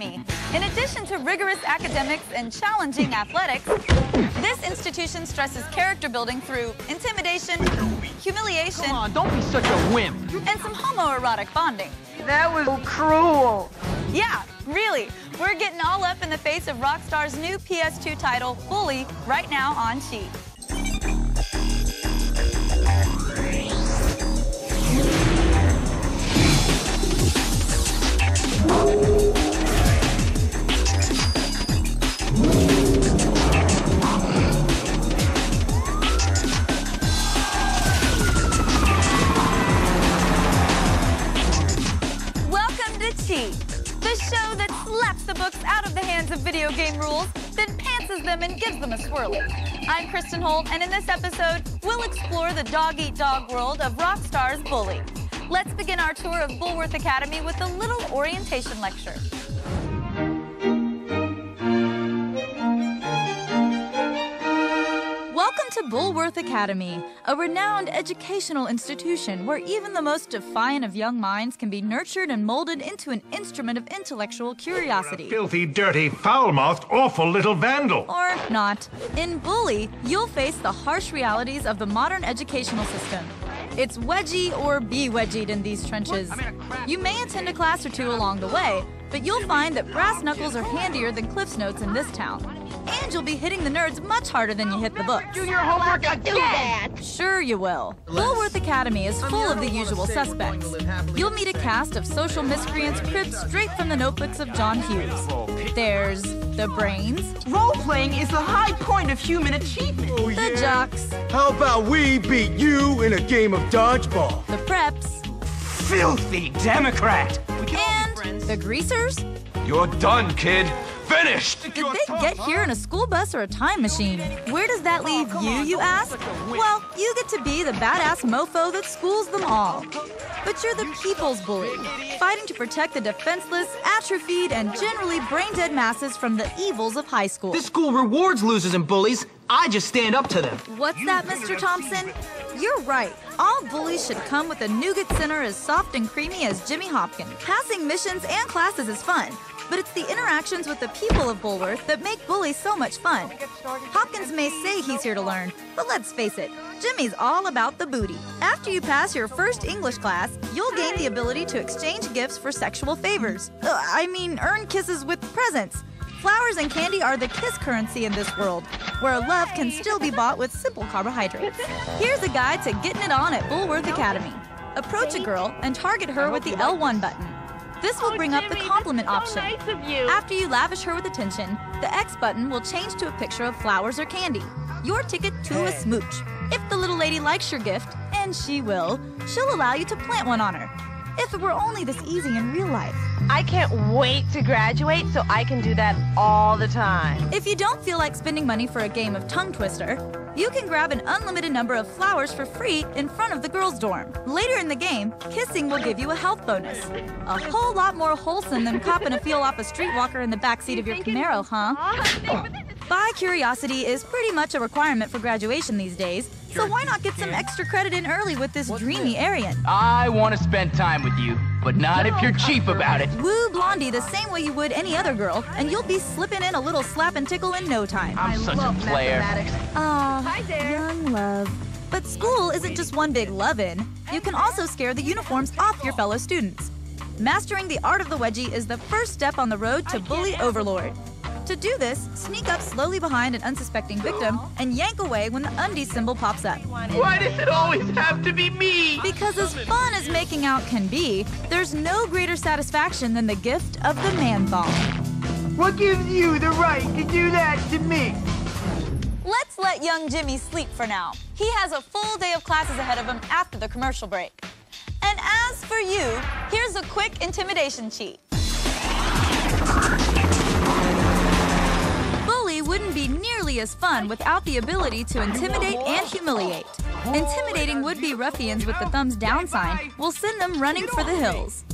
Academy. In addition to rigorous academics and challenging athletics, this institution stresses character building through intimidation, humiliation, Come on, don't be such a wimp. and some homoerotic bonding. That was cruel. Yeah, really. We're getting all up in the face of Rockstar's new PS2 title, Bully, right now on Cheat. Welcome the books out of the hands of video game rules, then pantses them and gives them a swirly. I'm Kristen Holt, and in this episode, we'll explore the dog-eat-dog world of Rockstar's Bully. Let's begin our tour of Bullworth Academy with a little orientation lecture. Welcome to Bullworth Academy, a renowned educational institution where even the most defiant of young minds can be nurtured and molded into an instrument of intellectual curiosity. Filthy, dirty, foul-mouthed, awful little vandal. Or not. In Bully, you'll face the harsh realities of the modern educational system. It's wedgie or be wedgied in these trenches. You may attend a class or two along the way, but you'll find that brass knuckles are handier than Cliff's Notes in this town. And you'll be hitting the nerds much harder than you hit the books. Do your homework again. Sure you will. Bullworth Academy is full of the usual suspects. You'll meet a cast of social miscreants cribbed straight from the notebooks of John Hughes. There's the brains, Role playing is the high point of human achievement. Oh, the jocks, How about we beat you in a game of dodgeball? the preps, Filthy Democrat. and the greasers. You're done, kid. Finished. Did they get here in a school bus or a time machine? Where does that leave you, you ask? Well, you get to be the badass mofo that schools them all. But you're the people's bully, fighting to protect the defenseless, atrophied, and generally brain dead masses from the evils of high school. This school rewards losers and bullies. I just stand up to them. What's that, Mr. Thompson? You're right. All bullies should come with a nougat center as soft and creamy as Jimmy Hopkins. Passing missions and classes is fun, but it's the interactions with the people of Bullworth that make Bully so much fun. Hopkins may say he's here to learn, but let's face it, Jimmy's all about the booty. After you pass your first English class, you'll gain the ability to exchange gifts for sexual favors. Uh, I mean, earn kisses with presents. Flowers and candy are the kiss currency in this world, where love can still be bought with simple carbohydrates. Here's a guide to getting it on at Bullworth Academy. Approach a girl and target her with the L1 button. This will bring up the compliment option. After you lavish her with attention, the X button will change to a picture of flowers or candy. Your ticket to a smooch. If the little lady likes your gift, and she will, she'll allow you to plant one on her. If it were only this easy in real life. I can't wait to graduate so I can do that all the time. If you don't feel like spending money for a game of tongue twister, you can grab an unlimited number of flowers for free in front of the girls' dorm. Later in the game, kissing will give you a health bonus. A whole lot more wholesome than copping a feel off a streetwalker in the backseat of your Camaro, huh? Bi curiosity is pretty much a requirement for graduation these days, so why not get some extra credit in early with this dreamy Aryan? I want to spend time with you, but not if you're cheap about it. Woo Blondie the same way you would any other girl, and you'll be slipping in a little slap and tickle in no time. I'm such a player. Aw, young love. But school isn't just one big love-in. You can also scare the uniforms off your fellow students. Mastering the art of the wedgie is the first step on the road to bully overlord. To do this, sneak up slowly behind an unsuspecting victim and yank away when the undie symbol pops up. Why does it always have to be me? Because as fun as making out can be, there's no greater satisfaction than the gift of the man thong. What gives you the right to do that to me? Let's let young Jimmy sleep for now. He has a full day of classes ahead of him after the commercial break. And as for you, here's a quick intimidation cheat. Wouldn't be nearly as fun without the ability to intimidate and humiliate. Intimidating would-be ruffians with the thumbs down sign will send them running for the hills.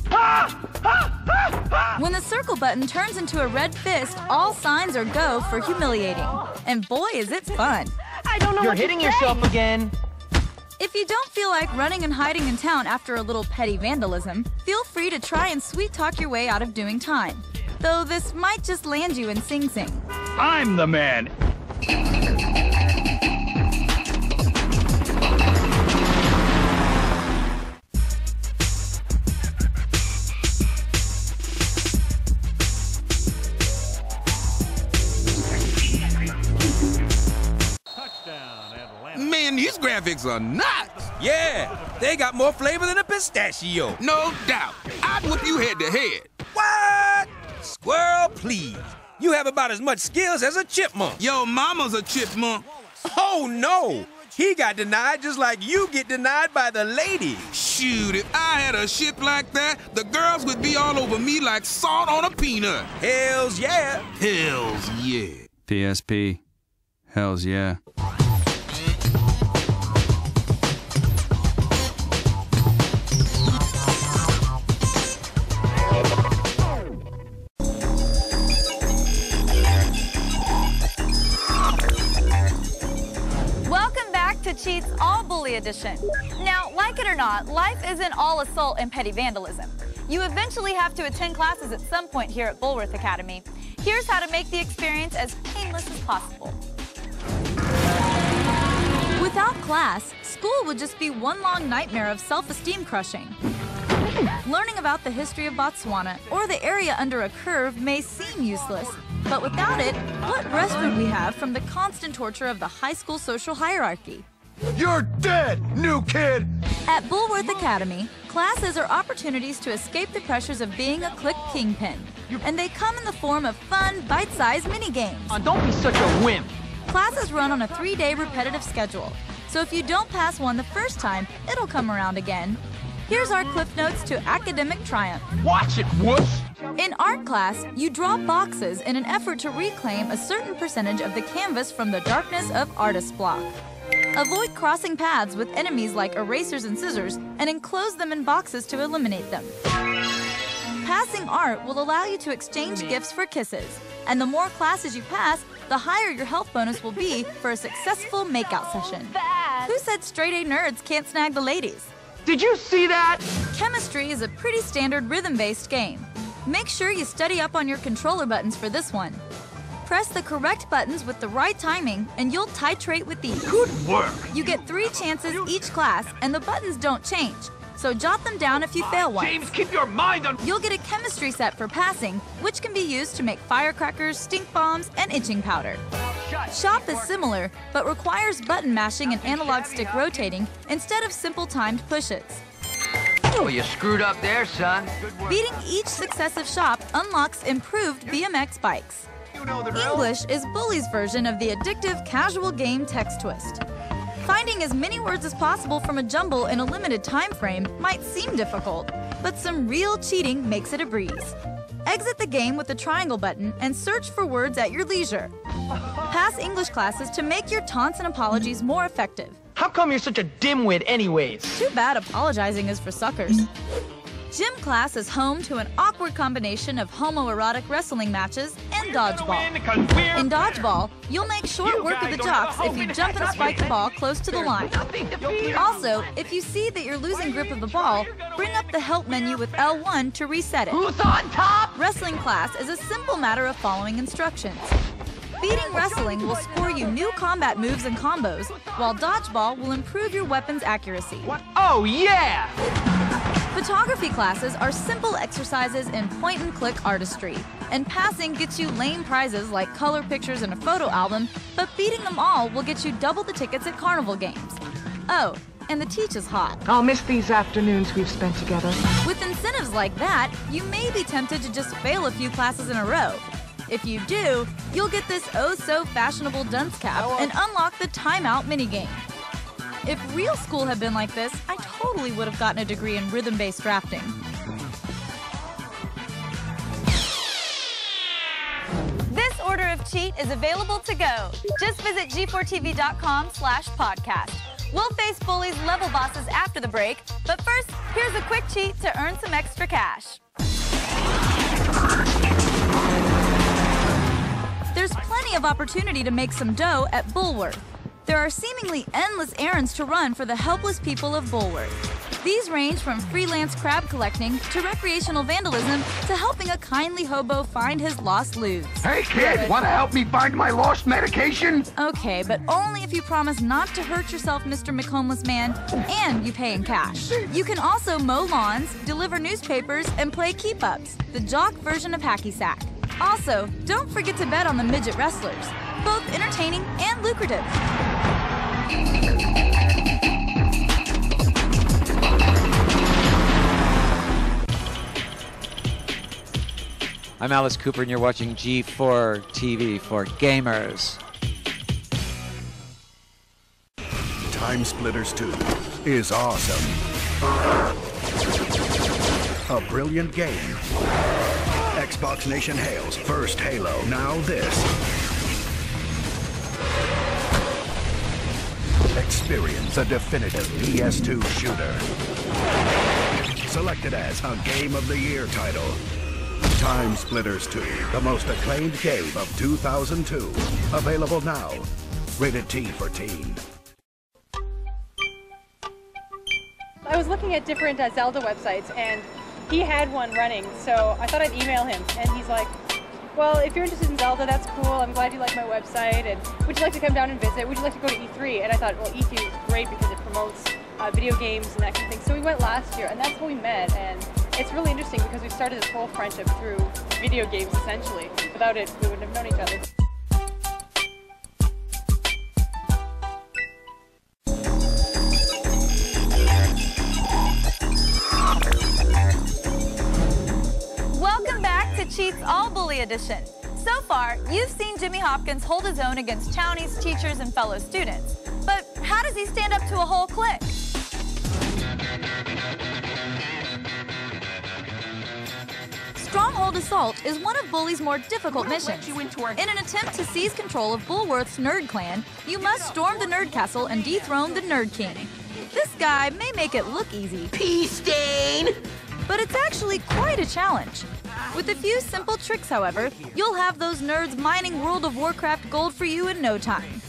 When the circle button turns into a red fist, all signs are go for humiliating. And boy, is it fun. I don't know You're what hitting yourself again. If you don't feel like running and hiding in town after a little petty vandalism, feel free to try and sweet talk your way out of doing time. Though this might just land you in Sing Sing. I'm the man. Man, these graphics are nuts. Yeah, they got more flavor than a pistachio. No doubt. I'd whoop you head to head. What? Squirrel, please. You have about as much skills as a chipmunk. Yo, mama's a chipmunk. Oh, no. He got denied just like you get denied by the ladies. Shoot, if I had a ship like that, the girls would be all over me like salt on a peanut. Hells yeah. Hells yeah. PSP. Hells yeah. Cheats All Bully Edition. Now, like it or not, life isn't all assault and petty vandalism. You eventually have to attend classes at some point here at Bullworth Academy. Here's how to make the experience as painless as possible. Without class, school would just be one long nightmare of self-esteem crushing. Learning about the history of Botswana or the area under a curve may seem useless, but without it, what rest would we have from the constant torture of the high school social hierarchy? You're dead, new kid! At Bullworth Academy, classes are opportunities to escape the pressures of being a click kingpin, and they come in the form of fun, bite-sized mini-games. Uh, don't be such a wimp. Classes run on a three-day repetitive schedule, so if you don't pass one the first time, it'll come around again. Here's our cliff notes to academic triumph. Watch it, wuss. In art class, you draw boxes in an effort to reclaim a certain percentage of the canvas from the darkness of artist block. Avoid crossing paths with enemies like erasers and scissors and enclose them in boxes to eliminate them. Passing art will allow you to exchange gifts for kisses, and the more classes you pass, the higher your health bonus will be for a successful makeout session. Who said straight A nerds can't snag the ladies? Did you see that? Chemistry is a pretty standard rhythm-based game. Make sure you study up on your controller buttons for this one. Press the correct buttons with the right timing, and you'll titrate with ease. Good work. You get three chances each class, and the buttons don't change. So jot them down if you fail one. James, keep your mind on. You'll get a chemistry set for passing, which can be used to make firecrackers, stink bombs, and itching powder. Shop is similar, but requires button mashing and analog stick rotating instead of simple timed pushes. Oh, you screwed up there, son. Beating each successive shop unlocks improved BMX bikes. English is Bully's version of the addictive casual game text twist. Finding as many words as possible from a jumble in a limited time frame might seem difficult, but some real cheating makes it a breeze. Exit the game with the triangle button and search for words at your leisure. Pass English classes to make your taunts and apologies more effective. How come you're such a dimwit anyways? Too bad apologizing is for suckers. Gym class is home to an awkward combination of homoerotic wrestling matches and dodgeball. In dodgeball, you'll make short work of the jocks if you jump and spike the ball close to the line. Also, if you see that you're losing grip of the ball, bring up the help menu with L1 to reset it. Who's on top? Wrestling class is a simple matter of following instructions. Beating wrestling will score you new combat moves and combos, while dodgeball will improve your weapon's accuracy. Oh, yeah! Photography classes are simple exercises in point and click artistry, and passing gets you lame prizes like color pictures in a photo album, but beating them all will get you double the tickets at carnival games. Oh, and the teach is hot. I'll miss these afternoons we've spent together. With incentives like that, you may be tempted to just fail a few classes in a row. If you do, you'll get this oh so fashionable dunce cap and unlock the timeout minigame. If real school had been like this, I totally would have gotten a degree in rhythm-based drafting. This order of cheat is available to go. Just visit g4tv.com slash podcast. We'll face bullies level bosses after the break, but first, here's a quick cheat to earn some extra cash. There's plenty of opportunity to make some dough at Bullworth. There are seemingly endless errands to run for the helpless people of Bullworth. These range from freelance crab collecting to recreational vandalism to helping a kindly hobo find his lost lewds. Hey kid, wanna help me find my lost medication? Okay, but only if you promise not to hurt yourself, Mr. McHomeless Man, and you pay in cash. You can also mow lawns, deliver newspapers, and play keep ups, the jock version of hacky sack. Also, don't forget to bet on the midget wrestlers, both entertaining and lucrative. I'm Alice Cooper, and you're watching G4 TV for gamers. Time Splitters 2 is awesome. A brilliant game. Xbox Nation hails first Halo, now this. Experience a definitive PS2 shooter. Selected as a Game of the Year title. Time Splitters 2, the most acclaimed game of 2002. Available now. Rated T for teen. I was looking at different uh, Zelda websites and he had one running, so I thought I'd email him. And he's like, well, if you're interested in Zelda, that's cool. I'm glad you like my website. And would you like to come down and visit? Would you like to go to E3? And I thought, well, E3 is great because it promotes uh, video games and that kind of thing. So we went last year, and that's how we met. And it's really interesting because we started this whole friendship through video games, essentially. Without it, we wouldn't have known each other. Welcome back to Cheats All Bully Edition. So far, you've seen Jimmy Hopkins hold his own against townies, teachers, and fellow students. But how does he stand up to a whole clique? Stronghold Assault is one of Bully's more difficult missions. In an attempt to seize control of Bullworth's Nerd Clan, you must storm the Nerd Castle and dethrone the Nerd King. This guy may make it look easy. Pea stain! But it's actually quite a challenge. With a few simple tricks, however, you'll have those nerds mining World of Warcraft gold for you in no time.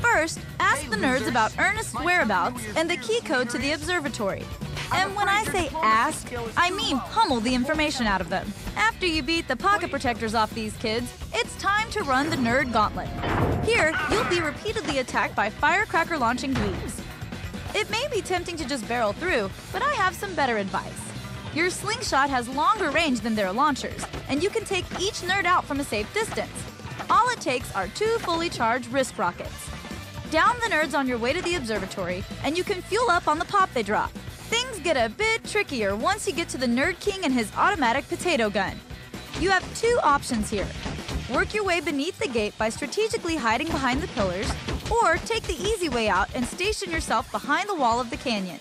First, ask the nerds about Ernest's whereabouts and the key code to the observatory. And when I say ask, I mean pummel the information out of them. After you beat the pocket protectors off these kids, it's time to run the Nerd Gauntlet. Here, you'll be repeatedly attacked by firecracker launching dweebs. It may be tempting to just barrel through, but I have some better advice. Your slingshot has longer range than their launchers, and you can take each nerd out from a safe distance. All it takes are two fully charged wrist rockets. Down the nerds on your way to the observatory, and you can fuel up on the pop they drop. Things get a bit trickier once you get to the Nerd King and his automatic potato gun. You have two options here. Work your way beneath the gate by strategically hiding behind the pillars, or take the easy way out and station yourself behind the wall of the canyon.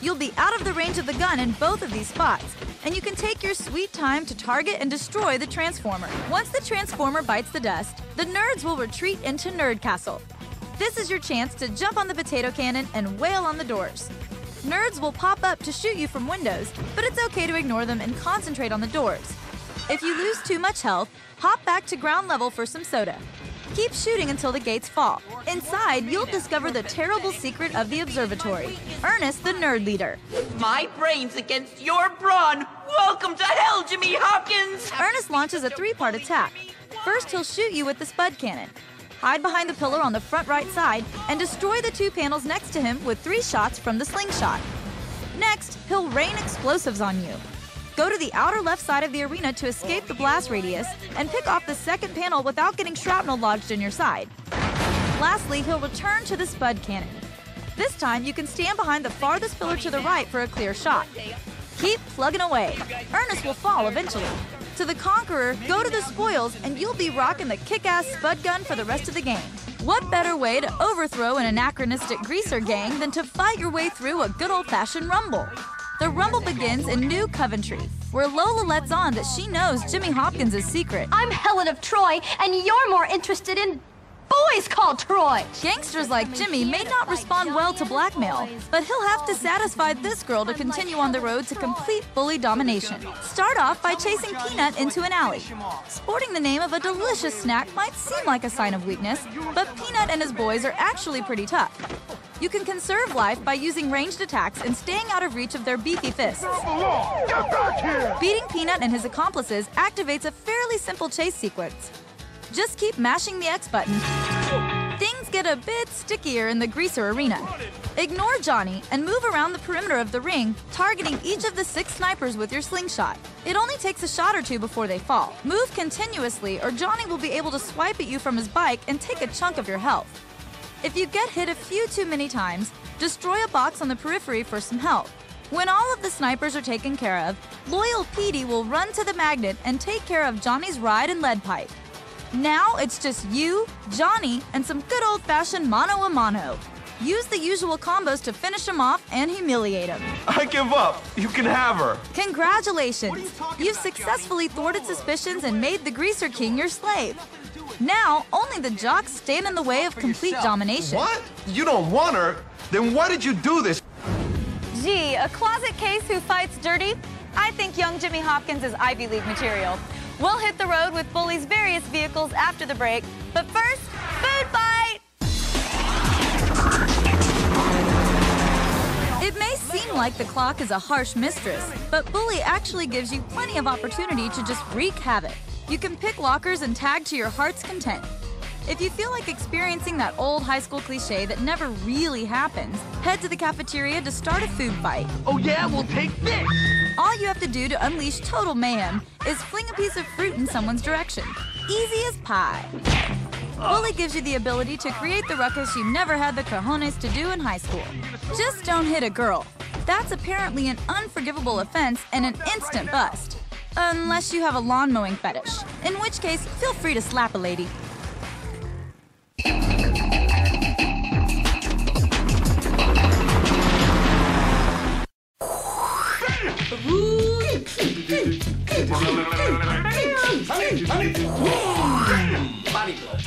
You'll be out of the range of the gun in both of these spots, and you can take your sweet time to target and destroy the Transformer. Once the Transformer bites the dust, the nerds will retreat into Nerd Castle. This is your chance to jump on the potato cannon and wail on the doors. Nerds will pop up to shoot you from windows, but it's okay to ignore them and concentrate on the doors. If you lose too much health, hop back to ground level for some soda. Keep shooting until the gates fall. Inside, you'll discover the terrible secret of the observatory. Ernest, the nerd leader. My brains against your brawn. Welcome to hell, Jimmy Hopkins. Ernest launches a three-part attack. First, he'll shoot you with the spud cannon. Hide behind the pillar on the front right side and destroy the two panels next to him with three shots from the slingshot. Next, he'll rain explosives on you. Go to the outer left side of the arena to escape the blast radius and pick off the second panel without getting shrapnel lodged in your side. Lastly, he'll return to the spud cannon. This time, you can stand behind the farthest pillar to the right for a clear shot. Keep plugging away. Ernest will fall eventually. To the Conqueror, go to the spoils, and you'll be rocking the kick-ass spud gun for the rest of the game. What better way to overthrow an anachronistic greaser gang than to fight your way through a good old-fashioned rumble? The rumble begins in New Coventry, where Lola lets on that she knows Jimmy Hopkins' secret. I'm Helen of Troy, and you're more interested in boys called Troy. Gangsters like Jimmy may not respond well to blackmail, but he'll have to satisfy this girl to continue on the road to complete bully domination. Start off by chasing Peanut into an alley. Sporting the name of a delicious snack might seem like a sign of weakness, but Peanut and his boys are actually pretty tough. You can conserve life by using ranged attacks and staying out of reach of their beefy fists. Beating Peanut and his accomplices activates a fairly simple chase sequence. Just keep mashing the X button. Things get a bit stickier in the greaser arena. Ignore Johnny and move around the perimeter of the ring, targeting each of the six snipers with your slingshot. It only takes a shot or two before they fall. Move continuously, or Johnny will be able to swipe at you from his bike and take a chunk of your health. If you get hit a few too many times, destroy a box on the periphery for some health. When all of the snipers are taken care of, Loyal Petey will run to the magnet and take care of Johnny's ride and lead pipe. Now it's just you, Johnny, and some good old fashioned mano a mano. Use the usual combos to finish him off and humiliate him. I give up. You can have her. Congratulations! You've successfully thwarted suspicions and made the Greaser King your slave. Now, only the jocks stand in the way of complete domination. What? You don't want her? Then why did you do this? Gee, a closet case who fights dirty? I think young Jimmy Hopkins is Ivy League material. We'll hit the road with Bully's various vehicles after the break, but first, food fight! It may seem like the clock is a harsh mistress, but Bully actually gives you plenty of opportunity to just wreak havoc. You can pick lockers and tag to your heart's content. If you feel like experiencing that old high school cliche that never really happens, head to the cafeteria to start a food fight. Oh yeah, we'll take this! All you have to do to unleash total mayhem is fling a piece of fruit in someone's direction. Easy as pie. Bully gives you the ability to create the ruckus you never had the cojones to do in high school. Just don't hit a girl. That's apparently an unforgivable offense and an instant bust. Unless you have a lawn mowing fetish, in which case, feel free to slap a lady. Body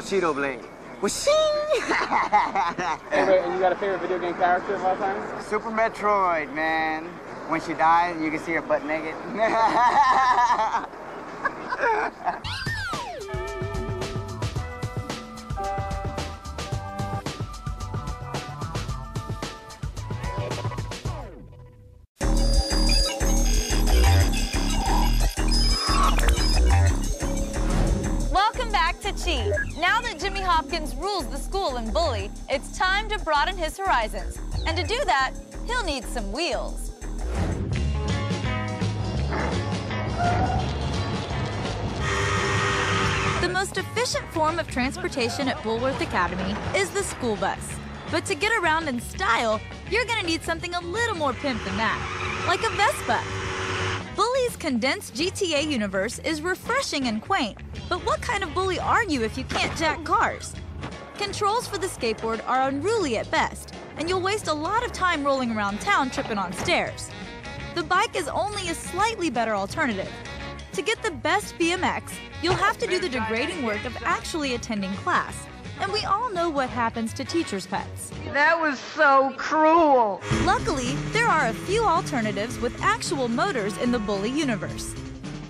time? Bushido Blade. Whooshing! Favorite, and you got a favorite video game character of all time? Super Metroid, man. When she dies, you can see her butt naked. Rules the school and bully, it's time to broaden his horizons. And to do that, he'll need some wheels. The most efficient form of transportation at Bullworth Academy is the school bus. But to get around in style, you're gonna need something a little more pimp than that, like a Vespa. Bully's condensed GTA universe is refreshing and quaint, but what kind of bully are you if you can't jack cars? Controls for the skateboard are unruly at best, and you'll waste a lot of time rolling around town tripping on stairs. The bike is only a slightly better alternative. To get the best BMX, you'll have to do the degrading work of actually attending class. And we all know what happens to teachers' pets. That was so cruel. Luckily, there are a few alternatives with actual motors in the Bully universe.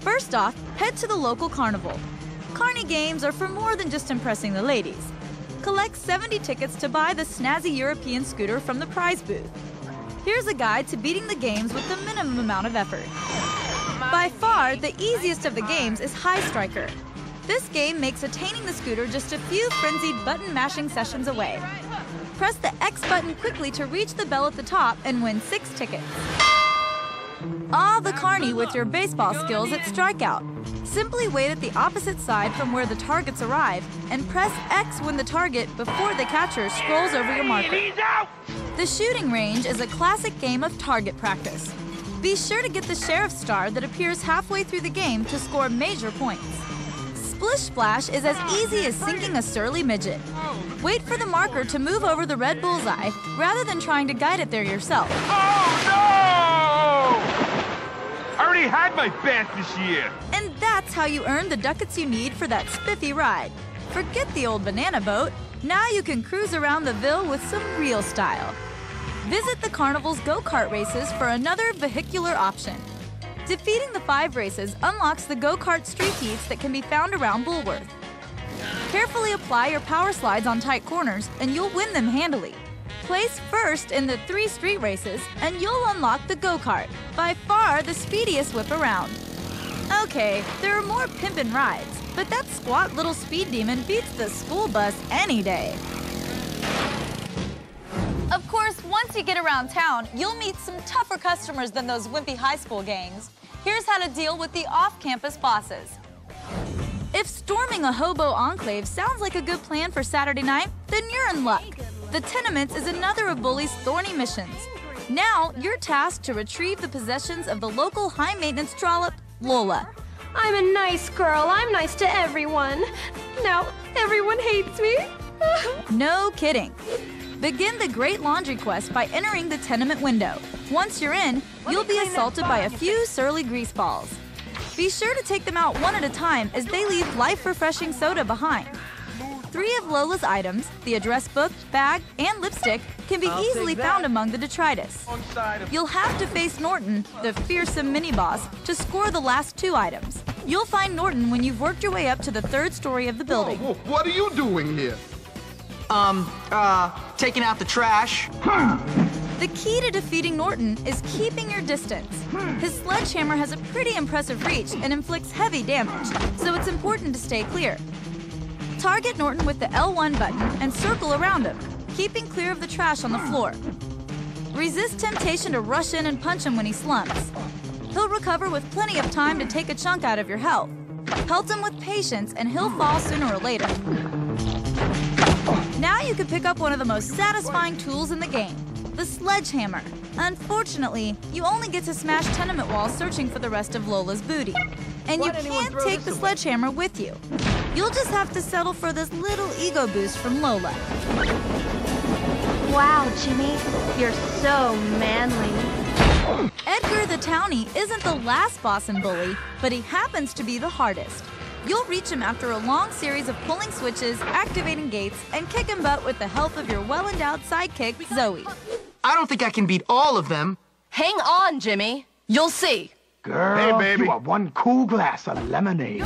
First off, head to the local carnival. Carney games are for more than just impressing the ladies. Collect 70 tickets to buy the snazzy European scooter from the prize booth. Here's a guide to beating the games with the minimum amount of effort. By far, the easiest of the games is High Striker. This game makes attaining the scooter just a few frenzied button mashing sessions away. Press the X button quickly to reach the bell at the top and win six tickets. Ah, the carny with your baseball skills at Strikeout. Simply wait at the opposite side from where the targets arrive and press X when the target before the catcher scrolls over your marker. The shooting range is a classic game of target practice. Be sure to get the sheriff star that appears halfway through the game to score major points. Splish Splash is as easy as sinking a surly midget. Wait for the marker to move over the red bullseye rather than trying to guide it there yourself. I already had my bath this year. And that's how you earn the ducats you need for that spiffy ride. Forget the old banana boat. Now you can cruise around the Ville with some real style. Visit the Carnival's go kart races for another vehicular option. Defeating the five races unlocks the go kart street heats that can be found around Bullworth. Carefully apply your power slides on tight corners, and you'll win them handily. Place first in the three street races, and you'll unlock the go kart, by far the speediest whip around. Okay, there are more pimpin' rides, but that squat little speed demon beats the school bus any day. Of course, once you get around town, you'll meet some tougher customers than those wimpy high school gangs. Here's how to deal with the off campus bosses. If storming a hobo enclave sounds like a good plan for Saturday night, then you're in luck. The Tenements is another of Bully's thorny missions. Now, you're tasked to retrieve the possessions of the local high maintenance trollop, Lola. I'm a nice girl. I'm nice to everyone. Now, everyone hates me. No kidding. Begin the Great Laundry Quest by entering the tenement window. Once you're in, you'll be assaulted by a few surly greaseballs. Be sure to take them out one at a time as they leave life-refreshing soda behind. Three of Lola's items, the address book, bag, and lipstick, can be I'll easily found among the detritus. You'll have to face Norton, the fearsome mini-boss, to score the last two items. You'll find Norton when you've worked your way up to the third story of the building. What are you doing here? Um, uh, taking out the trash. The key to defeating Norton is keeping your distance. His sledgehammer has a pretty impressive reach and inflicts heavy damage, so it's important to stay clear. Target Norton with the L1 button and circle around him, keeping clear of the trash on the floor. Resist temptation to rush in and punch him when he slumps. He'll recover with plenty of time to take a chunk out of your health. Pelt him with patience and he'll fall sooner or later. Now you can pick up one of the most satisfying tools in the game, the sledgehammer. Unfortunately, you only get to smash tenement walls searching for the rest of Lola's booty. And you Why'd anyone can't take the away? sledgehammer with you. You'll just have to settle for this little ego boost from Lola. Wow, Jimmy, you're so manly. Edgar the Townie isn't the last boss and Bully, but he happens to be the hardest. You'll reach him after a long series of pulling switches, activating gates, and kicking butt with the help of your well-endowed sidekick, Zoe. I don't think I can beat all of them. Hang on, Jimmy. You'll see. Girl, Hey, baby. you are one cool glass of lemonade.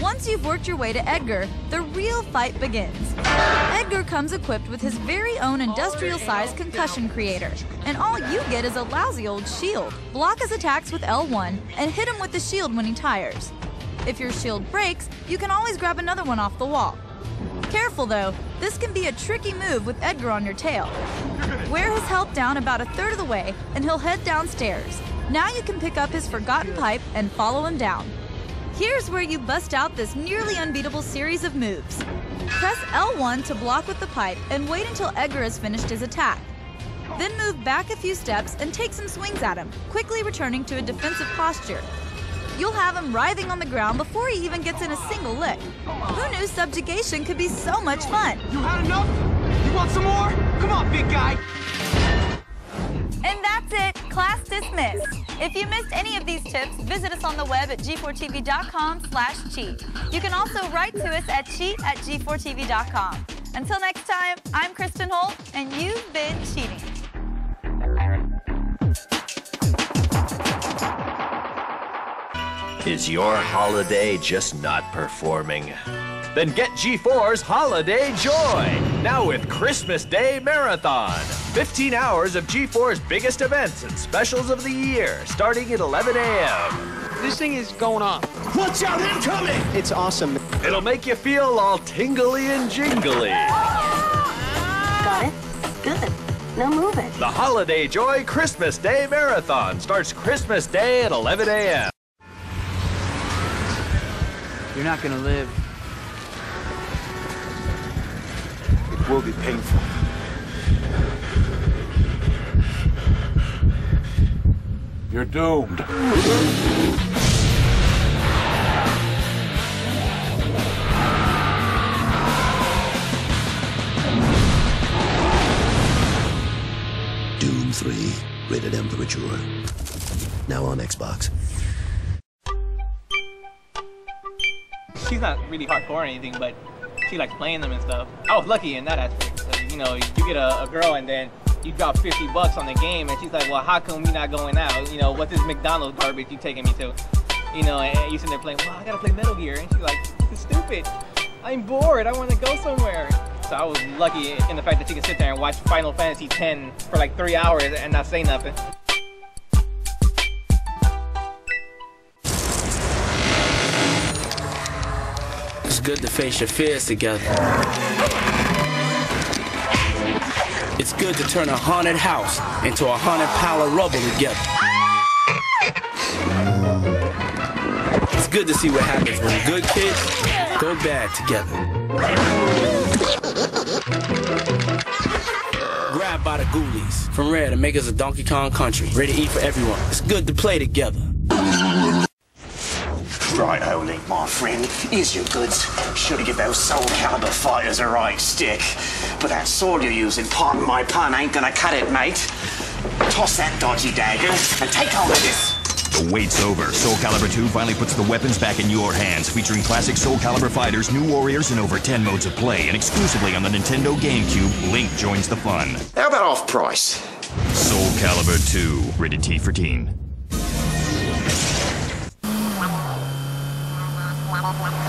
Once you've worked your way to Edgar, the real fight begins. Edgar comes equipped with his very own industrial-sized concussion creator, and all you get is a lousy old shield. Block his attacks with L1 and hit him with the shield when he tires. If your shield breaks, you can always grab another one off the wall. Careful though, this can be a tricky move with Edgar on your tail. Wear his help down about a third of the way, and he'll head downstairs. Now you can pick up his forgotten pipe and follow him down. Here's where you bust out this nearly unbeatable series of moves. Press L1 to block with the pipe and wait until Edgar has finished his attack. Then move back a few steps and take some swings at him, quickly returning to a defensive posture. You'll have him writhing on the ground before he even gets in a single lick. Who knew subjugation could be so much fun? You had enough? You want some more? Come on, big guy. And that's it, class dismissed. If you missed any of these tips, visit us on the web at g4tv.com slash cheat. You can also write to us at cheat at g4tv.com. Until next time, I'm Kristen Holt, and you've been cheating. Is your holiday just not performing? Then get G4's Holiday Joy, now with Christmas Day Marathon. 15 hours of G4's biggest events and specials of the year, starting at 11 a.m. This thing is going off. Watch out, incoming! It's awesome. It'll make you feel all tingly and jingly. Got it? Good. Now move it. The Holiday Joy Christmas Day Marathon starts Christmas Day at 11 a.m. You're not gonna live. It will be painful. You're doomed. Doom 3, rated M for mature. Now on Xbox. She's not really hardcore or anything, but she likes playing them and stuff. I was lucky in that aspect. 'cause, you know, you get a, a girl and then you drop 50 bucks on the game, and she's like, well, how come we not going out? You know, what's this McDonald's garbage you taking me to? You know, and, you sitting there playing, well, I gotta play Metal Gear. And she's like, this is stupid. I'm bored. I want to go somewhere. So I was lucky in the fact that she could sit there and watch Final Fantasy X for like three hours and not say nothing. Good to face your fears together. It's good to turn a haunted house into a haunted pile of rubble together. It's good to see what happens when good kids go bad together. Grabbed by the Ghoulies from Rare to make us a Donkey Kong country. Ready to eat for everyone. It's good to play together. Right, Holy, my friend. Here's your goods. Should give those Soul Calibur fighters a right stick. But that sword you're using, pardon my pun, ain't gonna cut it, mate. Toss that dodgy dagger and take hold of this. The wait's over. Soul Calibur 2 finally puts the weapons back in your hands, featuring classic Soul Calibur fighters, new warriors, and over 10 modes of play. And exclusively on the Nintendo GameCube, Link joins the fun. How about off price? Soul Calibur 2, rated T for teen. one.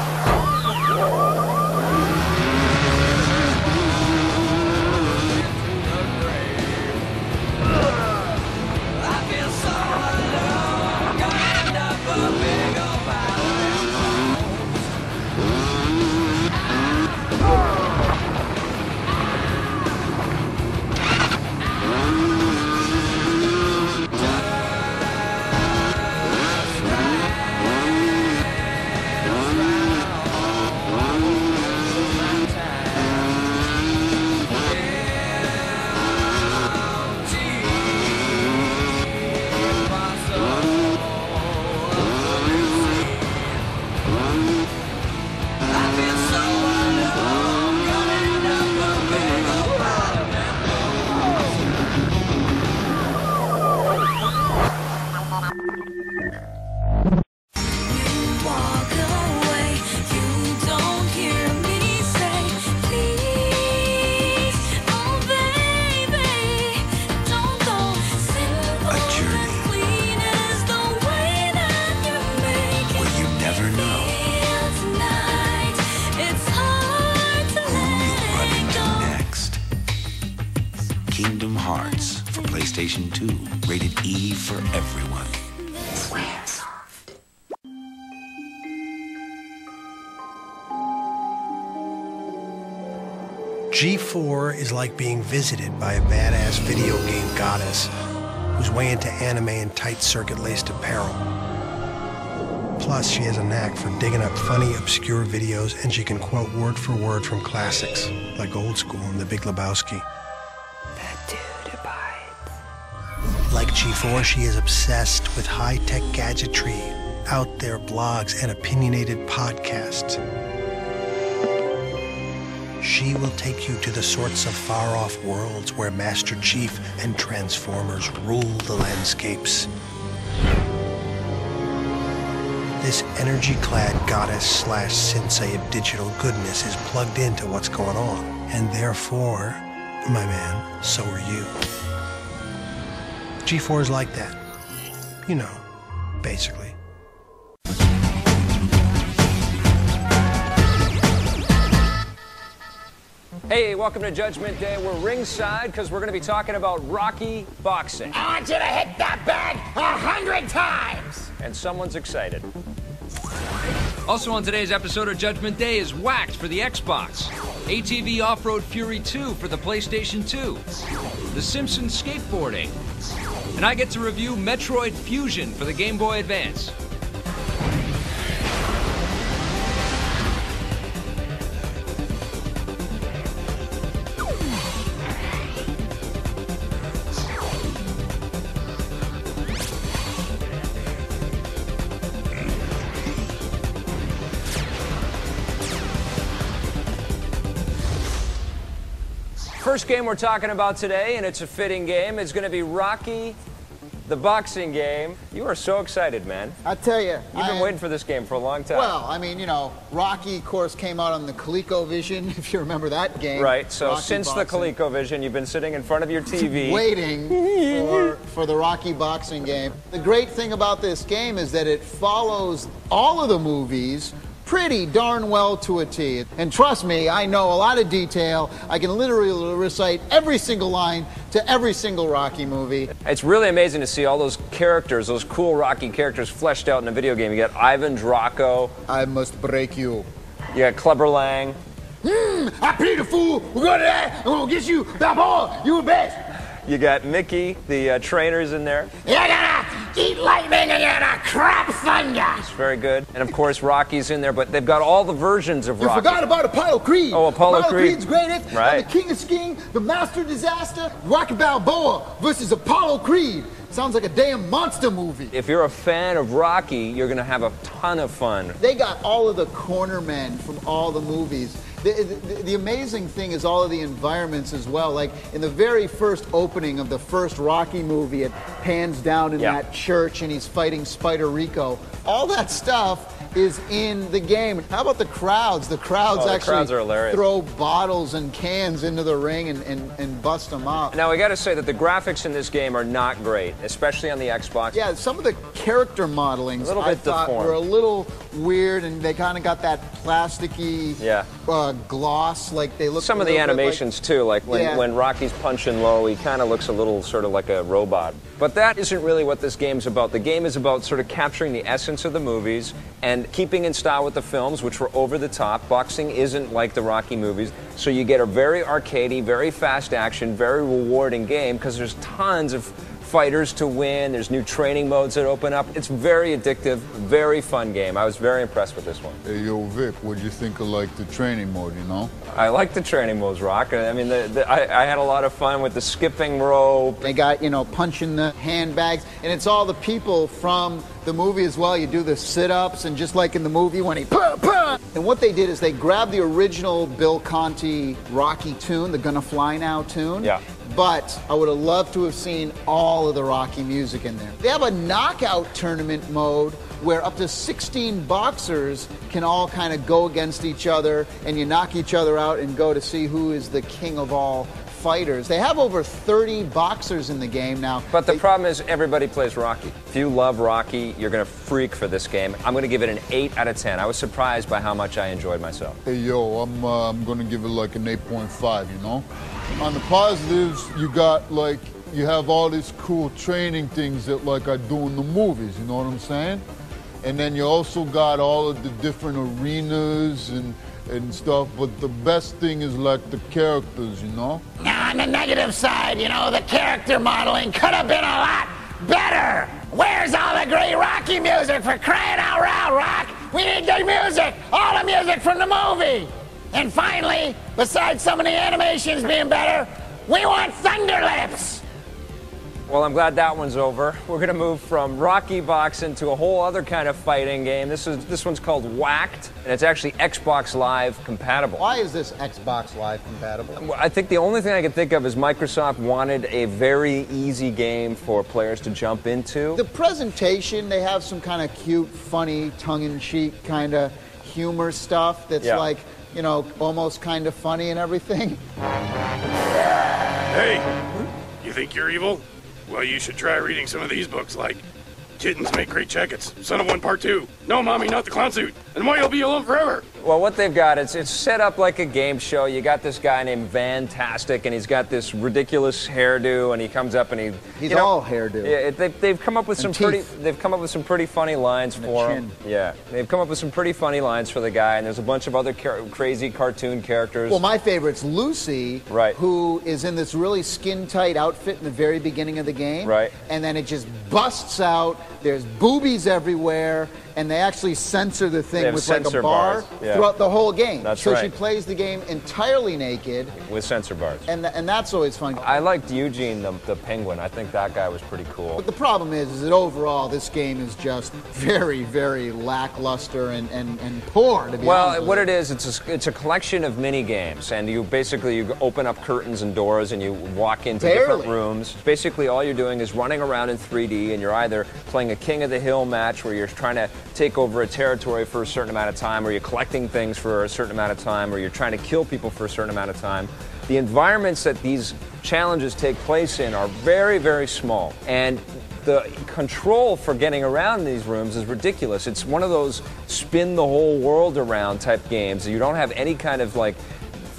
Is like being visited by a badass video game goddess who's way into anime and tight circuit laced apparel. Plus, she has a knack for digging up funny, obscure videos, and she can quote word for word from classics like Old School and The Big Lebowski. Like G4, she is obsessed with high tech gadgetry, out there blogs, and opinionated podcasts. She will take you to the sorts of far off worlds where Master Chief and Transformers rule the landscapes. This energy clad goddess slash sensei of digital goodness is plugged into what's going on, and therefore, my man, so are you. G4 is like that. You know, basically. Hey, welcome to Judgment Day. We're ringside because we're going to be talking about Rocky boxing. I want you to hit that bag a hundred times. and someone's excited. Also on today's episode of Judgment Day is Whacked for the Xbox, ATV Off-Road Fury 2 for the PlayStation 2, The Simpsons Skateboarding, and I get to review Metroid Fusion for the Game Boy Advance. First game we're talking about today, and it's a fitting game, is going to be Rocky, the boxing game. You are so excited, man. I tell you, You've been I- waiting for this game for a long time. Well, I mean, you know, Rocky, of course, came out on the ColecoVision, if you remember that game. right, so Rocky since boxing. the ColecoVision, you've been sitting in front of your TV. waiting for, for the Rocky boxing game. The great thing about this game is that it follows all of the movies pretty darn well to a T. And trust me, I know a lot of detail. I can literally recite every single line to every single Rocky movie. It's really amazing to see all those characters, those cool Rocky characters fleshed out in a video game. You got Ivan Drago. I must break you. You got Clubber Lang. Hmm, I pity the fool. We're going to that. I'm going to get you. That boy, you the best. You got Mickey, the uh, trainers in there. You're gonna eat lightning and you're gonna crap thunder. It's very good. And of course, Rocky's in there, but they've got all the versions of You Rocky. forgot about Apollo Creed. Oh, Apollo Creed. Creed's greatest. and Right. the King of Sting, the Master Disaster, Rocky Balboa versus Apollo Creed. Sounds like a damn monster movie. If you're a fan of Rocky, you're going to have a ton of fun. They got all of the cornermen from all the movies. The, the, the amazing thing is all of the environments as well. Like in the very first opening of the first Rocky movie, it pans down in Yeah. that church and he's fighting Spider Rico. All that stuff is in the game. How about the crowds? The crowds Oh, the actually crowds are hilarious. throw bottles and cans into the ring and, and, and bust them up. Now, we got to say that the graphics in this game are not great, especially on the Xbox. Yeah, some of the character modelings I thought deformed. were a little weird, and they kind of got that plasticky Yeah. uh, gloss, like they look. Some of the bit like- animations, too, like when, Yeah. when Rocky's punching low, he kind of looks a little sort of like a robot. But that isn't really what this game's about. The game is about sort of capturing the essence of the movies and keeping in style with the films, which were over the top. Boxing isn't like the Rocky movies, so you get a very arcadey, very fast action, very rewarding game because there's tons of fighters to win. There's new training modes that open up. It's very addictive, very fun game. I was very impressed with this one. Hey, yo, Vic, what do you think of like the training mode? You know? I like the training modes, Rock. I mean, the, the, I, I had a lot of fun with the skipping rope. They got you know punching the handbags, and it's all the people from the movie as well. You do the sit-ups, and just like in the movie when he puh, puh. And what they did is they grabbed the original Bill Conti Rocky tune, the "Gonna Fly Now" tune. Yeah. But I would have loved to have seen all of the Rocky music in there. They have a knockout tournament mode where up to 16 boxers can all kind of go against each other and you knock each other out and go to see who is the king of all fighters. They have over 30 boxers in the game now. But the problem is everybody plays Rocky. If you love Rocky, you're going to freak for this game. I'm going to give it an 8 out of 10. I was surprised by how much I enjoyed myself. Hey, yo, I'm uh, I'm gonna give it like an 8.5. You know? On the positives, you got like you have all these cool training things that like I do in the movies. You know what I'm saying? And then you also got all of the different arenas and and stuff. But the best thing is like the characters. You know? Now, on the negative side, you know, the character modeling could have been a lot better. Where's all the great Rocky music for crying out loud, Rock? We need the music, all the music from the movie. And finally, besides some of the animations being better, we want Thunder Lips. Well, I'm glad that one's over. We're going to move from Rocky boxing to a whole other kind of fighting game. This is this one's called Whacked, and it's actually Xbox Live compatible. Why is this Xbox Live compatible? Well, I think the only thing I can think of is Microsoft wanted a very easy game for players to jump into. The presentation, they have some kind of cute, funny, tongue-in-cheek kind of humor stuff that's Yeah. like, you know, almost kind of funny and everything. Hey, you think you're evil? Well, you should try reading some of these books, like Kittens Make Great Jackets, Son of One Part Two, No Mommy, Not the Clown Suit, and Why You'll Be Alone Forever. Well, what they've got, it's, it's set up like a game show. You got this guy named Fantastic, and he's got this ridiculous hairdo, and he comes up and he. He's you know, all hairdo. Yeah, it, they've, they've come up with some pretty they've come up with some pretty funny lines And for him. Yeah, they've come up with some pretty funny lines for the guy, and there's a bunch of other char- crazy cartoon characters. Well, my favorite's Lucy, Right. who is in this really skin tight outfit in the very beginning of the game. Right. And then it just busts out. There's boobies everywhere, and they actually censor the thing with like a bar yeah. throughout the whole game. That's so she plays the game entirely naked, with censor bars. and and that's always fun. I liked Eugene the, the penguin. I think that guy was pretty cool. But the problem is, is that overall this game is just very, very lackluster and, and, and poor. To be honest Well, what it is, it's a, it's a collection of mini games, and you basically you open up curtains and doors, and you walk into different rooms. Basically, all you're doing is running around in 3D, and you're either playing a A king of the Hill match where you're trying to take over a territory for a certain amount of time, or you're collecting things for a certain amount of time, or you're trying to kill people for a certain amount of time. The environments that these challenges take place in are very, very small, and the control for getting around these rooms is ridiculous. It's one of those spin the whole world around type games. You don't have any kind of like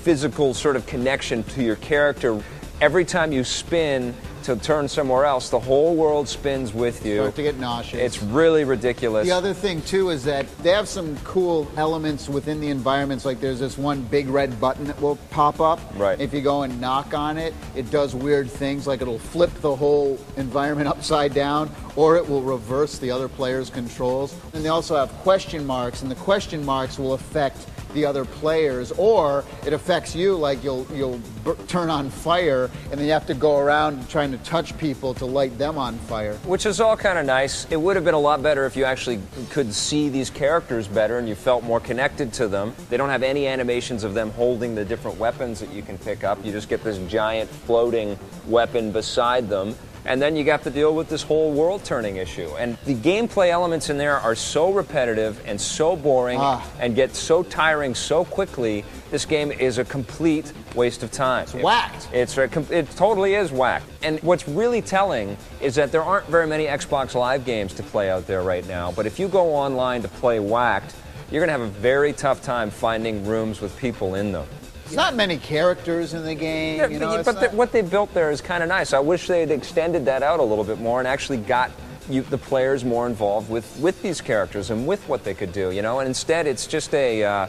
physical sort of connection to your character. Every time you spin to turn somewhere else, the whole world spins with you. Start to get nauseous. It's really ridiculous. The other thing too is that they have some cool elements within the environments. Like there's this one big red button that will pop up. Right. If you go and knock on it, it does weird things. Like it'll flip the whole environment upside down, or it will reverse the other player's controls. And they also have question marks, and the question marks will affect the other players, or it affects you. Like you'll you'll turn on fire, and then you have to go around trying to touch people to light them on fire. Which is all kind of nice. It would have been a lot better if you actually could see these characters better and you felt more connected to them. They don't have any animations of them holding the different weapons that you can pick up. You just get this giant floating weapon beside them. And then you got to deal with this whole world turning issue. And the gameplay elements in there are so repetitive and so boring Ah. and get so tiring so quickly. This game is a complete waste of time. It's whacked. It's a, it totally is whacked. And what's really telling is that there aren't very many Xbox Live games to play out there right now. But if you go online to play whacked, you're going to have a very tough time finding rooms with people in them. There's not many characters in the game. you know, but the, what they built there is kind of nice. I wish they had extended that out a little bit more and actually got you, the players more involved with, with these characters and with what they could do, you know. And instead, it's just a. Uh,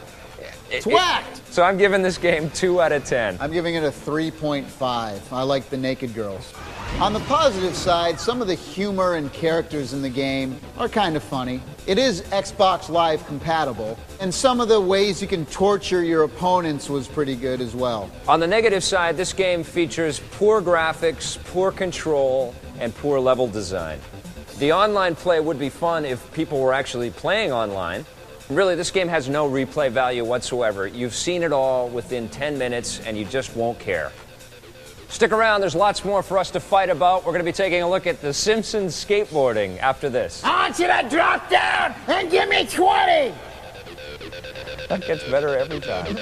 It's it- whacked. so I'm giving this game two out of ten. I'm giving it a 3.5. I like the naked girls. On the positive side, some of the humor and characters in the game are kind of funny. It is Xbox Live compatible, and some of the ways you can torture your opponents was pretty good as well. On the negative side, this game features poor graphics, poor control, and poor level design. The online play would be fun if people were actually playing online. Really, this game has no replay value whatsoever. You've seen it all within 10 minutes, and you just won't care. Stick around, there's lots more for us to fight about. We're going to be taking a look at The Simpsons skateboarding after this. I want you to drop down and give me 20. That gets better every time.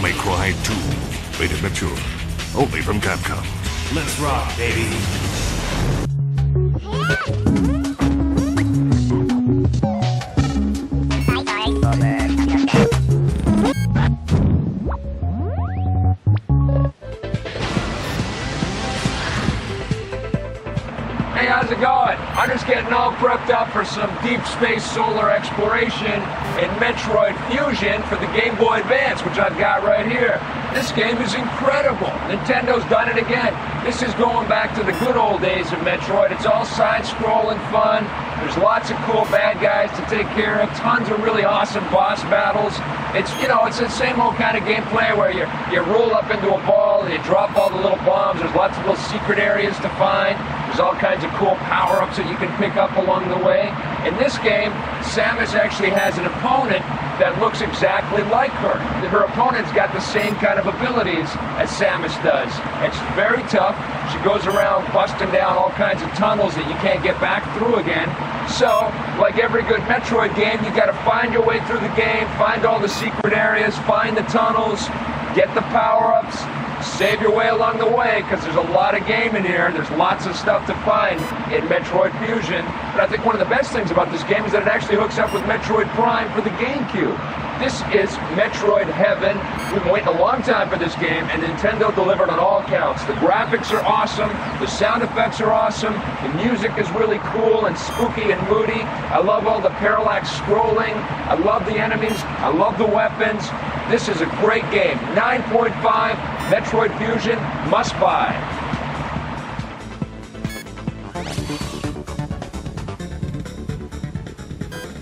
May Cry 2. Rated mature. Only from Capcom. Let's rock, baby. Hey, how's it going? I'm just getting all prepped up for some deep space solar exploration and Metroid Fusion for the Game Boy Advance, which I've got right here. This game is incredible. Nintendo's done it again. This is going back to the good old days of Metroid. It's all side-scrolling fun. There's lots of cool bad guys to take care of. Tons of really awesome boss battles. It's you know, it's the same old kind of gameplay where you you roll up into a ball and you drop all the little bombs. There's lots of little secret areas to find. There's all kinds of cool power-ups that you can pick up along the way. In this game, Samus actually has an opponent that looks exactly like her. Her opponent's got the same kind of abilities as Samus does. It's very tough. She goes around busting down all kinds of tunnels that you can't get back through again. So, like every good Metroid game, you got to find your way through the game, find all the secret areas, find the tunnels, get the power-ups, save your way along the way because there's a lot of game in here. There's lots of stuff to find in Metroid Fusion. But I think one of the best things about this game is that it actually hooks up with Metroid Prime for the GameCube. This is Metroid Heaven. We've been waiting a long time for this game, and Nintendo delivered on all counts. The graphics are awesome, the sound effects are awesome, the music is really cool and spooky and moody. I love all the parallax scrolling. I love the enemies. I love the weapons. This is a great game. 9.5 Metroid Fusion, must buy.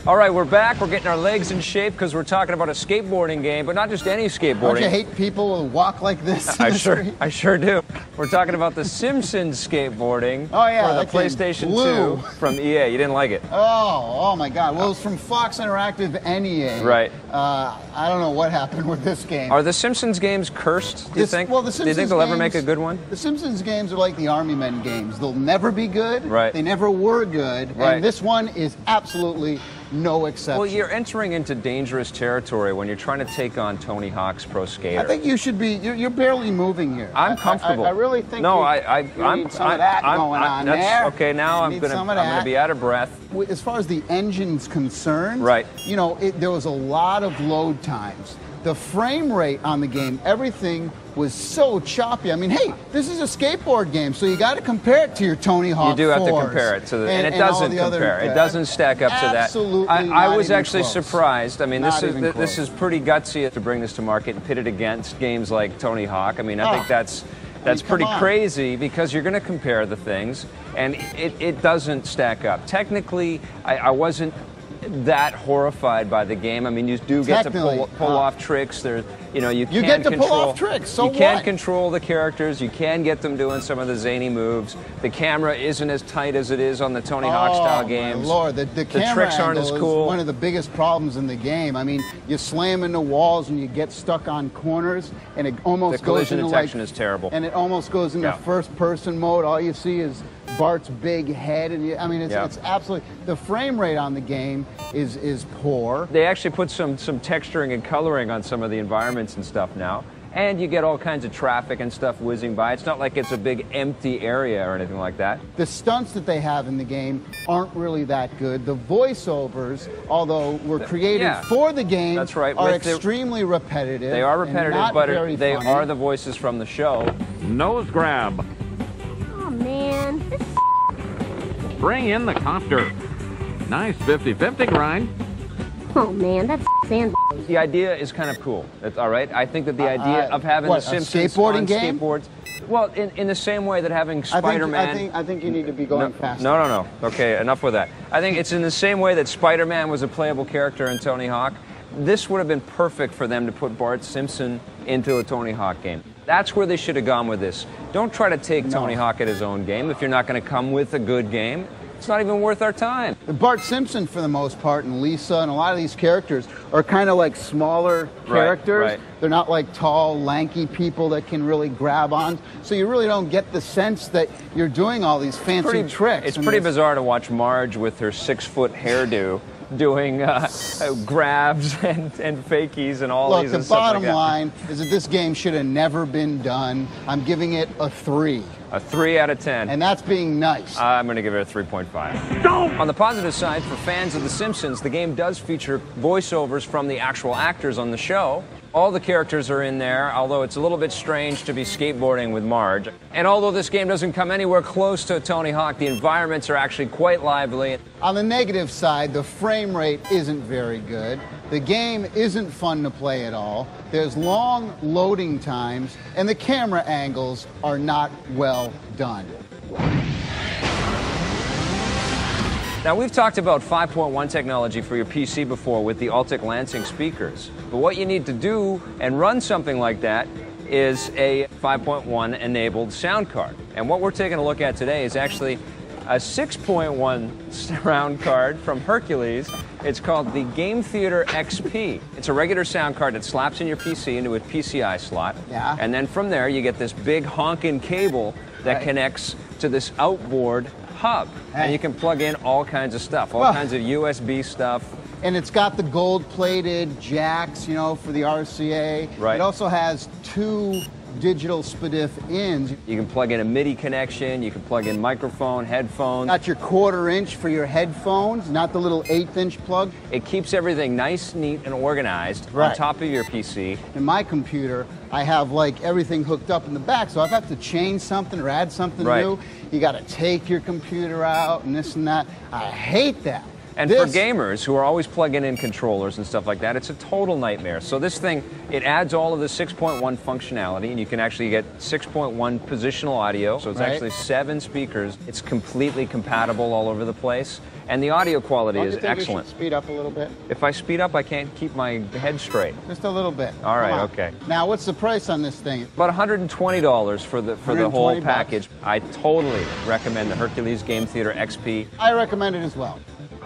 All right, we're back. We're getting our legs in shape because we're talking about a skateboarding game, but not just any skateboarding. Don't you hate people who walk like this? I sure, I sure do. We're talking about the Simpsons skateboarding Oh, yeah, for the PlayStation blew. 2 from EA. You didn't like it? Oh, oh my God! Well, it was from Fox Interactive and EA. Right. Uh, I don't know what happened with this game. Are the Simpsons games cursed? Do you think? Well, the Simpsons. do you think they'll ever make a good one? The Simpsons games are like the Army Men games. They'll never be good. Right. They never were good. Right. And this one is absolutely no exception. Well, you're entering into dangerous territory when you're trying to take on Tony Hawk's Pro Skater. I think you should be. You're, you're barely moving here. I- I'm comfortable. I, I really think. No, you, I, I, you I'm. need some I, of that I'm, going I'm- on that's, there. Okay, now I'm gonna. I'm gonna be out of breath. As far as the engine's concerned, Right. You know, it, there was a lot of load times. The frame rate on the game, everything was so choppy. I mean, hey, this is a skateboard game, so you got to compare it to your Tony Hawk. You do have to compare it to the, and, it all doesn't the other- compare. it doesn't stack up to that. Absolutely I, I was actually close. surprised. I mean, Not this is th- this is pretty gutsy to bring this to market and pit it against games like Tony Hawk. I mean, I Oh. think ah. that's that's come pretty on. crazy because you're going to compare the things, and it, it doesn't stack up. Technically, I, I wasn't that horrified by the game. I mean, you do get to pull, pull uh, off tricks. There, you know, you You can get to pull off tricks, so you can what? control the characters. You can get them doing some of the zany moves. The camera isn't as tight as it is on the Tony Hawk oh, style games. Lord, the, the, camera tricks aren't as cool. one of the biggest problems in the game. I mean, you slam into walls and you get stuck on corners, and it almost The collision goes into detection like, is terrible. And it almost goes into Yeah. first-person mode. All you see is Bart's big head, and you, I mean, it's, Yeah. it's absolutely the frame rate on the game is is poor. They actually put some some texturing and coloring on some of the environments and stuff now. And you get all kinds of traffic and stuff whizzing by. It's not like it's a big empty area or anything like that. The stunts that they have in the game aren't really that good. The voiceovers, although were created yeah. for the game, That's right, are with the- extremely repetitive. They are repetitive, but they funny. are the voices from the show. Nose grab. Oh man, Bring in the copter. Nice 50-50 grind. Oh man, that's sand. The idea is kind of cool. That's all right. I think that the idea uh, of having what, the a Simpsons skateboarding on game? skateboards. Well, in, in the same way that having Spider-Man. I think I think you need to be going no, faster. No, no, no. Okay, enough with that. I think it's in the same way that Spider-Man was a playable character in Tony Hawk. This would have been perfect for them to put Bart Simpson into a Tony Hawk game. That's where they should have gone with this. Don't try to take Tony Hawk at his own game if you're not going to come with a good game. It's not even worth our time. Bart Simpson, for the most part, and Lisa, and a lot of these characters are kind of like smaller characters. right. They're not like tall, lanky people that can really grab on. So you really don't get the sense that you're doing all these fancy Pretty- tricks. It's pretty bizarre to watch Marge with her six-foot hairdo doing uh, uh, grabs and, and fakies and all Look, these the and stuff like bottom line is that this game should have never been done. I'm giving it a three. A three out of ten. And that's being nice. I'm going to give it a 3.5. On the positive side, for fans of The Simpsons, the game does feature voiceovers from the actual actors on the show. All the characters are in there, although it's a little bit strange to be skateboarding with Marge. And although this game doesn't come anywhere close to Tony Hawk, the environments are actually quite lively. On the negative side, the frame rate isn't very good. The game isn't fun to play at all. There's long loading times, and the camera angles are not well done. Now, we've talked about 5.1 technology for your PC before with the Altec Lansing speakers. But what you need to do and run something like that is a 5.1 enabled sound card. And what we're taking a look at today is actually a 6.1 sound card from Hercules. It's called the Game Theater XP. It's a regular sound card that slaps in your PC into a PCI slot. Yeah. And then from there, you get this big honking cable that Right. connects to this outboard hub. And you can plug in all kinds of stuff, all Well- kinds of USB stuff. And it's got the gold plated jacks, you know, for the RCA. Right. It also has two digital SPDIF ins. You can plug in a MIDI connection, you can plug in microphone, headphones. Got your quarter inch for your headphones, not the little eighth inch plug. It keeps everything nice, neat, and organized on top of your PC. In my computer, I have like everything hooked up in the back, so if I have to change something or add something Right. new, you got to take your computer out and this and that. I hate that. And This- for gamers who are always plugging in controllers and stuff like that, it's a total nightmare. So this thing, it adds all of the 6.1 functionality, and you can actually get 6.1 positional audio. So it's Right. actually seven speakers. It's completely compatible all over the place, and the audio quality is you think we should excellent. speed up a little bit? If I speed up, I can't keep my head straight. Just a little bit. All right, okay. Now, what's the price on this thing? About $120 for the for the whole 120 bucks. package. I totally recommend the Hercules Game Theater XP. I recommend it as well.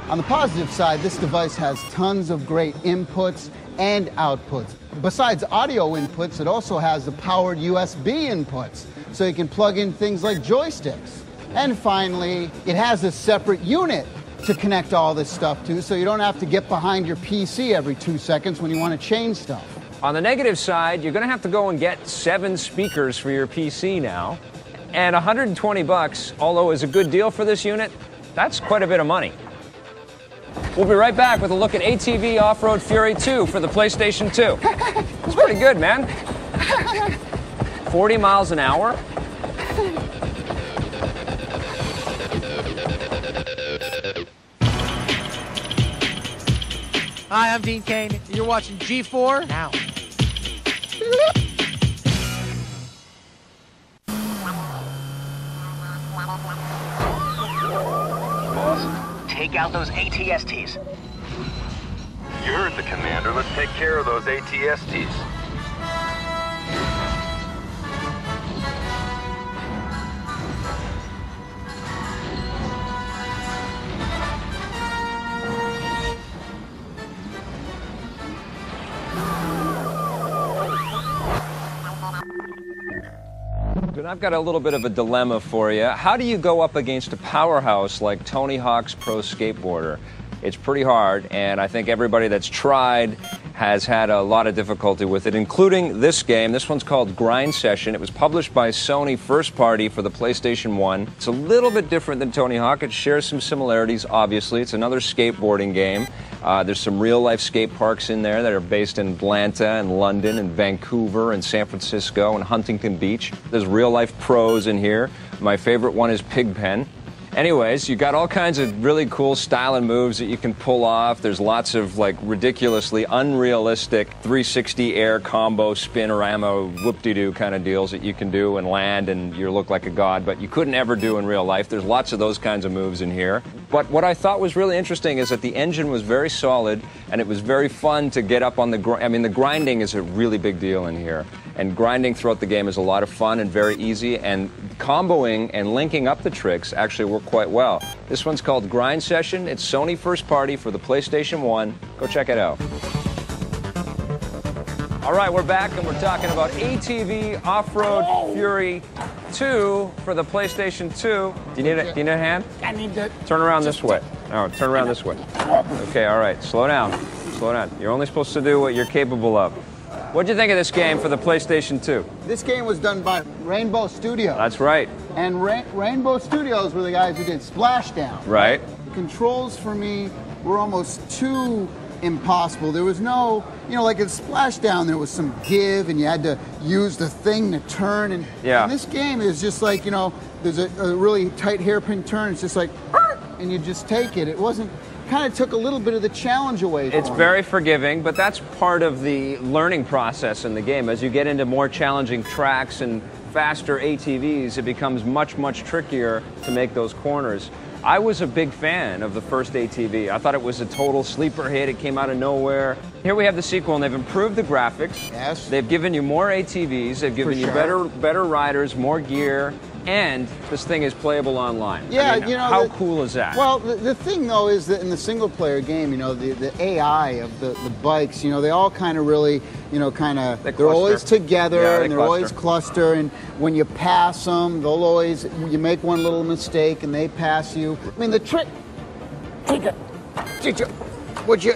On the positive side, this device has tons of great inputs and outputs. Besides audio inputs, it also has the powered USB inputs, so you can plug in things like joysticks. And finally, it has a separate unit to connect all this stuff to, so you don't have to get behind your PC every two seconds when you want to change stuff. On the negative side, you're going to have to go and get seven speakers for your PC now. And 120 bucks, although is a good deal for this unit, that's quite a bit of money. We'll be right back with a look at ATV Off-Road Fury 2 for the PlayStation 2. It's pretty good, man. 40 miles an hour. Hi, I'm Dean Cain. You're watching G4 now. Take out those ATSTs. You heard the commander. Let's take care of those ATSTs. I've got a little bit of a dilemma for you. How do you go up against a powerhouse like Tony Hawk's Pro Skateboarder? It's pretty hard, and I think everybody that's tried has had a lot of difficulty with it, including this game. This one's called Grind Session. It was published by Sony first party for the PlayStation 1. It's a little bit different than Tony Hawk. It shares some similarities, obviously. It's another skateboarding game. Uh, there's some real life skate parks in there that are based in Atlanta and London and Vancouver and San Francisco and Huntington Beach. There's real life pros in here. My favorite one is Pigpen. Anyways, you got all kinds of really cool style and moves that you can pull off. There's lots of like ridiculously unrealistic 360 air combo spin spinorama whoop-de-doo kind of deals that you can do and land and you look like a god, but you couldn't ever do in real life. There's lots of those kinds of moves in here. But what I thought was really interesting is that the engine was very solid and it was very fun to get up on the I mean the grinding is a really big deal in here. And grinding throughout the game is a lot of fun and very easy and comboing and linking up the tricks actually work quite well. This one's called Grind Session. It's Sony first party for the PlayStation 1. Go check it out. All right, we're back and we're talking about ATV Off-Road Fury 2 for the PlayStation 2. Do you need a, do you need a hand? I need to. Turn around this way. No, turn around this way. Okay, all right. Slow down. Slow down. You're only supposed to do what you're capable of. What'd you think of this game for the PlayStation 2? This game was done by Rainbow Studios. That's right. And Ra- Rainbow Studios were the guys who did Splashdown. Right. The controls for me were almost too impossible. There was no, you know, like in Splashdown, there was some give and you had to use the thing to turn. And, Yeah. and this game is just like, you know, there's a, a really tight hairpin turn. It's just like, and you just take it. It wasn't, kind of took a little bit of the challenge away from It's very forgiving, but that's part of the learning process in the game. As you get into more challenging tracks and faster ATVs, it becomes much, much trickier to make those corners. I was a big fan of the first ATV. I thought it was a total sleeper hit. It came out of nowhere. Here we have the sequel, and they've improved the graphics. Yes. They've given you more ATVs. They've given you better better riders, more gear, and this thing is playable online. I Yeah, mean, you know, how the- cool is that? Well, the, the thing though is that in the single player game, you know, the, the AI of the, the bikes, you know, they all kind of really, you know, kind of, They are always together Yeah, they and they're cluster. always cluster. And when you pass them, they'll always, you make one little mistake and they pass you. I mean, the trick, Teacher, teacher, would you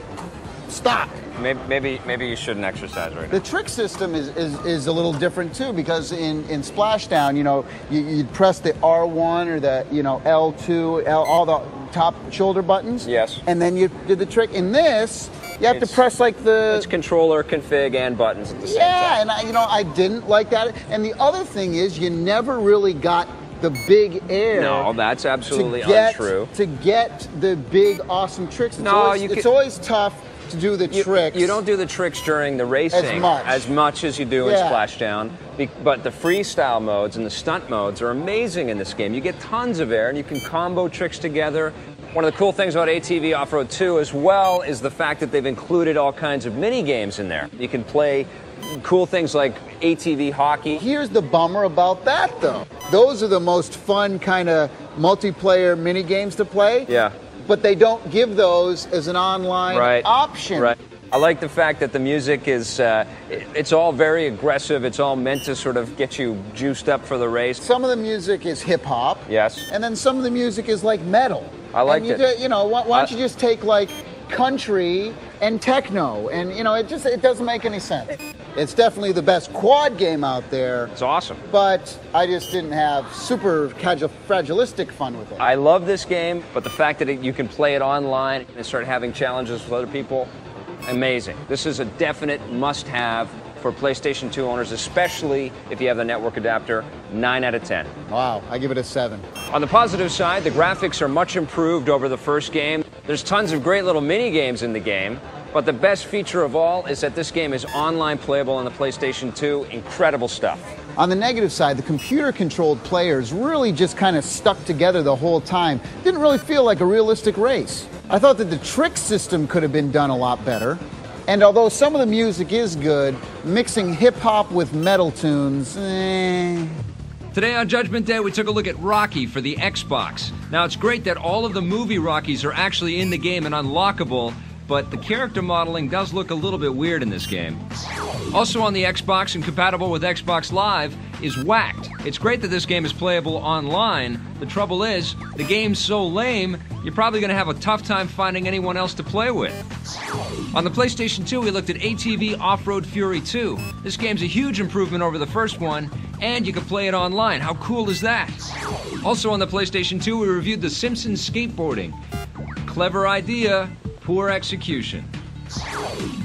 stop? Maybe, maybe maybe you shouldn't exercise right now. The trick system is, is, is a little different too because in, in Splashdown, you know, you, you'd press the R1 or the, you know, L2, L, all the top shoulder buttons. Yes. And then you did the trick. In this, you have It's- to press like the. It's controller, config, and buttons at the same yeah, time. and I, you know, I didn't like that. And the other thing is, you never really got the big air. No, that's absolutely to get, untrue. To get the big, awesome tricks. It's No, always, you it's can- always tough to do the You, tricks. you don't do the tricks during the racing much. as much as you do in Splashdown, but the freestyle modes and the stunt modes are amazing in this game. You get tons of air and you can combo tricks together. One of the cool things about ATV Off-Road 2 as well is the fact that they've included all kinds of mini games in there. You can play cool things like ATV hockey. Here's the bummer about that, though. Those are the most fun kind of multiplayer mini games to play. Yeah. But they don't give those as an online right. option. Right. I like the fact that the music is, uh, it's all very aggressive. It's all meant to sort of get you juiced up for the race. Some of the music is hip hop. Yes. And then some of the music is like metal. I like and you it. you know, why, why don't you just take like country and techno? And you know, it just it doesn't make any sense. It's definitely the best quad game out there. It's awesome. But I just didn't have super casual, fragilistic fun with it. I love this game, but the fact that it, you can play it online and start having challenges with other people, amazing. This is a definite must have for PlayStation 2 owners, especially if you have the network adapter. 9 out of 10. Wow, I give it a seven. On the positive side, the graphics are much improved over the first game. There's tons of great little mini games in the game, but the best feature of all is that this game is online playable on the PlayStation 2. Incredible stuff. On the negative side, the computer controlled players really just kind of stuck together the whole time. Didn't really feel like a realistic race. I thought that the trick system could have been done a lot better. And although some of the music is good, mixing hip hop with metal tunes, eh. Today on Judgment Day, we took a look at Rocky for the Xbox. Now, it's great that all of the movie Rockies are actually in the game and unlockable, but the character modeling does look a little bit weird in this game. Also on the Xbox and compatible with Xbox Live is Whacked. It's great that this game is playable online. The trouble is, the game's so lame, you're probably going to have a tough time finding anyone else to play with. On the PlayStation 2, we looked at ATV Off-Road Fury 2. This game's a huge improvement over the first one, and you can play it online. How cool is that? Also on the PlayStation 2, we reviewed The Simpsons Skateboarding. Clever idea, poor execution.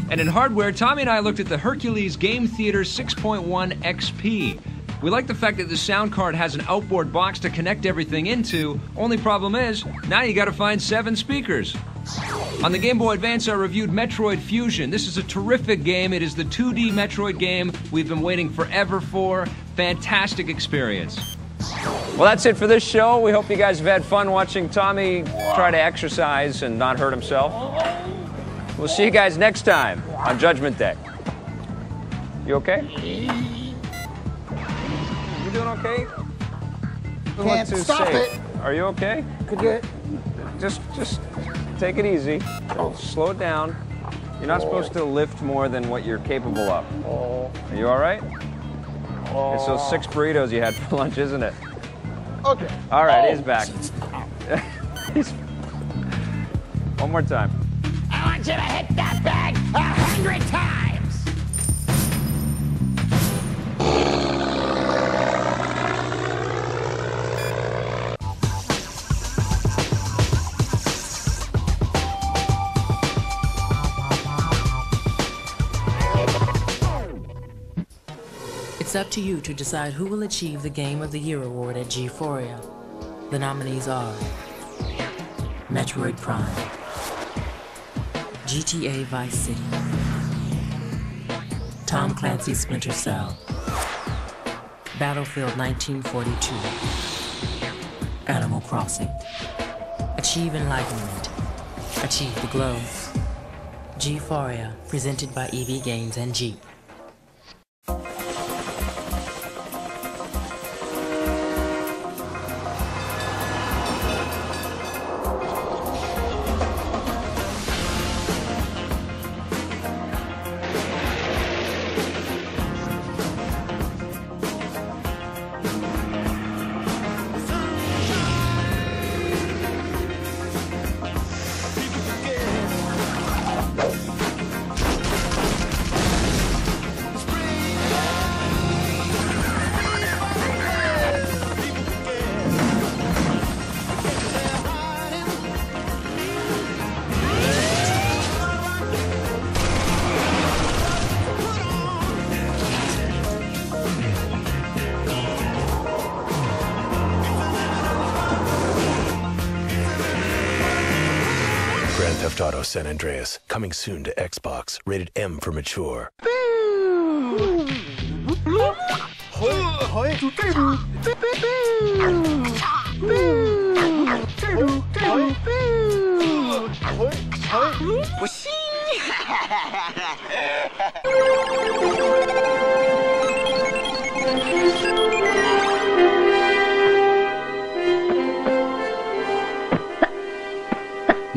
And in hardware, Tommy and I looked at the Hercules Game Theater 6.1 XP. We like the fact that the sound card has an outboard box to connect everything into. Only problem is, now you gotta find seven speakers. On the Game Boy Advance, I reviewed Metroid Fusion. This is a terrific game. It is the 2D Metroid game we've been waiting forever for. Fantastic experience. Well, that's it for this show. We hope you guys have had fun watching Tommy try to exercise and not hurt himself. We'll see you guys next time on Judgment Day. You okay? You doing okay? Can't stop safe. it. Are you okay? Could you? Just, just take it easy. Slow it down. You're not oh. supposed to lift more than what you're capable of. Oh. Are you all right? It's those six oh. burritos you had for lunch, isn't it? Okay. All right, Oh, he's back. he's... One more time. I want you to hit that bag a hundred times. It's up to you to decide who will achieve the Game of the Year award at G-Phoria. The nominees are Metroid Prime, GTA Vice City, Tom Clancy's Splinter Cell, Battlefield 1942, Animal Crossing. Achieve enlightenment. Achieve the glow. G-Phoria, presented by EB Games and Jeep. San Andreas, coming soon to Xbox, rated M for mature.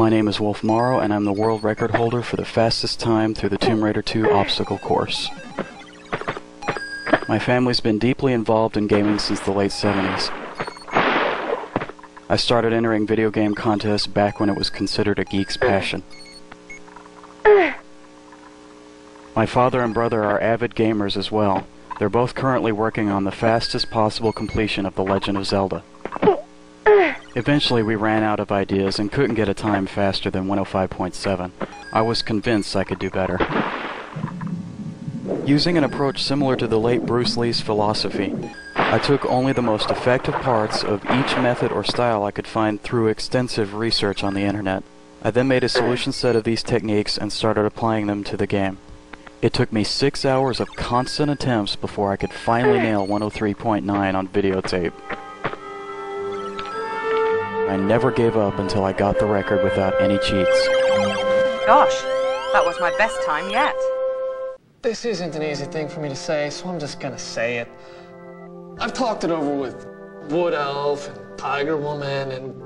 My name is Wolf Morrow, and I'm the world record holder for the fastest time through the Tomb Raider 2 obstacle course. My family's been deeply involved in gaming since the late 70s. I started entering video game contests back when it was considered a geek's passion. My father and brother are avid gamers as well. They're both currently working on the fastest possible completion of The Legend of Zelda. Eventually, we ran out of ideas and couldn't get a time faster than 105.7. I was convinced I could do better. Using an approach similar to the late Bruce Lee's philosophy, I took only the most effective parts of each method or style I could find through extensive research on the internet. I then made a solution set of these techniques and started applying them to the game. It took me six hours of constant attempts before I could finally nail 103.9 on videotape. I never gave up until I got the record without any cheats. Gosh, that was my best time yet. This isn't an easy thing for me to say, so I'm just gonna say it. I've talked it over with Wood Elf and Tiger Woman, and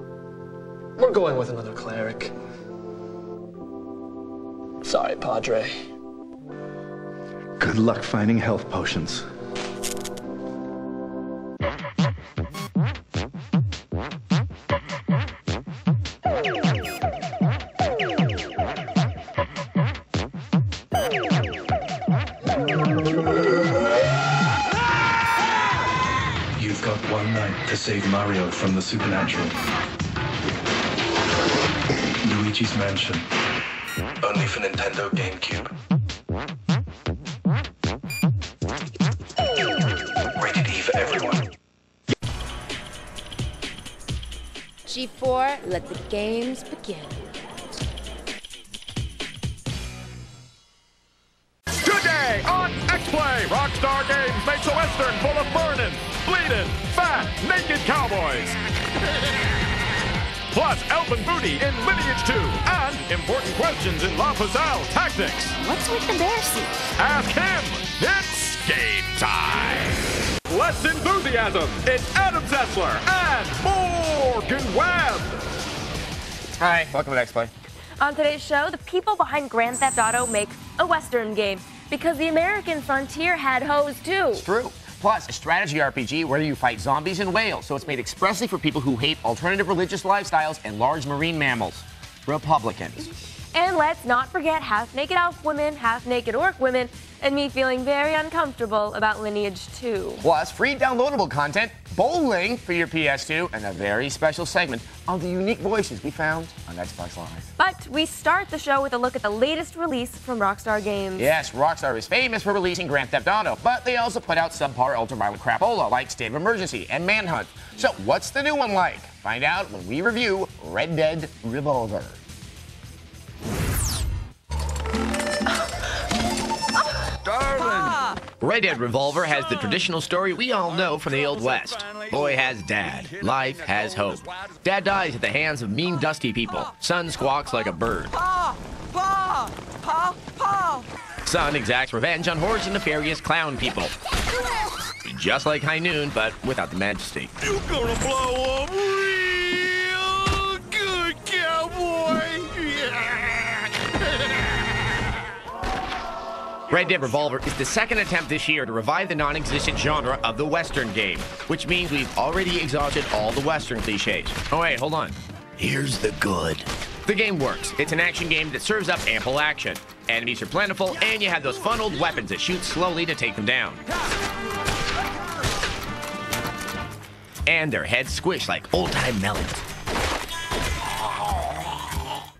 we're going with another cleric. Sorry, Padre. Good luck finding health potions. To save Mario from the supernatural. Luigi's Mansion. Only for Nintendo GameCube. Rated E for everyone. G4, let the games begin. Today on X-Play, Rockstar Games makes a western full of burning, bleeding, fat, naked cowboys. Plus Elven Booty in Lineage 2 and important questions in La Pucelle Tactics. What's with the bear suit? Ask him. It's game time. Less enthusiasm. It's Adam Sessler and Morgan Webb. Hi, welcome to X-Play. On today's show, the people behind Grand Theft Auto make a Western game because the American frontier had hoes too. It's true. Plus, a strategy RPG where you fight zombies and whales, so it's made expressly for people who hate alternative religious lifestyles and large marine mammals. Republicans. And let's not forget half naked elf women, half naked orc women, and me feeling very uncomfortable about Lineage 2. Plus, free downloadable content, bowling for your PS2, and a very special segment on the unique voices we found on Xbox Live. But we start the show with a look at the latest release from Rockstar Games. Yes, Rockstar is famous for releasing Grand Theft Auto, but they also put out subpar ultra-violent crapola like State of Emergency and Manhunt. So what's the new one like? Find out when we review Red Dead Revolver. Darling, ah. Red Dead Revolver has the traditional story we all know from the Old West. Boy has dad. Life has hope. Dad dies at the hands of mean, dusty people. Son squawks like a bird. Pa! Pa! Pa! Pa! Son exacts revenge on horse and nefarious clown people. Just like High Noon, but without the majesty. You gonna blow up real good, cowboy? Red Dead Revolver is the second attempt this year to revive the non existent genre of the Western game, which means we've already exhausted all the Western cliches. Oh, wait, hold on. Here's the good. The game works. It's an action game that serves up ample action. Enemies are plentiful, and you have those fun old weapons that shoot slowly to take them down. And their heads squish like old time melons.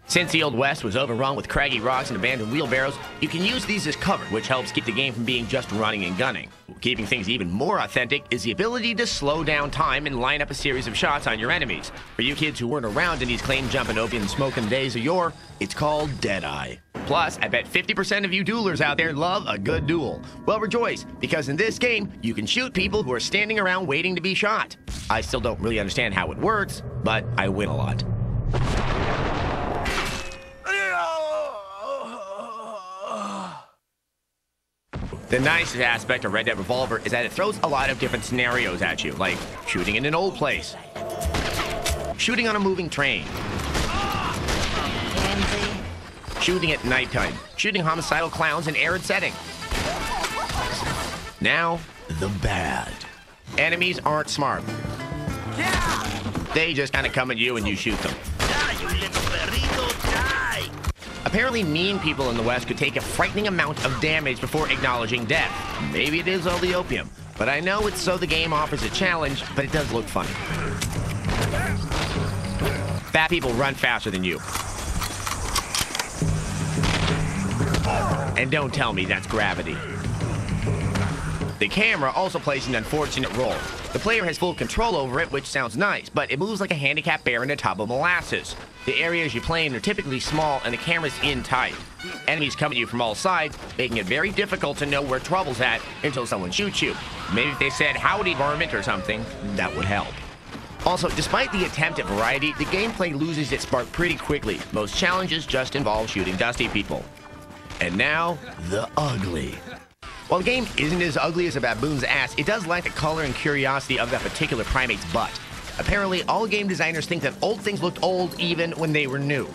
Since the Old West was overrun with craggy rocks and abandoned wheelbarrows, you can use these as cover, which helps keep the game from being just running and gunning. Keeping things even more authentic is the ability to slow down time and line up a series of shots on your enemies. For you kids who weren't around in these claim jumping, opium smoking days of yore, it's called Deadeye. Plus, I bet 50% of you duelers out there love a good duel. Well, rejoice, because in this game, you can shoot people who are standing around waiting to be shot. I still don't really understand how it works, but I win a lot. The nicest aspect of Red Dead Revolver is that it throws a lot of different scenarios at you, like shooting in an old place, shooting on a moving train, shooting at nighttime, shooting homicidal clowns in arid setting. Now, the bad. Enemies aren't smart. They just kind of come at you and you shoot them. Apparently, mean people in the West could take a frightening amount of damage before acknowledging death. Maybe it is all the opium, but I know it's so the game offers a challenge, but it does look funny. Fat people run faster than you. And don't tell me that's gravity. The camera also plays an unfortunate role. The player has full control over it, which sounds nice, but it moves like a handicapped bear in a tub of molasses. The areas you play in are typically small and the camera's in tight. Enemies come at you from all sides, making it very difficult to know where trouble's at until someone shoots you. Maybe if they said howdy varmint or something, that would help. Also, despite the attempt at variety, the gameplay loses its spark pretty quickly. Most challenges just involve shooting dusty people. And now, the ugly. While the game isn't as ugly as a baboon's ass, it does lack the color and curiosity of that particular primate's butt. Apparently, all game designers think that old things looked old even when they were new.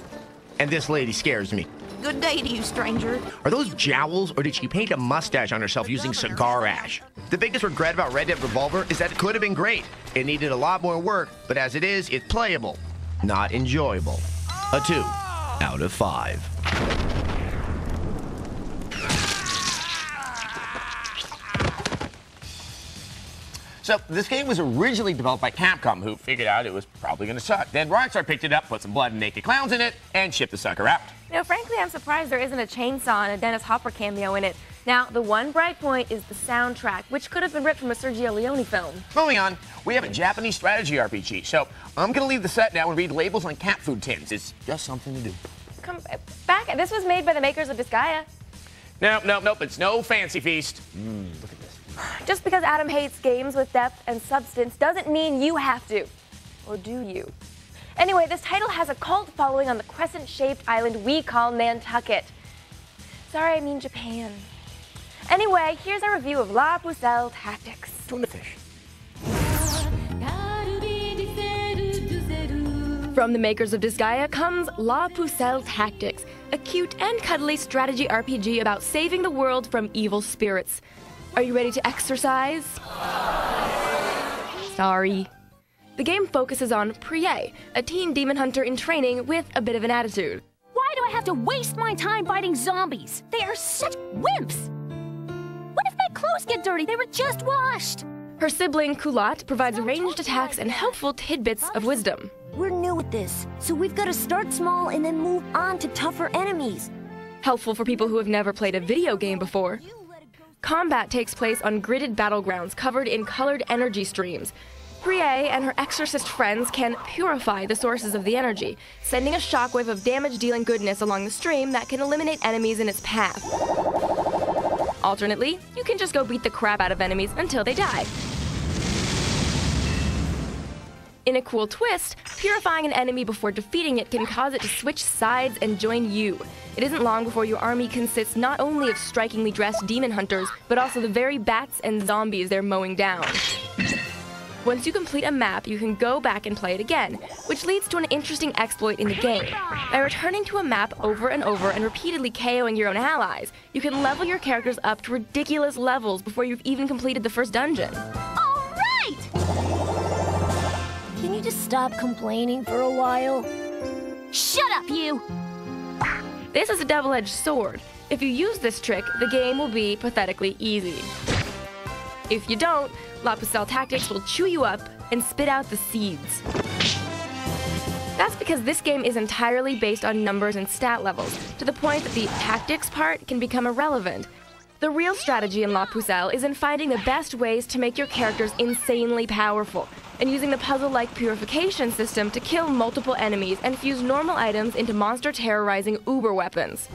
And this lady scares me. Good day to you, stranger. Are those jowls, or did she paint a mustache on herself using cigar ash? The biggest regret about Red Dead Revolver is that it could have been great. It needed a lot more work, but as it is, it's playable, not enjoyable. A 2 out of 5. So this game was originally developed by Capcom, who figured out it was probably going to suck. Then Rockstar picked it up, put some blood and naked clowns in it, and shipped the sucker out. You know, frankly, I'm surprised there isn't a chainsaw and a Dennis Hopper cameo in it. Now, the one bright point is the soundtrack, which could have been ripped from a Sergio Leone film. Moving on, we have a Japanese strategy RPG. So I'm going to leave the set now and read labels on cat food tins. It's just something to do. Come back. This was made by the makers of Disgaea. Nope, nope, nope. It's no fancy feast. Mm, look at this. Just because Adam hates games with depth and substance doesn't mean you have to. Or do you? Anyway, this title has a cult following on the crescent shaped island we call Nantucket. Sorry, I mean Japan. Anyway, here's a review of La Pucelle Tactics. Tuna fish. From the makers of Disgaea comes La Pucelle Tactics, a cute and cuddly strategy RPG about saving the world from evil spirits. Are you ready to exercise? Sorry. The game focuses on Prier, a teen demon hunter in training with a bit of an attitude. Why do I have to waste my time fighting zombies? They are such wimps! What if my clothes get dirty? They were just washed! Her sibling Culotte provides ranged attacks and helpful tidbits of wisdom. We're new at this, so we've got to start small and then move on to tougher enemies. Helpful for people who have never played a video game before. Combat takes place on gridded battlegrounds covered in colored energy streams. Prier and her exorcist friends can purify the sources of the energy, sending a shockwave of damage dealing goodness along the stream that can eliminate enemies in its path. Alternately, you can just go beat the crap out of enemies until they die. In a cool twist, purifying an enemy before defeating it can cause it to switch sides and join you. It isn't long before your army consists not only of strikingly dressed demon hunters, but also the very bats and zombies they're mowing down. Once you complete a map, you can go back and play it again, which leads to an interesting exploit in the game. By returning to a map over and over and repeatedly KOing your own allies, you can level your characters up to ridiculous levels before you've even completed the first dungeon. All right! You just stop complaining for a while? Shut up, you! This is a double-edged sword. If you use this trick, the game will be pathetically easy. If you don't, La Pucelle Tactics will chew you up and spit out the seeds. That's because this game is entirely based on numbers and stat levels, to the point that the tactics part can become irrelevant. The real strategy in La Pucelle is in finding the best ways to make your characters insanely powerful, and using the puzzle-like purification system to kill multiple enemies and fuse normal items into monster-terrorizing uber weapons.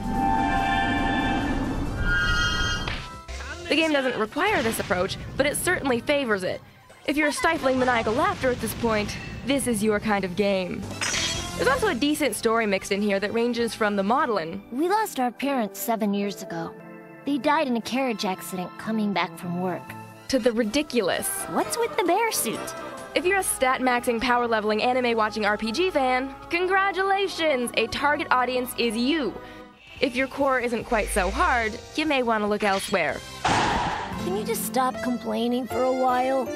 The game doesn't require this approach, but it certainly favors it. If you're stifling maniacal laughter at this point, this is your kind of game. There's also a decent story mixed in here that ranges from the modeling. We lost our parents seven years ago. They died in a carriage accident coming back from work. To the ridiculous. What's with the bear suit? If you're a stat maxing, power leveling, anime watching RPG fan, congratulations! A target audience is you. If your core isn't quite so hard, you may want to look elsewhere. Can you just stop complaining for a while?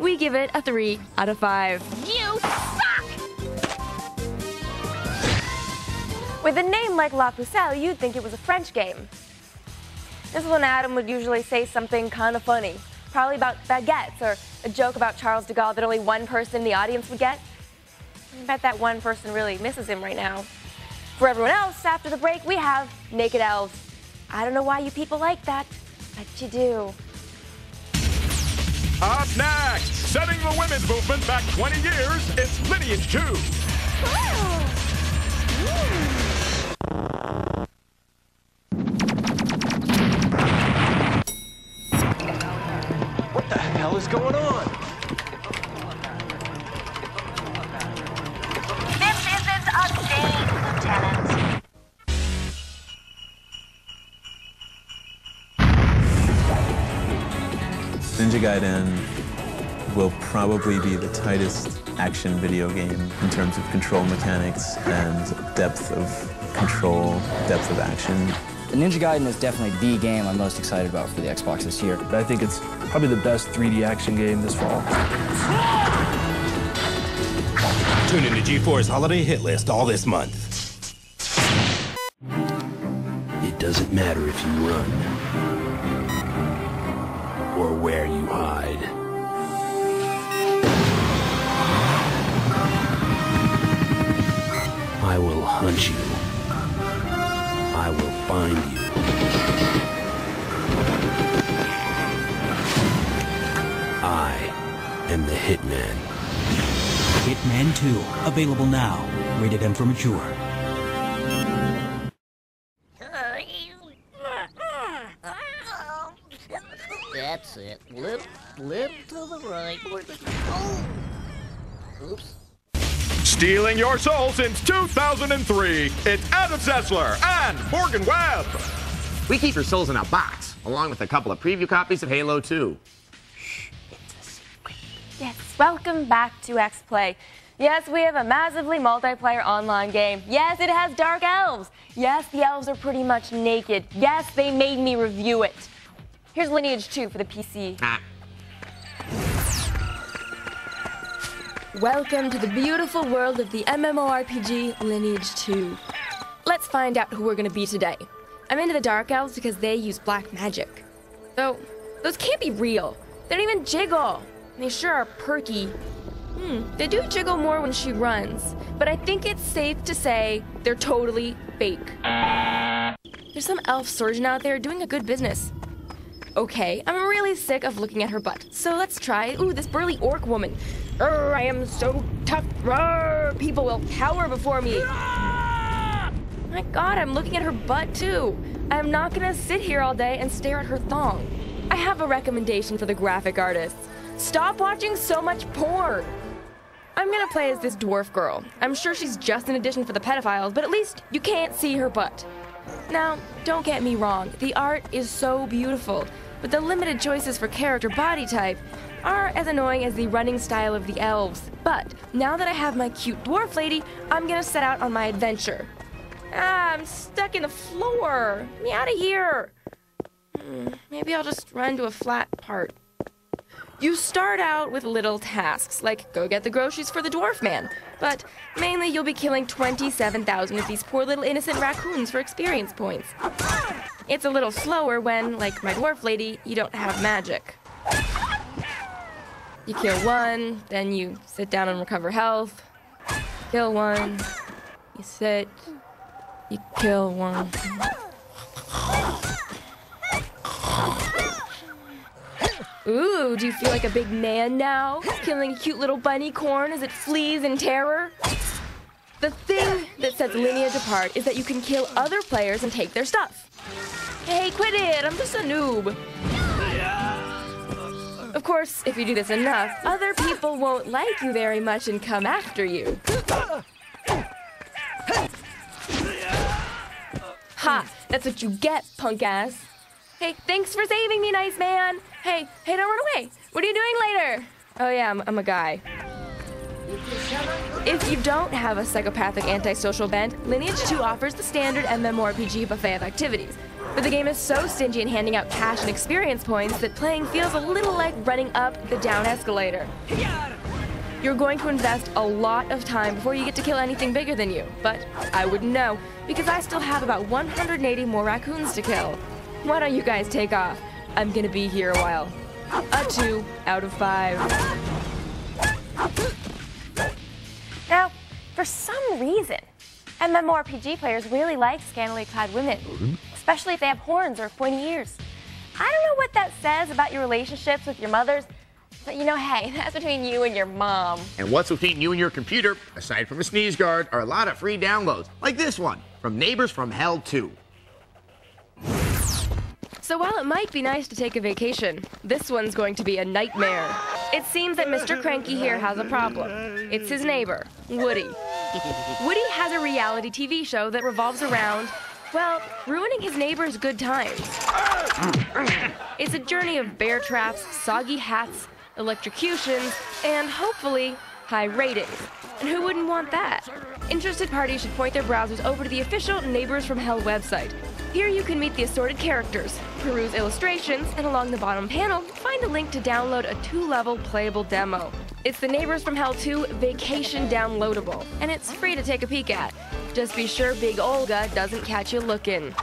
We give it a 3 out of 5. You suck! With a name like La Pucelle, you'd think it was a French game. This is when Adam would usually say something kind of funny, probably about baguettes or a joke about Charles de Gaulle that only one person in the audience would get. I bet that one person really misses him right now. For everyone else, after the break, we have Naked Elves. I don't know why you people like that, but you do. Up next, setting the women's movement back 20 years, it's Lineage 2. What the hell is going on? This isn't a game, Lieutenant. Ninja Gaiden will probably be the tightest action video game in terms of control mechanics and depth of control, depth of action. The Ninja Gaiden is definitely the game I'm most excited about for the Xbox this year. I think it's probably the best 3D action game this fall. Tune into G4's holiday hit list all this month. It doesn't matter if you run or where you hide. I will hunt you. I will find you. I am the Hitman. Hitman 2, available now. Rated M for mature. That's it. Lip, lip to the right. Oh. Oops. Stealing your soul since 2003, it's Adam Sessler and Morgan Webb. We keep your souls in a box, along with a couple of preview copies of Halo 2. Yes, welcome back to X Play. Yes, we have a massively multiplayer online game. Yes, it has dark elves. Yes, the elves are pretty much naked. Yes, they made me review it. Here's Lineage 2 for the PC. Ah, Welcome to the beautiful world of the MMORPG Lineage 2. Let's find out who we're gonna be today. I'm into the Dark Elves because they use black magic. Though, those can't be real. They don't even jiggle. They sure are perky. Hmm, they do jiggle more when she runs, but I think it's safe to say they're totally fake. There's some elf surgeon out there doing a good business. Okay, I'm really sick of looking at her butt, so let's try. Ooh, this burly orc woman. I am so tough. People will cower before me. My god, I'm looking at her butt too. I'm not gonna sit here all day and stare at her thong. I have a recommendation for the graphic artists. Stop watching so much porn. I'm gonna play as this dwarf girl. I'm sure she's just an addition for the pedophiles, but at least you can't see her butt. Now, don't get me wrong, the art is so beautiful, but the limited choices for character body type are as annoying as the running style of the elves. But now that I have my cute dwarf lady, I'm gonna set out on my adventure. Ah, I'm stuck in the floor. Get me out of here. Hmm, maybe I'll just run to a flat part. You start out with little tasks, like go get the groceries for the dwarf man. But mainly you'll be killing 27,000 of these poor little innocent raccoons for experience points. It's a little slower when, like my dwarf lady, you don't have magic. You kill one, then you sit down and recover health. Kill one, you sit, you kill one. Ooh, do you feel like a big man now? Killing a cute little bunny corn as it flees in terror? The thing that sets Lineage apart is that you can kill other players and take their stuff. Hey, quit it! I'm just a noob. Of course, if you do this enough, other people won't like you very much and come after you. Ha! That's what you get, punk ass. Hey, thanks for saving me, nice man. Hey, hey, don't run away. What are you doing later? Oh yeah, I'm, I'm a guy. If you don't have a psychopathic antisocial bent, Lineage 2 offers the standard MMORPG buffet of activities. But the game is so stingy in handing out cash and experience points that playing feels a little like running up the down escalator. You're going to invest a lot of time before you get to kill anything bigger than you, but I wouldn't know, because I still have about 180 more raccoons to kill. Why don't you guys take off? I'm gonna be here a while. A two out of five. Now, for some reason, MMORPG players really like scantily clad women, especially if they have horns or pointy ears. I don't know what that says about your relationships with your mothers, but you know, hey, that's between you and your mom. And what's between you and your computer, aside from a sneeze guard, are a lot of free downloads, like this one from Neighbors from Hell 2. So while it might be nice to take a vacation, this one's going to be a nightmare. It seems that Mr. Cranky here has a problem. It's his neighbor, Woody. Woody has a reality TV show that revolves around, well, ruining his neighbor's good times. It's a journey of bear traps, soggy hats, electrocutions, and hopefully, high ratings. And who wouldn't want that? Interested parties should point their browsers over to the official Neighbors from Hell website. Here you can meet the assorted characters, peruse illustrations, and along the bottom panel, find a link to download a two-level playable demo. It's the Neighbors from Hell 2 Vacation Downloadable, and it's free to take a peek at. Just be sure Big Olga doesn't catch you looking.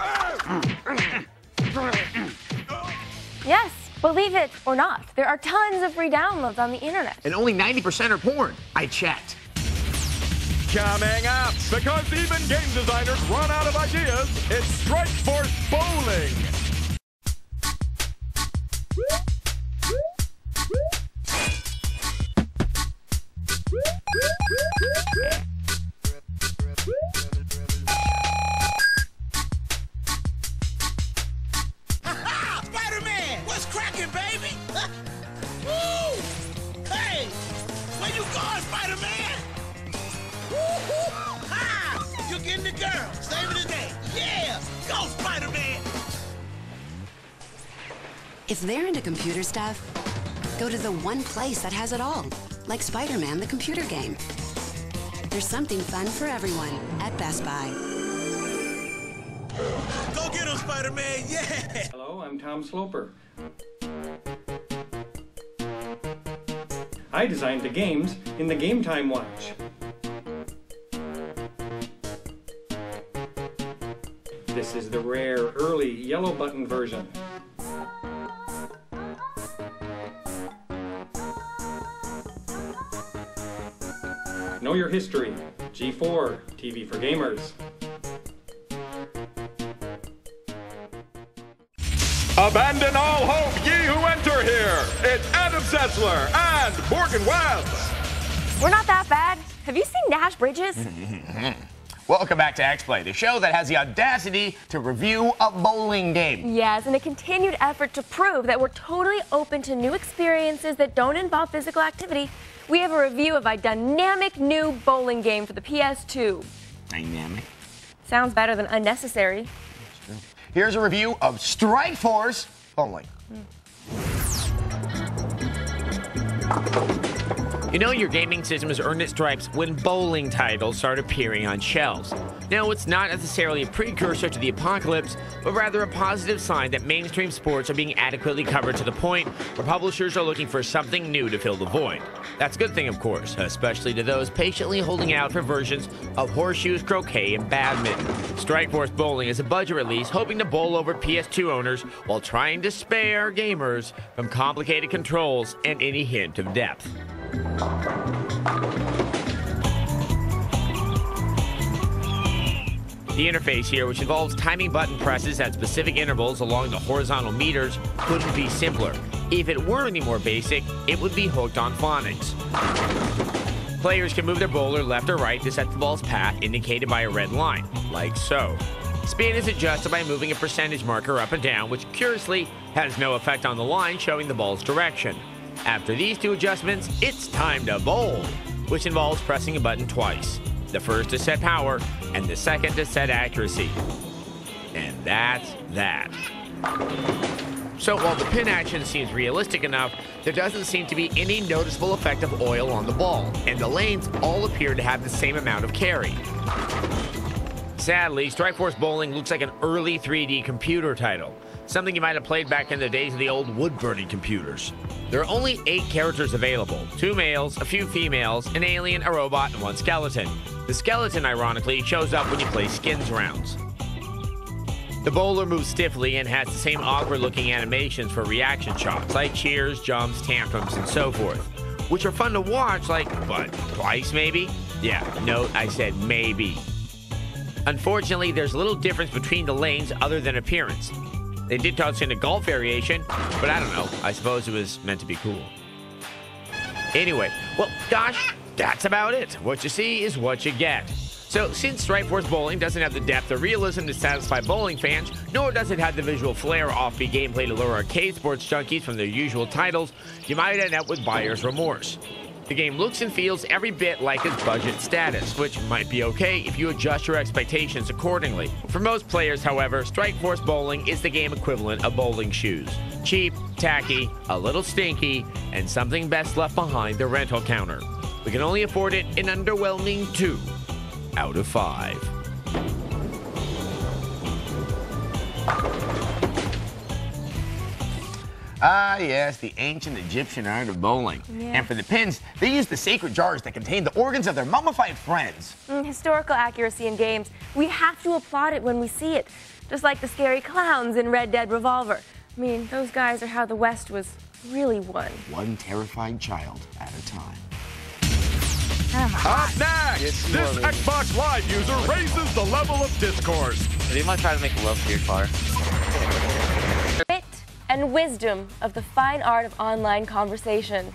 Yes, believe it or not, there are tons of free downloads on the internet. And only 90% are porn. I checked. Coming up, because even game designers run out of ideas, it's Strike Force Bowling. Spider-Man! The girl, saving the day. Yeah! Go, Spider-Man! If they're into computer stuff, go to the one place that has it all, like Spider Man the computer game. There's something fun for everyone at Best Buy. Go get him, Spider-Man! Yeah! Hello, I'm Tom Sloper. I designed the games in the Game Time Watch. This is the rare, early yellow button version. Know your history. G4, TV for gamers. Abandon all hope, ye who enter here. It's Adam Sessler and Morgan Webb. We're not that bad. Have you seen Nash Bridges? Welcome back to X Play, the show that has the audacity to review a bowling game. Yes, and a continued effort to prove that we're totally open to new experiences that don't involve physical activity. We have a review of a dynamic new bowling game for the PS2. Dynamic. Sounds better than unnecessary. Here's a review of Strike Force Bowling. Hmm. You know your gaming system has earned its stripes when bowling titles start appearing on shelves. Now, it's not necessarily a precursor to the apocalypse, but rather a positive sign that mainstream sports are being adequately covered to the point where publishers are looking for something new to fill the void. That's a good thing, of course, especially to those patiently holding out for versions of horseshoes, croquet, and badminton. Strikeforce Bowling is a budget release hoping to bowl over PS2 owners while trying to spare gamers from complicated controls and any hint of depth. The interface here, which involves timing button presses at specific intervals along the horizontal meters, couldn't be simpler. If it were any more basic, it would be hooked on phonics. Players can move their bowler left or right to set the ball's path indicated by a red line, like so. Spin is adjusted by moving a percentage marker up and down, which curiously has no effect on the line showing the ball's direction. After these two adjustments, it's time to bowl, which involves pressing a button twice. The first to set power, and the second to set accuracy. And that's that. So while the pin action seems realistic enough, there doesn't seem to be any noticeable effect of oil on the ball, and the lanes all appear to have the same amount of carry. Sadly, Strikeforce Bowling looks like an early 3D computer title, something you might have played back in the days of the old wood burning computers. There are only eight characters available two males, a few females, an alien, a robot, and one skeleton. The skeleton, ironically, shows up when you play skins rounds. The bowler moves stiffly and has the same awkward looking animations for reaction shots, like cheers, jumps, tantrums, and so forth, which are fun to watch, like, but twice maybe? Yeah, note I said maybe. Unfortunately, there's little difference between the lanes other than appearance. They did toss in a golf variation, but I don't know. I suppose it was meant to be cool. Anyway, well, gosh, that's about it. What you see is what you get. So, since Strikeforce Bowling doesn't have the depth or realism to satisfy bowling fans, nor does it have the visual flair offbeat gameplay to lure arcade sports junkies from their usual titles, you might end up with buyer's remorse. The game looks and feels every bit like its budget status, which might be okay if you adjust your expectations accordingly. For most players, however, Strikeforce Bowling is the game equivalent of bowling shoes. Cheap, tacky, a little stinky, and something best left behind the rental counter. We can only afford it an underwhelming 2 out of 5. Ah, yes, the ancient Egyptian art of bowling. Yeah. And for the pins, they used the sacred jars that contained the organs of their mummified friends. Mm, historical accuracy in games. We have to applaud it when we see it. Just like the scary clowns in Red Dead Revolver. I mean, those guys are how the West was really won. One terrified child at a time. Up next, this Xbox Live user raises the level of discourse. They might try to make love to your car. Wit and wisdom of the fine art of online conversation.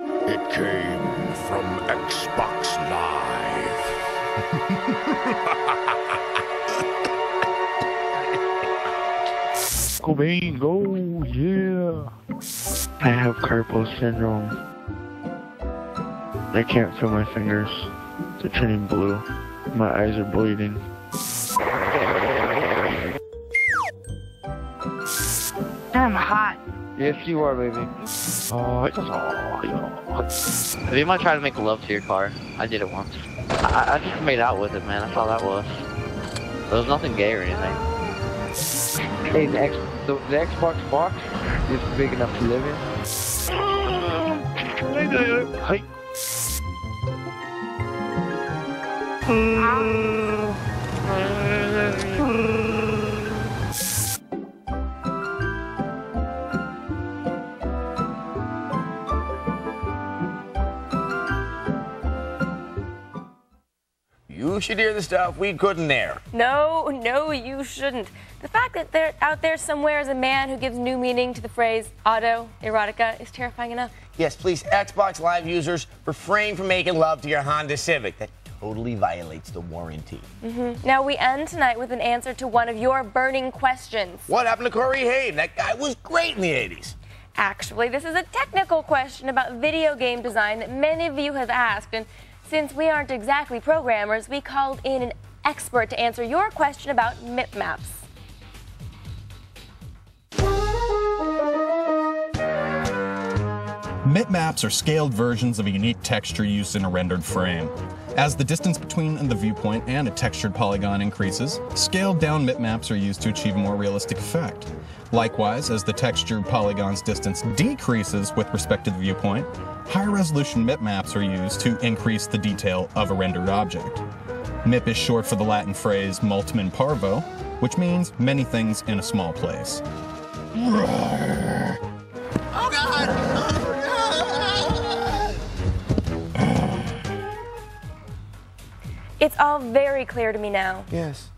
It came from Xbox Live. Go Bane, go, yeah. I have carpal syndrome. I can't feel my fingers. They're turning blue. My eyes are bleeding. I'm hot. Yes, you are, baby. Oh, Have you might try to make love to your car? I did it once. I, I just made out with it, man. That's all that was. There was nothing gay or anything. Hey, the, X, the, the Xbox box is big enough to live in. Hey. You should hear the stuff we couldn't air. No, no, you shouldn't. The fact that there out there somewhere is a man who gives new meaning to the phrase auto erotica is terrifying enough. Yes, please, Xbox Live users, refrain from making love to your Honda Civic. That totally violates the warranty. hmm Now we end tonight with an answer to one of your burning questions. What happened to Corey Haim? That guy was great in the 80s. Actually, this is a technical question about video game design that many of you have asked, and since we aren't exactly programmers, we called in an expert to answer your question about MIP maps. MIP maps are scaled versions of a unique texture used in a rendered frame. As the distance between the viewpoint and a textured polygon increases, scaled down MIP maps are used to achieve a more realistic effect. Likewise, as the textured polygon's distance decreases with respect to the viewpoint, higher resolution MIP maps are used to increase the detail of a rendered object. MIP is short for the Latin phrase multum in parvo, which means many things in a small place. Oh God! It's all very clear to me now. Yes.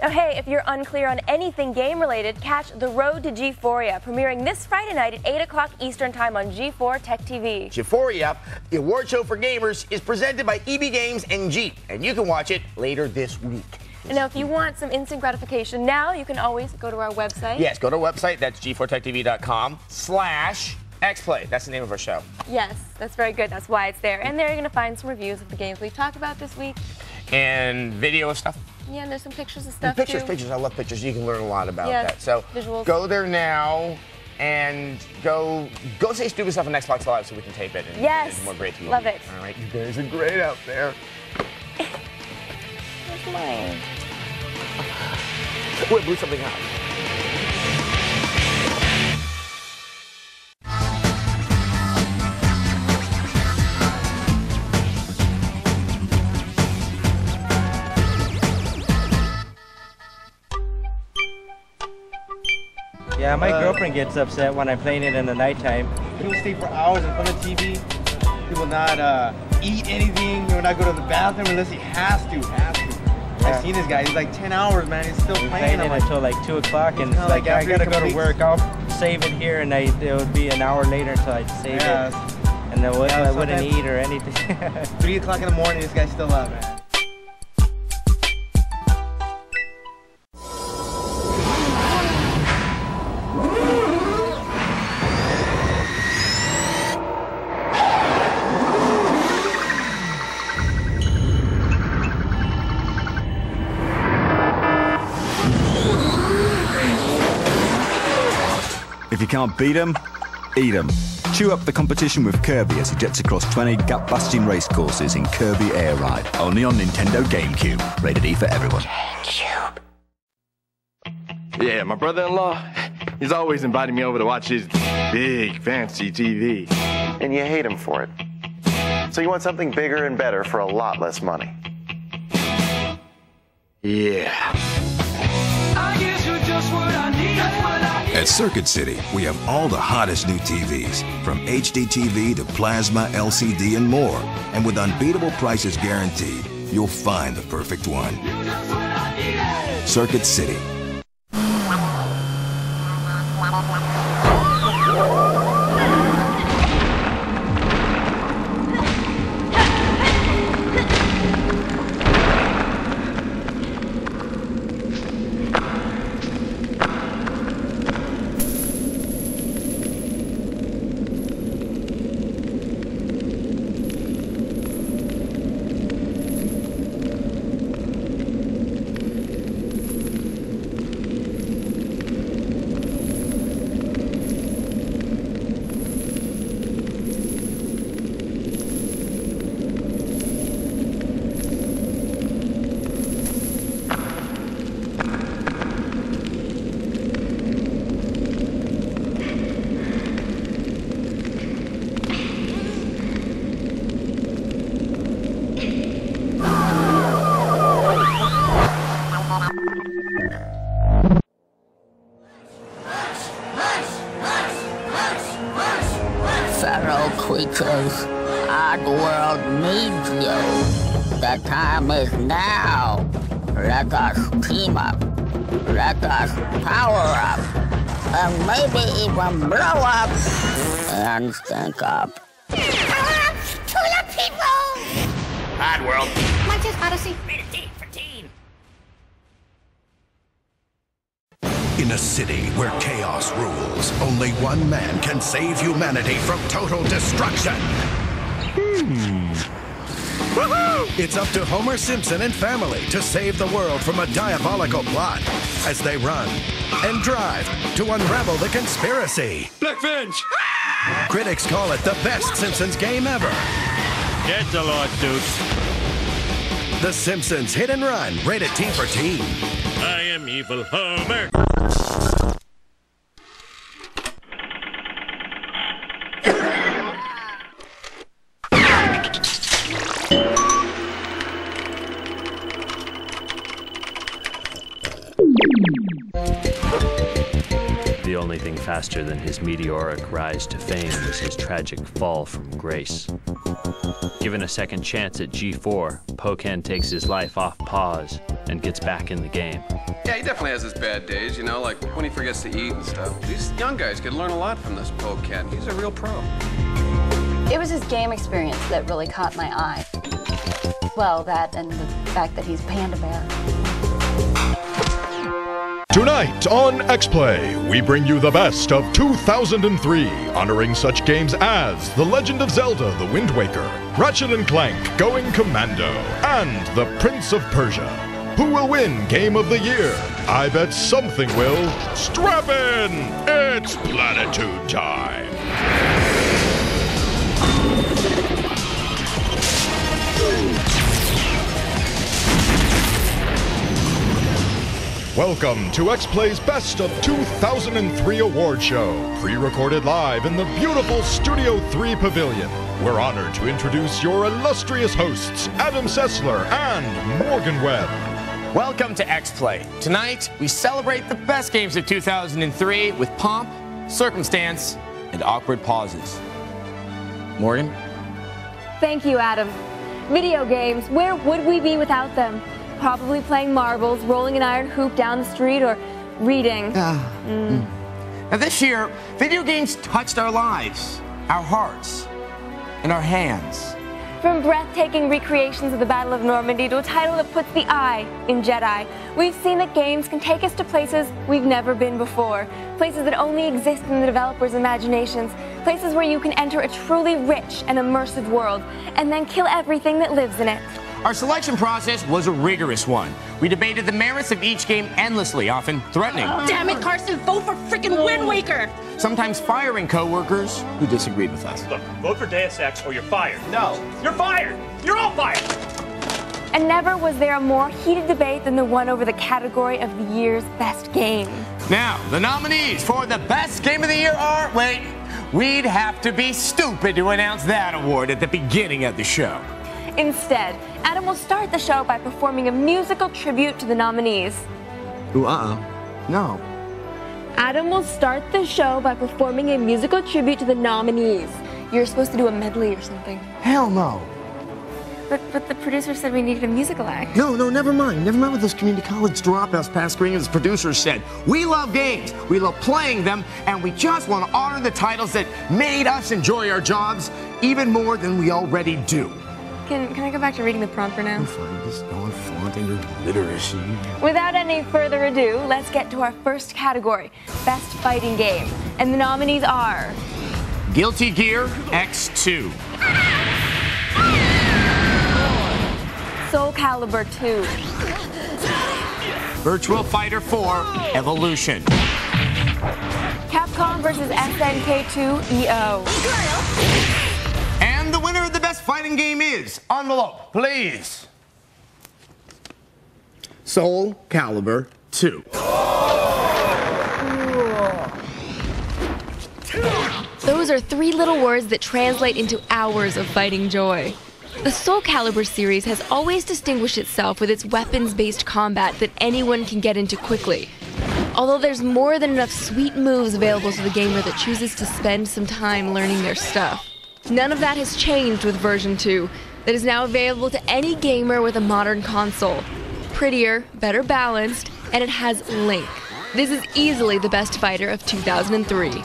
Now, hey, if you're unclear on anything game related, catch The Road to G-Phoria, premiering this Friday night at 8 o'clock Eastern Time on G4 Tech TV. G-Phoria, the award show for gamers, is presented by EB Games and Jeep, and you can watch it later this week. And now, if you want some instant gratification now, you can always go to our website. Yes, go to our website. That's g4techtv.com slash xplay. That's the name of our show. Yes, that's very good. That's why it's there. And there you're going to find some reviews of the games we've talked about this week. And video of stuff. Yeah, and there's some pictures and And stuff pictures, too. pictures. I love pictures. You can learn a lot about that. So visuals. go there now and go go say stupid stuff on Xbox Live so we can tape it and Yes, and more great TV. love it. All right, you guys are great out there. That's mine. Wait, blew something out. Yeah, my girlfriend gets upset when I'm playing it in the nighttime. He will stay for hours in front of the TV. He will not uh, eat anything. He will not go to the bathroom unless he has to. Has to. Yeah. I've seen this guy. He's like 10 hours, man. He's still I'm playing. playing it like, until like 2 o'clock, and it's like, like I gotta go to work. I'll save it here, and I, it would be an hour later until I'd save Yeah. it. And then Yeah, I wouldn't eat or anything. 3 o'clock in the morning, this guy's still up, man. Can't beat 'em, eat 'em. Chew up the competition with Kirby as he jets across 20 gap-busting race courses in Kirby Air Ride. Only on Nintendo GameCube. Rated E for everyone. GameCube. Yeah, my brother-in-law, he's always inviting me over to watch his big, fancy TV. And you hate him for it. So you want something bigger and better for a lot less money. Yeah. At Circuit City, we have all the hottest new TVs, from HDTV to plasma, LCD, and more. And with unbeatable prices guaranteed, you'll find the perfect one. Circuit City. Pharaoh Quico, I Our world needs you. The time is now. Let us team up. Let us power up. And maybe even blow up and stink up. Hula people! Oddworld. Munch's Oddysee. A city where chaos rules, only one man can save humanity from total destruction. Hmm. It's up to Homer Simpson and family to save the world from a diabolical plot as they run and drive to unravel the conspiracy. Black Blackfinch! Critics call it the best Simpsons game ever. Get a lot, dudes. The Simpsons Hit and Run, rated T for Teen. I am evil Homer. Faster than his meteoric rise to fame was his tragic fall from grace. Given a second chance at G4, Pocan takes his life off pause and gets back in the game. Yeah, he definitely has his bad days, you know, like when he forgets to eat and stuff. These young guys could learn a lot from this Pocan. He's a real pro. It was his game experience that really caught my eye. Well, that and the fact that he's Panda Bear. Tonight on X Play, we bring you the best of 2003, honoring such games as The Legend of Zelda The Wind Waker, Ratchet and Clank Going Commando, and The Prince of Persia. Who will win Game of the Year? I bet something will. Strap in! It's Platitude time! Welcome to X Play's Best of 2003 award show, pre recorded live in the beautiful Studio 3 Pavilion. We're honored to introduce your illustrious hosts, Adam Sessler and Morgan Webb. Welcome to X Play. Tonight, we celebrate the best games of 2003 with pomp, circumstance, and awkward pauses. Morgan? Thank you, Adam. Video games, where would we be without them? Probably playing marbles, rolling an iron hoop down the street, or reading. Mm. Now, this year, video games touched our lives, our hearts, and our hands. From breathtaking recreations of the Battle of Normandy to a title that puts the I in Jedi, we've seen that games can take us to places we've never been before. Places that only exist in the developers' imaginations. Places where you can enter a truly rich and immersive world and then kill everything that lives in it. Our selection process was a rigorous one. We debated the merits of each game endlessly, often threatening. Oh. Damn it, Carson, vote for freaking Wind Waker! Sometimes firing coworkers who disagreed with us. Look, vote for Deus Ex or you're fired. No. You're fired! You're all fired! And never was there a more heated debate than the one over the category of the year's best game. Now, the nominees for the best game of the year are. Wait, we'd have to be stupid to announce that award at the beginning of the show. Instead, Adam will start the show by performing a musical tribute to the nominees. Ooh, uh-uh. No. Adam will start the show by performing a musical tribute to the nominees. You're supposed to do a medley or something. Hell no. But but the producer said we needed a musical act. No, no, never mind. Never mind what those community college dropouts past screen as producers said. We love games, we love playing them, and we just want to honor the titles that made us enjoy our jobs even more than we already do. Can, can I go back to reading the prompt for now? Fine, just go on flaunting your literacy. Without any further ado, let's get to our first category Best Fighting Game. And the nominees are Guilty Gear X2, Soul Calibur 2, Virtua Fighter 4 Evolution, Capcom vs. SNK 2 EO. And the winner of the best fighting game is envelope, please. Soul Calibur 2. Those are three little words that translate into hours of fighting joy. The Soul Calibur series has always distinguished itself with its weapons based combat that anyone can get into quickly. Although there's more than enough sweet moves available to the gamer that chooses to spend some time learning their stuff. None of that has changed with version 2, that is now available to any gamer with a modern console. Prettier, better balanced, and it has Link. This is easily the best fighter of 2003.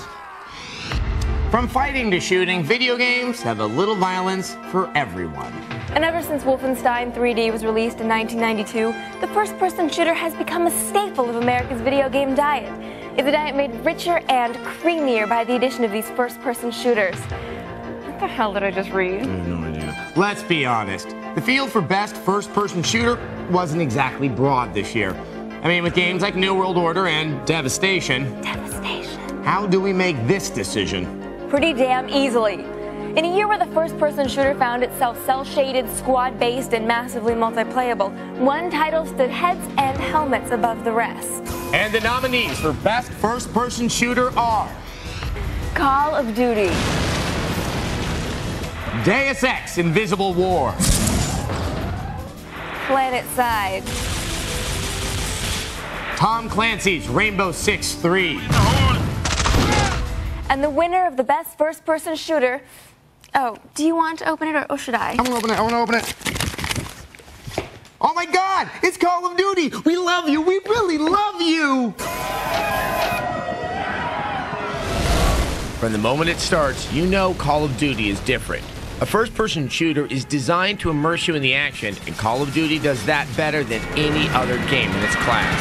From fighting to shooting, video games have a little violence for everyone. And ever since Wolfenstein 3D was released in 1992, the first person shooter has become a staple of America's video game diet. It's a diet made richer and creamier by the addition of these first person shooters. What the hell did I just read? I have no idea. Let's be honest. The field for best first person shooter wasn't exactly broad this year. I mean, with games like New World Order and Devastation. Devastation. How do we make this decision? Pretty damn easily. In a year where the first person shooter found itself cell shaded, squad based, and massively multiplayable, one title stood heads and helmets above the rest. And the nominees for best first person shooter are Call of Duty, Deus Ex Invisible War, PlanetSide, Tom Clancy's Rainbow Six 3, and the winner of the best first person shooter. Oh, do you want to open it or, or should I? I'm gonna open it. I want to open it. Oh my God! It's Call of Duty. We love you. We really love you. From the moment it starts, you know Call of Duty is different. A first person shooter is designed to immerse you in the action, and Call of Duty does that better than any other game in its class.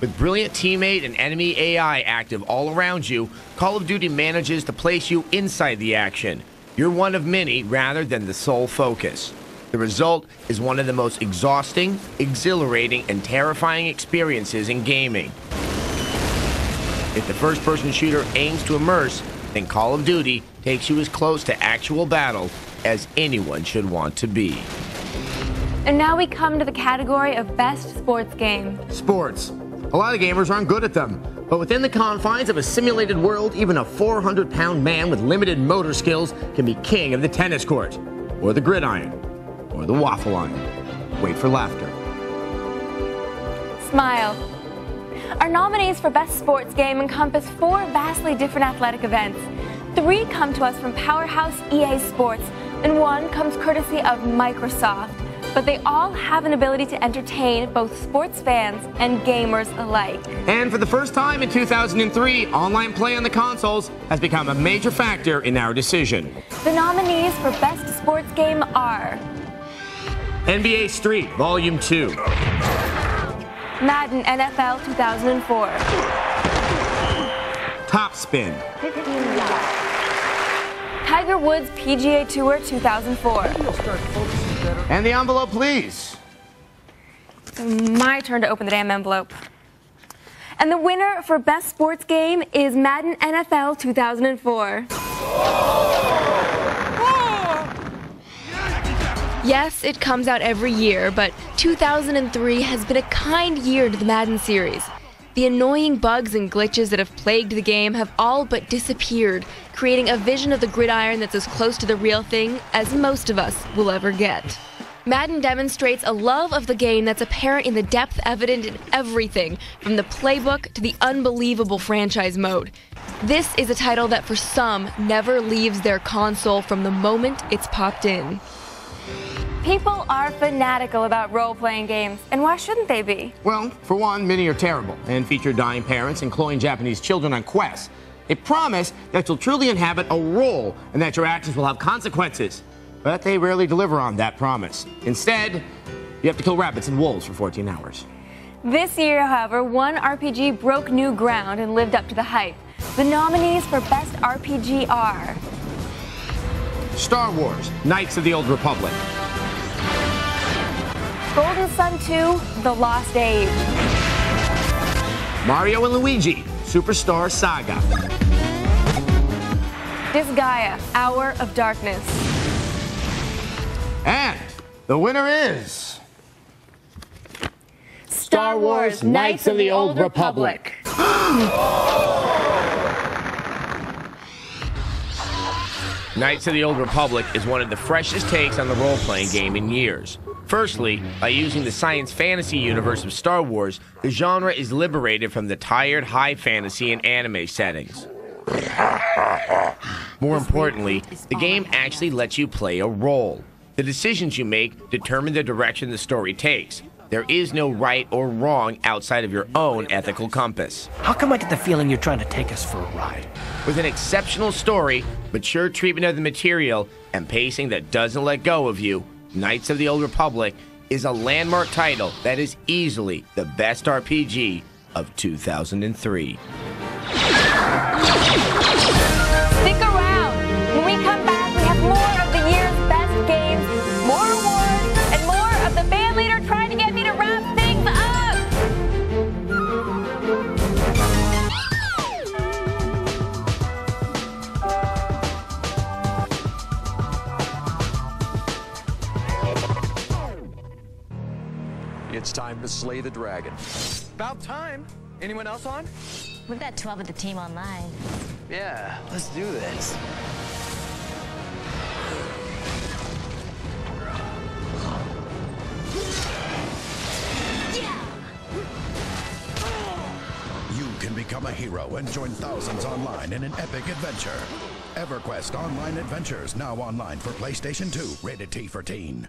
With brilliant teammate and enemy AI active all around you, Call of Duty manages to place you inside the action. You're one of many rather than the sole focus. The result is one of the most exhausting, exhilarating, and terrifying experiences in gaming. If the first person shooter aims to immerse, then Call of Duty takes you as close to actual battle as anyone should want to be. And now we come to the category of best sports game. Sports. A lot of gamers aren't good at them. But within the confines of a simulated world, even a 400 pound man with limited motor skills can be king of the tennis court, or the gridiron, or the waffle iron. Wait for laughter. Smile. Our nominees for Best Sports Game encompass four vastly different athletic events. Three come to us from powerhouse EA Sports, and one comes courtesy of Microsoft. But they all have an ability to entertain both sports fans and gamers alike. And for the first time in 2003, online play on the consoles has become a major factor in our decision. The nominees for Best Sports Game are NBA Street, Volume 2. Madden NFL 2004. Top Spin. Tiger Woods PGA Tour 2004. And the envelope, please. My turn to open the damn envelope. And the winner for Best Sports Game is Madden NFL 2004. Yes, it comes out every year, but 2003 has been a kind year to the Madden series. The annoying bugs and glitches that have plagued the game have all but disappeared, creating a vision of the gridiron that's as close to the real thing as most of us will ever get. Madden demonstrates a love of the game that's apparent in the depth evident in everything, from the playbook to the unbelievable franchise mode. This is a title that for some never leaves their console from the moment it's popped in. People are fanatical about role playing games, and why shouldn't they be? Well, for one, many are terrible and feature dying parents and cloying Japanese children on quests. They promise that you'll truly inhabit a role and that your actions will have consequences. But they rarely deliver on that promise. Instead, you have to kill rabbits and wolves for 14 hours. This year, however, one RPG broke new ground and lived up to the hype. The nominees for Best RPG are Star Wars Knights of the Old Republic, Golden Sun 2 The Lost Age, Mario and Luigi Superstar Saga, Disgaea Hour of Darkness. and the winner is Star Wars Knights of the Old Republic. Knights of the Old Republic is one of the freshest takes on the role playing game in years. Firstly, by using the science fantasy universe of Star Wars, the genre is liberated from the tired high fantasy and anime settings. More importantly, the game actually lets you play a role. The decisions you make determine the direction the story takes. There is no right or wrong outside of your own ethical compass. How come I get the feeling you're trying to take us for a ride? With an exceptional story, mature treatment of the material, and pacing that doesn't let go of you, Knights of the Old Republic is a landmark title that is easily the best RPG of 2003. Slay the dragon. About time. Anyone else on? We've got 12 of the team online. Yeah, let's do this. You can become a hero and join thousands online in an epic adventure. EverQuest Online Adventures, now online for PlayStation 2, rated T for teen.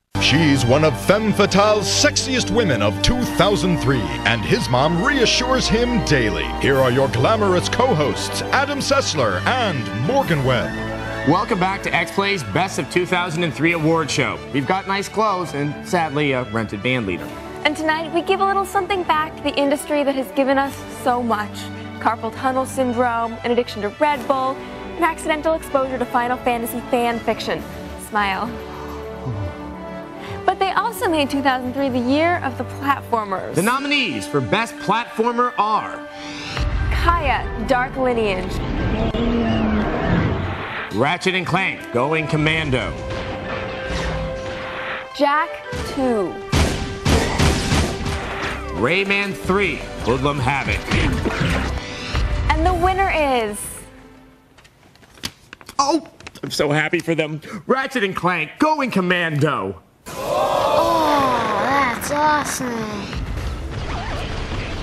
She's one of femme fatale's sexiest women of 2003, and his mom reassures him daily. Here are your glamorous co-hosts, Adam Sessler and Morgan Webb. Welcome back to X-Play's Best of 2003 Award Show. We've got nice clothes and, sadly, a rented band leader. And tonight, we give a little something back to the industry that has given us so much. Carpal tunnel syndrome, an addiction to Red Bull, and accidental exposure to Final Fantasy fan fiction. Smile. But they also made 2003 the year of the platformers. The nominees for Best Platformer are Kya, Dark Lineage. Ratchet and Clank, Going Commando, Jak 2. Rayman 3, Hoodlum Havoc, And the winner is. Oh, I'm so happy for them. Ratchet and Clank, Going Commando. Oh, that's awesome.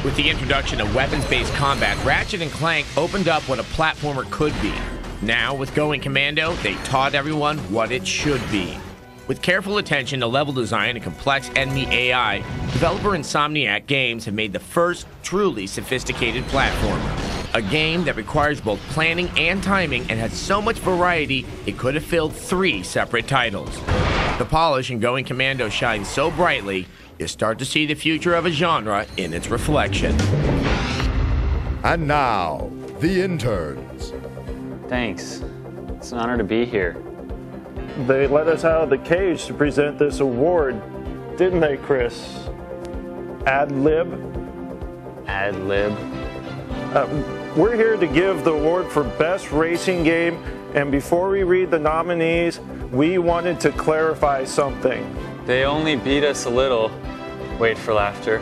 With the introduction of weapons based combat, Ratchet and Clank opened up what a platformer could be. Now, with Going Commando, they taught everyone what it should be. With careful attention to level design and complex enemy AI, developer Insomniac Games have made the first truly sophisticated platformer. A game that requires both planning and timing and has so much variety it could have filled three separate titles. The polish in Going Commando shines so brightly, you start to see the future of a genre in its reflection. And now, the interns. Thanks. It's an honor to be here. They let us out of the cage to present this award, didn't they, Chris? Ad lib? Ad lib. Um, we're here to give the award for Best Racing Game, and before we read the nominees, we wanted to clarify something. They only beat us a little. Wait for laughter.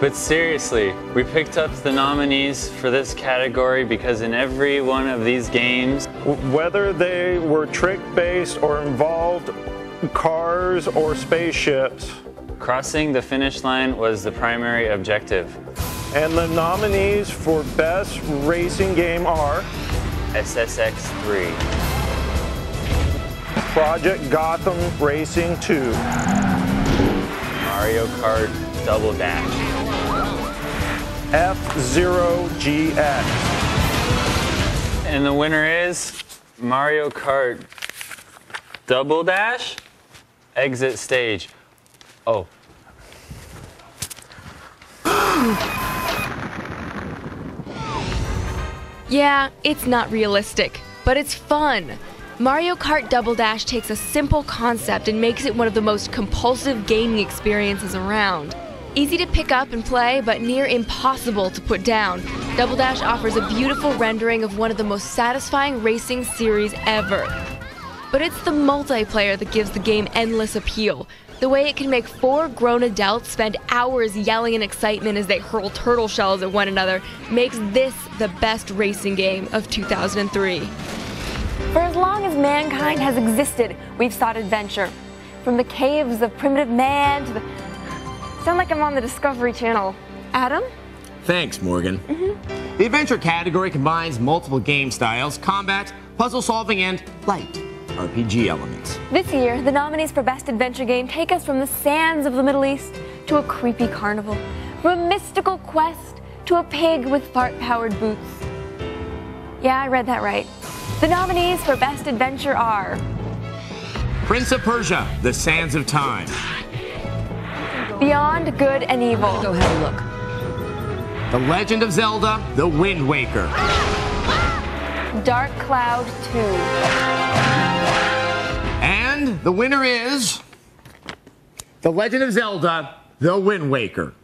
But seriously, we picked up the nominees for this category because in every one of these games, Whether they were trick based or involved cars or spaceships, crossing the finish line was the primary objective. And the nominees for Best Racing Game are SSX 3, Project Gotham Racing 2, Mario Kart Double Dash, F Zero GX, and the winner is Mario Kart Double Dash Exit Stage. Oh, Yeah, it's not realistic, but it's fun. Mario Kart Double Dash takes a simple concept and makes it one of the most compulsive gaming experiences around. Easy to pick up and play, but near impossible to put down. Double Dash offers a beautiful rendering of one of the most satisfying racing series ever. But it's the multiplayer that gives the game endless appeal. The way it can make four grown adults spend hours yelling in excitement as they hurl turtle shells at one another makes this the best racing game of 2003. For as long as mankind has existed, we've sought adventure. From the caves of primitive man to the. Sound like I'm on the Discovery Channel. Adam? Thanks, Morgan. Mm-hmm. The adventure category combines multiple game styles, combat, puzzle solving, and light RPG elements. This year, the nominees for Best Adventure Game take us from the sands of the Middle East to a creepy carnival, from a mystical quest to a pig with fart powered boots. Yeah, I read that right. The nominees for Best Adventure are Prince of Persia, The Sands of Time. Beyond Good and Evil. Go have a look. The Legend of Zelda, The Wind Waker. Dark Cloud 2. And the winner is The Legend of Zelda, The Wind Waker.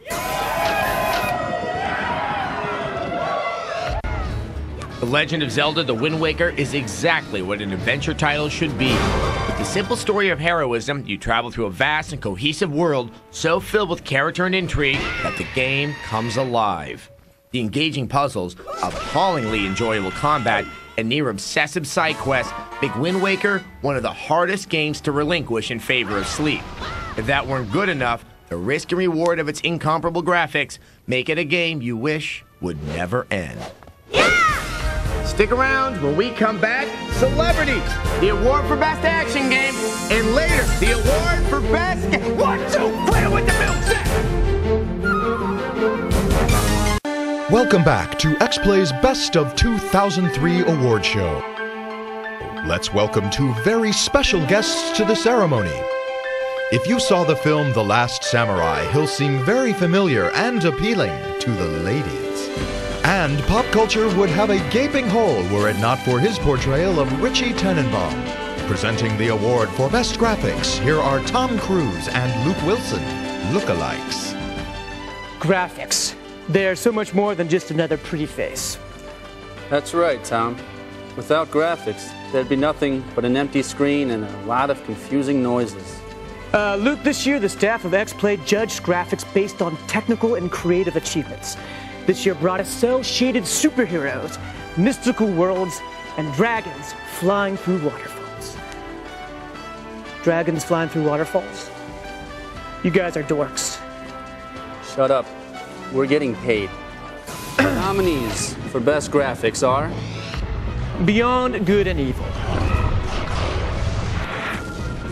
The Legend of Zelda The Wind Waker is exactly what an adventure title should be. With the simple story of heroism, you travel through a vast and cohesive world so filled with character and intrigue that the game comes alive. The engaging puzzles, appallingly enjoyable combat, and near obsessive side quests make Wind Waker one of the hardest games to relinquish in favor of sleep. If that weren't good enough, the risk and reward of its incomparable graphics make it a game you wish would never end. Stick around when we come back. Celebrities, the award for best action game, and later the award for best. One, two, play with the milkshake. Welcome back to X-Play's Best of 2003 award show. Let's welcome two very special guests to the ceremony. If you saw the film The Last Samurai, he'll seem very familiar and appealing to the ladies. And pop culture would have a gaping hole were it not for his portrayal of Richie Tenenbaum. Presenting the award for Best Graphics, here are Tom Cruise and Luke Wilson, lookalikes. Graphics. They're so much more than just another pretty face. That's right, Tom. Without graphics, there'd be nothing but an empty screen and a lot of confusing noises. Uh, Luke, this year the staff of X-Play judged graphics based on technical and creative achievements. This year brought us cel-shaded superheroes, mystical worlds, and dragons flying through waterfalls. Dragons flying through waterfalls? You guys are dorks. Shut up. We're getting paid. The nominees for Best Graphics are Beyond Good and Evil.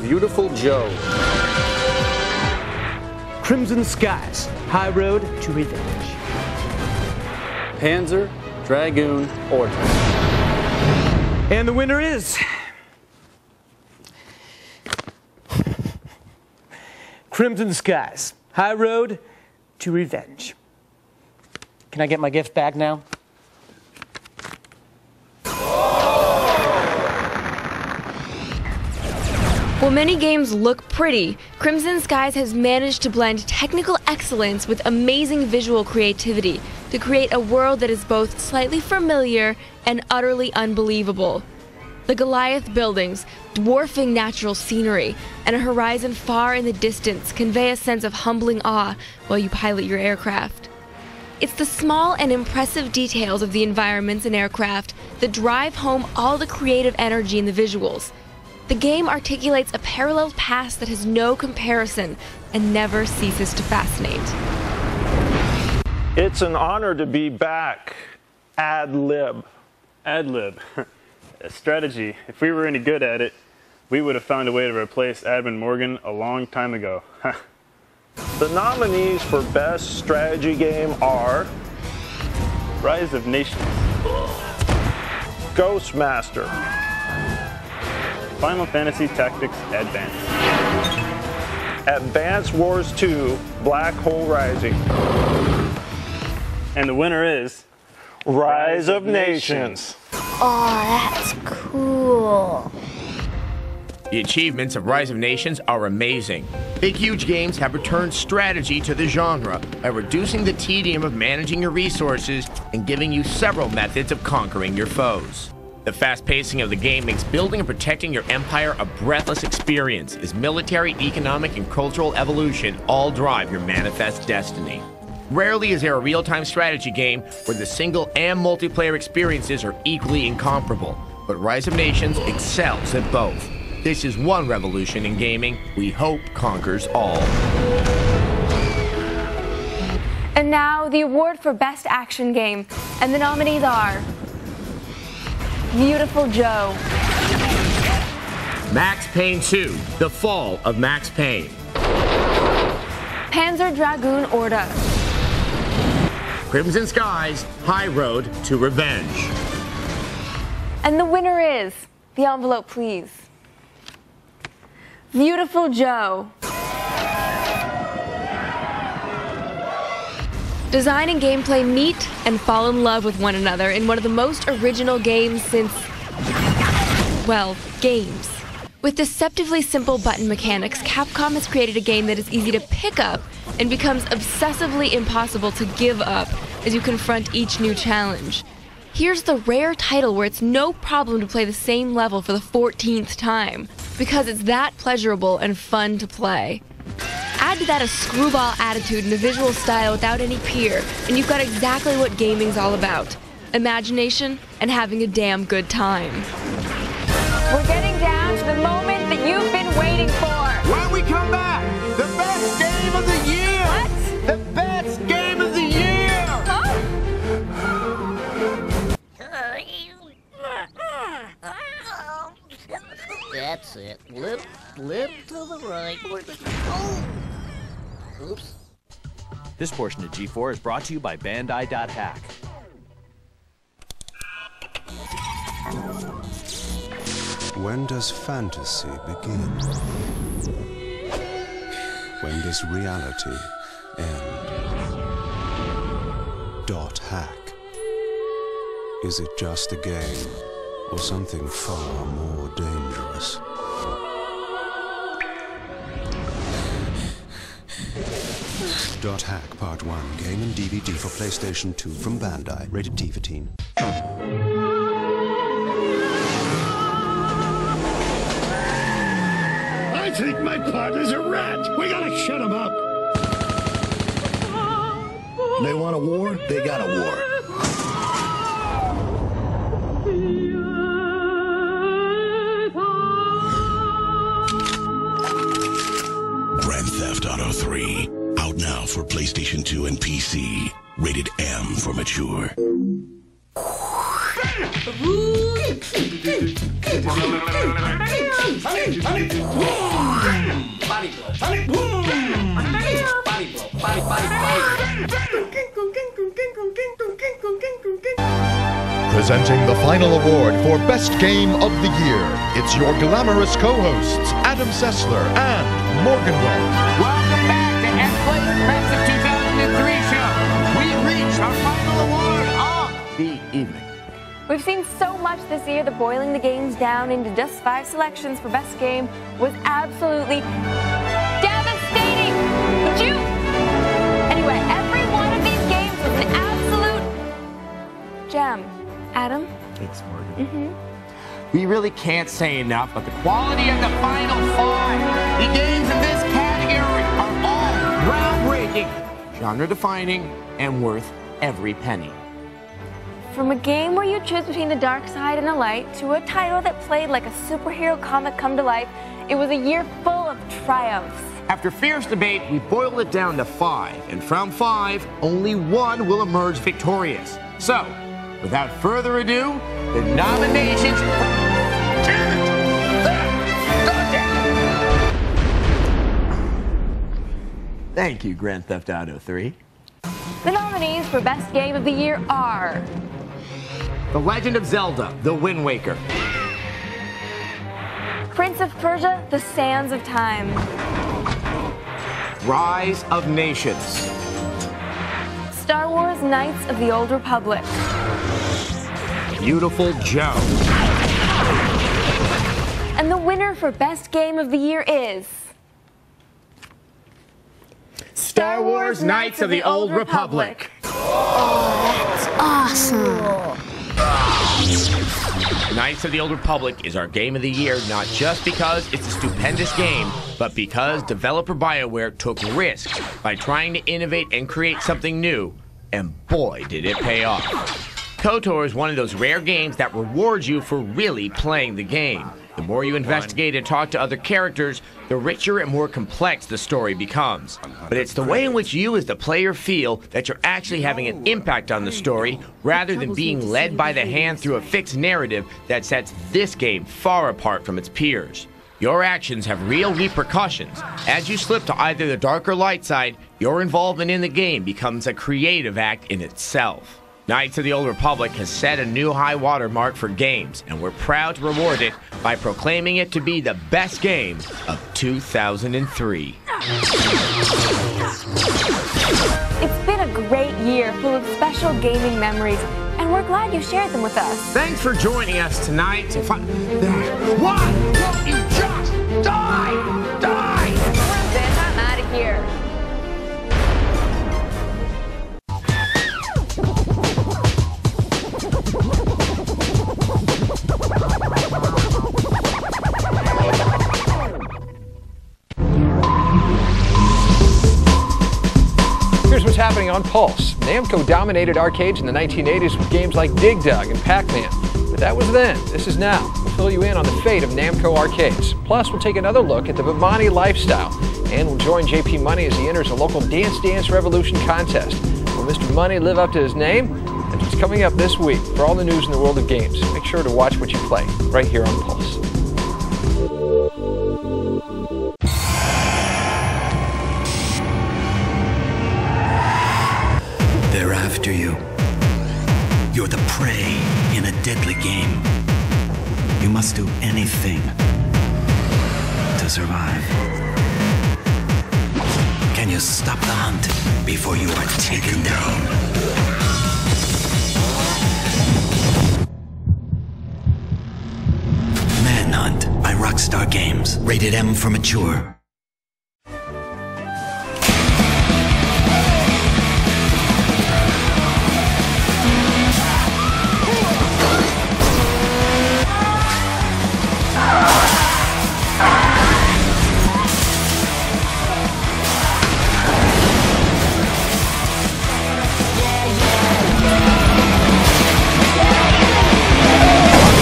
Beautiful Joe, Crimson Skies, High Road to Revenge. Panzer, Dragoon, Orta. And the winner is. Crimson Skies, High Road to Revenge. Can I get my gift back now? While many games look pretty, Crimson Skies has managed to blend technical excellence with amazing visual creativity to create a world that is both slightly familiar and utterly unbelievable. The Goliath buildings, dwarfing natural scenery, and a horizon far in the distance convey a sense of humbling awe while you pilot your aircraft. It's the small and impressive details of the environments and aircraft that drive home all the creative energy in the visuals. The game articulates a parallel past that has no comparison and never ceases to fascinate. It's an honor to be back. Ad lib. Ad lib. a strategy. If we were any good at it, we would have found a way to replace Admin Morgan a long time ago. the nominees for Best Strategy Game are Rise of Nations, Ghost Master, Final Fantasy Tactics Advance, Advance Wars 2 Black Hole Rising. And the winner is Rise of Nations. Oh, that's cool. The achievements of Rise of Nations are amazing. Big Huge Games have returned strategy to the genre by reducing the tedium of managing your resources and giving you several methods of conquering your foes. The fast pacing of the game makes building and protecting your empire a breathless experience as military, economic, and cultural evolution all drive your manifest destiny. Rarely is there a real time strategy game where the single and multiplayer experiences are equally incomparable, but Rise of Nations excels at both. This is one revolution in gaming we hope conquers all. And now the award for Best Action Game. And the nominees are Beautiful Joe, Max Payne 2 The Fall of Max Payne, Panzer Dragoon Orta, Crimson Skies High Road to Revenge. and the winner is the envelope, please. Beautiful Joe. Design and gameplay meet and fall in love with one another in one of the most original games since. well, games. With deceptively simple button mechanics, Capcom has created a game that is easy to pick up and becomes obsessively impossible to give up as you confront each new challenge. Here's the rare title where it's no problem to play the same level for the 14th time, because it's that pleasurable and fun to play. Add to that a screwball attitude and a visual style without any peer, and you've got exactly what gaming's all about imagination and having a damn good time. We're getting That's it. Lip, lip to the right. Oh. Oops. This portion of G4 is brought to you by Bandai.hack. When does fantasy begin? When does reality end? Dot hack. Is it just a game or something far more dangerous? Dot Hack Part 1 Game and DVD for PlayStation 2 from Bandai. Rated T for teen. I think my partner's a rat. We gotta shut him up. They want a war? They got a war. 3. Out now for PlayStation 2 and PC. Rated M for mature. Presenting the final award for Best Game of the Year, it's your glamorous co-hosts, Adam Sessler and Morgan Webb. We've seen so much this year that boiling the games down into just five selections for best game was absolutely devastating. Would you? Anyway, every one of these games was an absolute gem. Adam? Thanks, Morgan. Mm-hmm. We really can't say enough about the quality of the final five. The games in this category are all groundbreaking, genre-defining, and worth every penny. From a game where you choose between the dark side and the light to a title that played like a superhero comic come to life, it was a year full of triumphs. After fierce debate, we boiled it down to five, and from five, only one will emerge victorious. So, without further ado, the nominations. Thank you, Grand Theft Auto 3. The nominees for Best Game of the Year are The Legend of Zelda, The Wind Waker. Prince of Persia, The Sands of Time, Rise of Nations. Star Wars Knights of the Old Republic, Beautiful Joe. And the winner for Best Game of the Year is. Star Wars Knights of the Old Republic. That's Awesome. Knights of the Old Republic is our game of the year, not just because it's a stupendous game, but because developer BioWare took risks by trying to innovate and create something new, and boy, did it pay off. KOTOR is one of those rare games that rewards you for really playing the game. The more you investigate and talk to other characters, the richer and more complex the story becomes. But it's the way in which you, as the player, feel that you're actually having an impact on the story rather than being led by the hand through a fixed narrative that sets this game far apart from its peers. Your actions have real repercussions. As you slip to either the dark or light side, your involvement in the game becomes a creative act in itself. Knights of the Old Republic has set a new high water mark for games, and we're proud to reward it by proclaiming it to be the best game of 2003. It's been a great year full of special gaming memories, and we're glad you shared them with us. Thanks for joining us tonight. If I, Why won't you just die? Die! I'm out of here. Here's what's happening on Pulse. Namco dominated arcades in the 1980s with games like Dig Dug and Pac-Man. But that was then. This is now. We'll fill you in on the fate of Namco arcades. Plus, we'll take another look at the Bemani lifestyle. And we'll join JP Money as he enters a local Dance Dance Revolution contest. Will Mr. Money live up to his name? That's what's coming up this week. For all the news in the world of games, make sure to watch what you play right here on Pulse. After you. You're the prey in a deadly game. You must do anything to survive. Can you stop the hunt before you are taken down? Manhunt by Rockstar Games. Rated M for mature.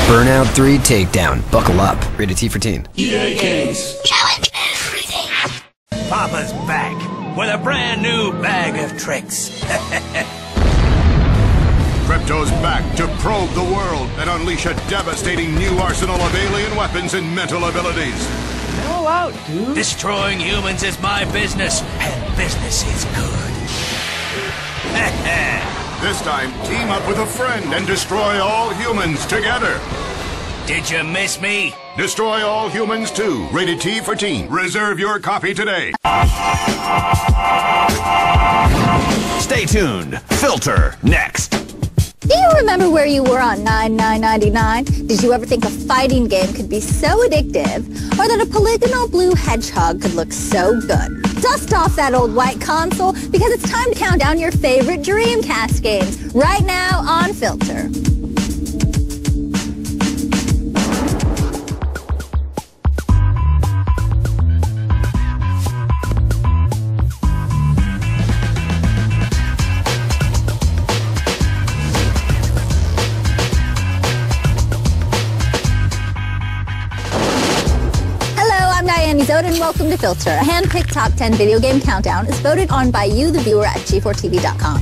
Burnout 3 Takedown. Buckle up. Rated T for teen. EA Games. Challenge Papa's back with a brand new bag of tricks. Crypto's back to probe the world and unleash a devastating new arsenal of alien weapons and mental abilities. Mellow out, dude. Destroying humans is my business, and business is good. This time, team up with a friend and destroy all humans together. Did you miss me? Destroy All Humans 2, rated T for teen. Reserve your copy today. Stay tuned. Filter next. Do you remember where you were on 99.99? Did you ever think a fighting game could be so addictive or that a polygonal blue hedgehog could look so good? Dust off that old white console because it's time to count down your favorite Dreamcast games right now on Filter. Izod and welcome to Filter. A hand-picked top 10 video game countdown is voted on by you, the viewer, at g4tv.com.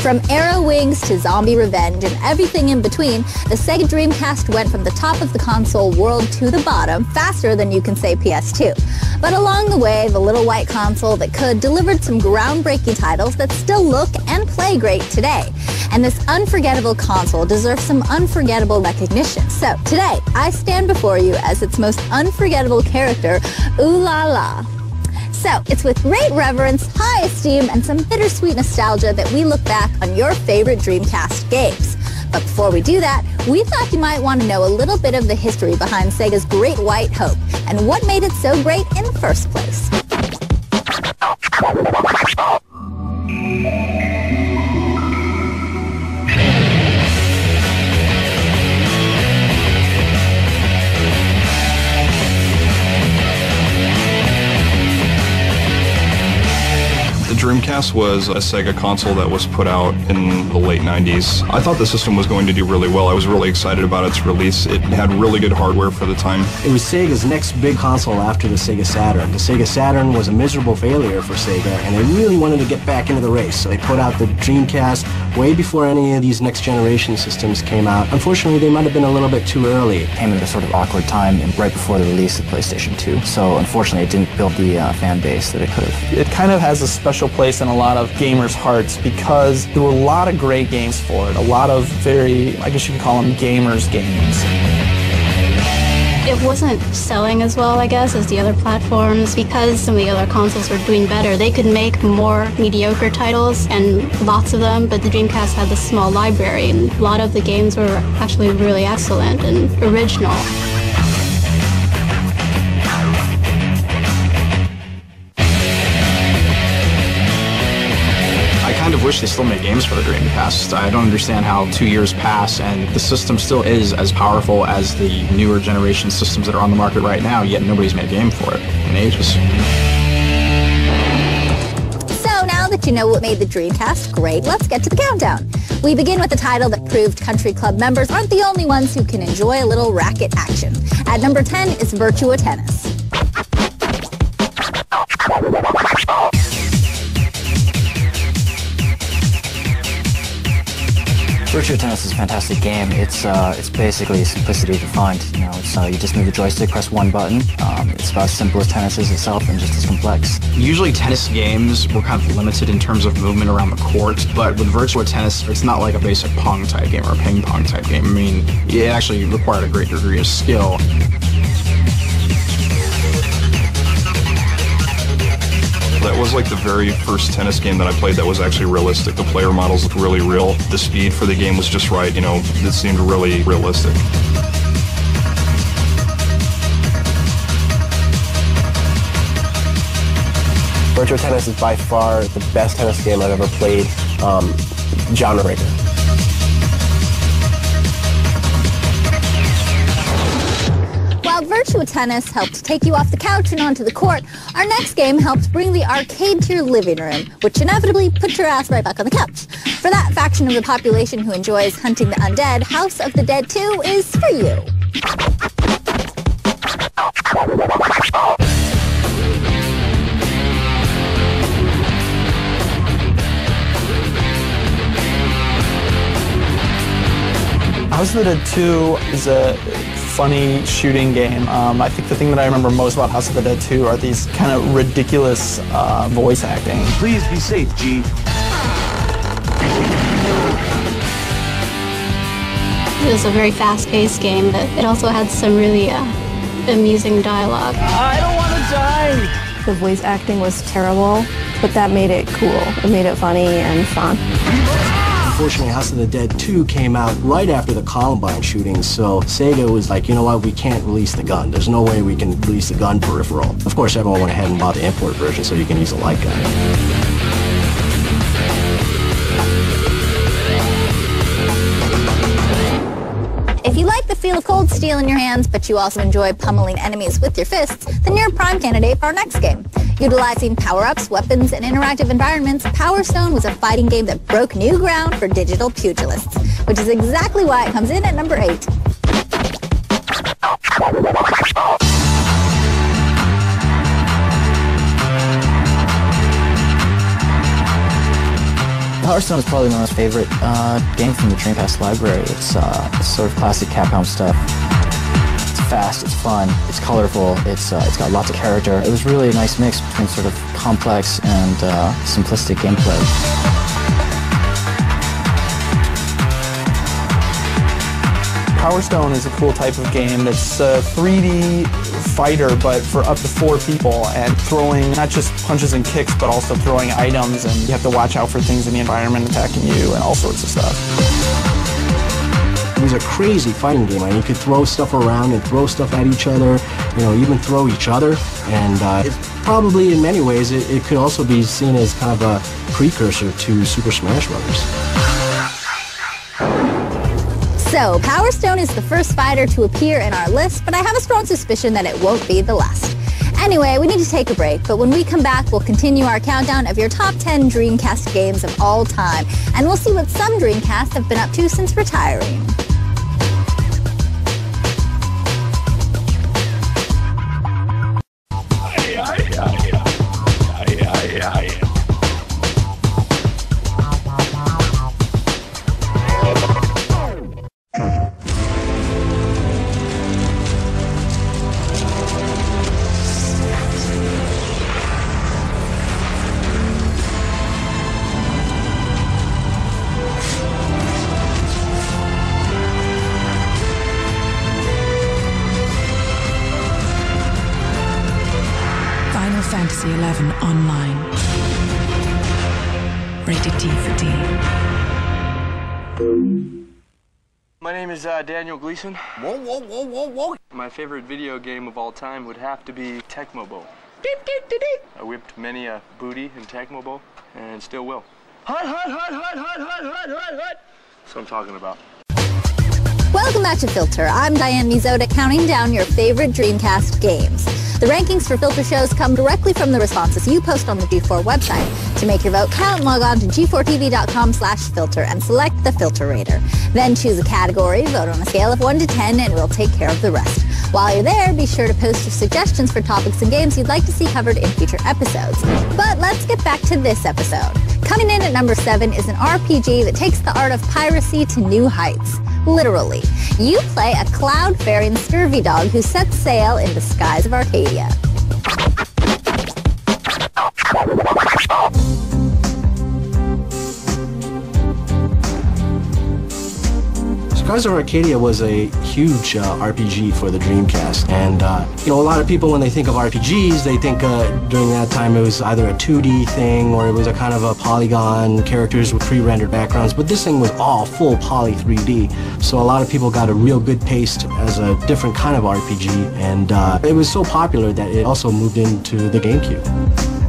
From AeroWings to Zombie Revenge and everything in between, the Sega Dreamcast went from the top of the console world to the bottom faster than you can say PS2. But along the way, the little white console that could delivered some groundbreaking titles that still look and play great today. And this unforgettable console deserves some unforgettable recognition. So today, I stand before you as its most unforgettable character, Ulala. So, it's with great reverence, high esteem, and some bittersweet nostalgia that we look back on your favorite Dreamcast games. But before we do that, we thought you might want to know a little bit of the history behind Sega's Great White Hope and what made it so great in the first place. Dreamcast was a Sega console that was put out in the late 90s. I thought the system was going to do really well. I was really excited about its release. It had really good hardware for the time. It was Sega's next big console after the Sega Saturn. The Sega Saturn was a miserable failure for Sega, and they really wanted to get back into the race. So they put out the Dreamcast way before any of these next generation systems came out. Unfortunately, they might have been a little bit too early. It came at a sort of awkward time and right before the release of PlayStation 2. So unfortunately, it didn't build the uh, fan base that it could have. It kind of has a special place in a lot of gamers' hearts because there were a lot of great games for it. A lot of very, I guess you can call them gamers' games. It wasn't selling as well, I guess, as the other platforms because some of the other consoles were doing better. They could make more mediocre titles and lots of them, but the Dreamcast had this small library and a lot of the games were actually really excellent and original. Wish they still made games for the Dreamcast. I don't understand how two years pass and the system still is as powerful as the newer generation systems that are on the market right now, yet nobody's made a game for it in ages. So now that you know what made the Dreamcast great, let's get to the countdown. We begin with a title that proved Country Club members aren't the only ones who can enjoy a little racket action. At number 10 is Virtua Tennis. Virtua Tennis is a fantastic game. It's uh, it's basically simplicity defined. You know, it's uh, you just move the joystick, press one button. Um, it's about as simple as tennis is itself, and just as complex. Usually tennis games were kind of limited in terms of movement around the court, but with Virtua Tennis, it's not like a basic Pong type game or a ping pong type game. I mean, it actually required a great degree of skill. That was like the very first tennis game that I played that was actually realistic. The player models looked really real. The speed for the game was just right. You know, it seemed really realistic. Virtua Tennis is by far the best tennis game I've ever played. Um, genre breaker. Virtua Tennis helped take you off the couch and onto the court, our next game helped bring the arcade to your living room, which inevitably put your ass right back on the couch. For that faction of the population who enjoys hunting the undead, House of the Dead 2 is for you. House of the Dead 2 is a funny shooting game. Um, I think the thing that I remember most about House of the Dead 2 are these kind of ridiculous uh, voice acting. Please be safe, G. It was a very fast-paced game, but it also had some really uh, amusing dialogue. I don't want to die! The voice acting was terrible, but that made it cool. It made it funny and fun. Unfortunately, House of the Dead 2 came out right after the Columbine shootings, so Sega was like, you know what, we can't release the gun. There's no way we can release the gun peripheral. Of course, everyone went ahead and bought the import version so you can use a light gun. Feel cold steel in your hands, but you also enjoy pummeling enemies with your fists, then you're a prime candidate for our next game. Utilizing power-ups, weapons, and interactive environments, Power Stone was a fighting game that broke new ground for digital pugilists, which is exactly why it comes in at number 8. Power Stone is probably my most favorite uh, game from the Dreamcast library. It's, uh, sort of classic Capcom stuff. It's fast, it's fun, it's colorful, it's, uh, it's got lots of character. It was really a nice mix between sort of complex and uh, simplistic gameplay. Power Stone is a cool type of game that's a 3D fighter, but for up to four people, and throwing not just punches and kicks, but also throwing items, and you have to watch out for things in the environment attacking you and all sorts of stuff. It was a crazy fighting game. I mean, you could throw stuff around and throw stuff at each other, you know, even throw each other. And uh, it probably, in many ways, it, it could also be seen as kind of a precursor to Super Smash Bros. So, Power Stone is the first fighter to appear in our list, but I have a strong suspicion that it won't be the last. Anyway, we need to take a break, but when we come back, we'll continue our countdown of your top 10 Dreamcast games of all time, and we'll see what some Dreamcasts have been up to since retiring. Is uh, Daniel Gleason. Whoa, whoa, whoa, whoa, whoa. My favorite video game of all time would have to be Tecmo Bowl. I whipped many a booty in Tecmo Bowl and still will. Hot, hot, hot, hot, hot, hot, hot, hot, hot. That's what I'm talking about. Welcome back to Filter. I'm Diane Mizota, counting down your favorite Dreamcast games. The rankings for Filter shows come directly from the responses you post on the G4 website. To make your vote count, log on to g4tv.com slash filter and select the filter rater. Then choose a category, vote on a scale of 1 to 10, and we'll take care of the rest. While you're there, be sure to post your suggestions for topics and games you'd like to see covered in future episodes. But let's get back to this episode. Coming in at number 7 is an RPG that takes the art of piracy to new heights. Literally. You play a cloud-faring scurvy dog who sets sail in the skies of Arcadia. Skies of Arcadia was a huge uh, RPG for the Dreamcast, and uh, you know a lot of people when they think of RPGs, they think uh, during that time it was either a 2D thing or it was a kind of a polygon characters with pre-rendered backgrounds. But this thing was all full poly 3D, so a lot of people got a real good taste as a different kind of RPG, and uh, it was so popular that it also moved into the GameCube.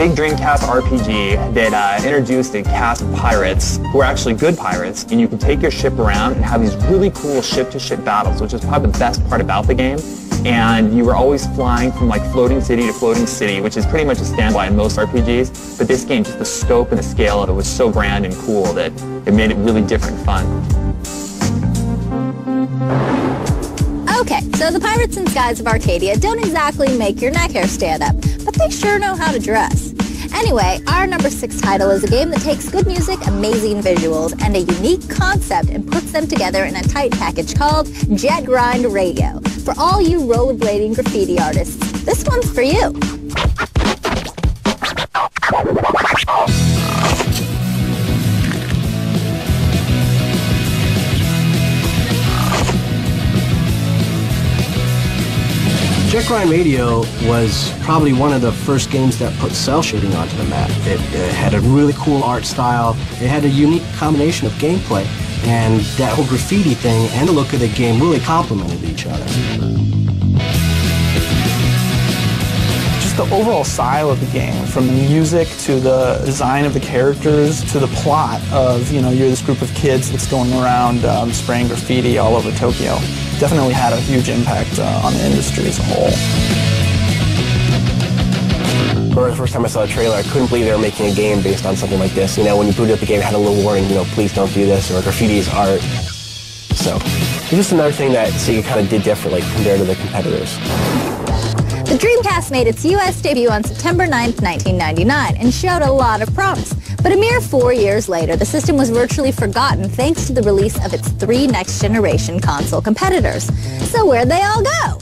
Big Dreamcast RPG that uh, introduced a cast of pirates who are actually good pirates, and you can take your ship around and have these really cool ship-to-ship battles, which is probably the best part about the game. And you were always flying from like floating city to floating city, which is pretty much a standby in most RPGs. But this game, just the scope and the scale of it was so grand and cool that it made it really different fun. Okay, so the Pirates and Skies of Arcadia don't exactly make your neck hair stand up, but they sure know how to dress. Anyway, our number six title is a game that takes good music, amazing visuals, and a unique concept and puts them together in a tight package called Jet Grind Radio. For all you rollerblading graffiti artists, this one's for you. Jet Grind Radio was probably one of the first games that put cel shading onto the map. It, it had a really cool art style. It had a unique combination of gameplay, and that whole graffiti thing and the look of the game really complemented each other. The overall style of the game, from the music to the design of the characters to the plot of, you know, you're this group of kids that's going around um, spraying graffiti all over Tokyo. Definitely had a huge impact uh, on the industry as a whole. For the first time I saw the trailer, I couldn't believe they were making a game based on something like this. You know, when you booted up the game, it had a little warning, you know, please don't do this, or graffiti is art. So, just another thing that Sega kind of did differently compared to the competitors. The Dreamcast made its US debut on September 9, 1999, and showed a lot of promise. But a mere four years later, the system was virtually forgotten thanks to the release of its three next-generation console competitors. So where'd they all go?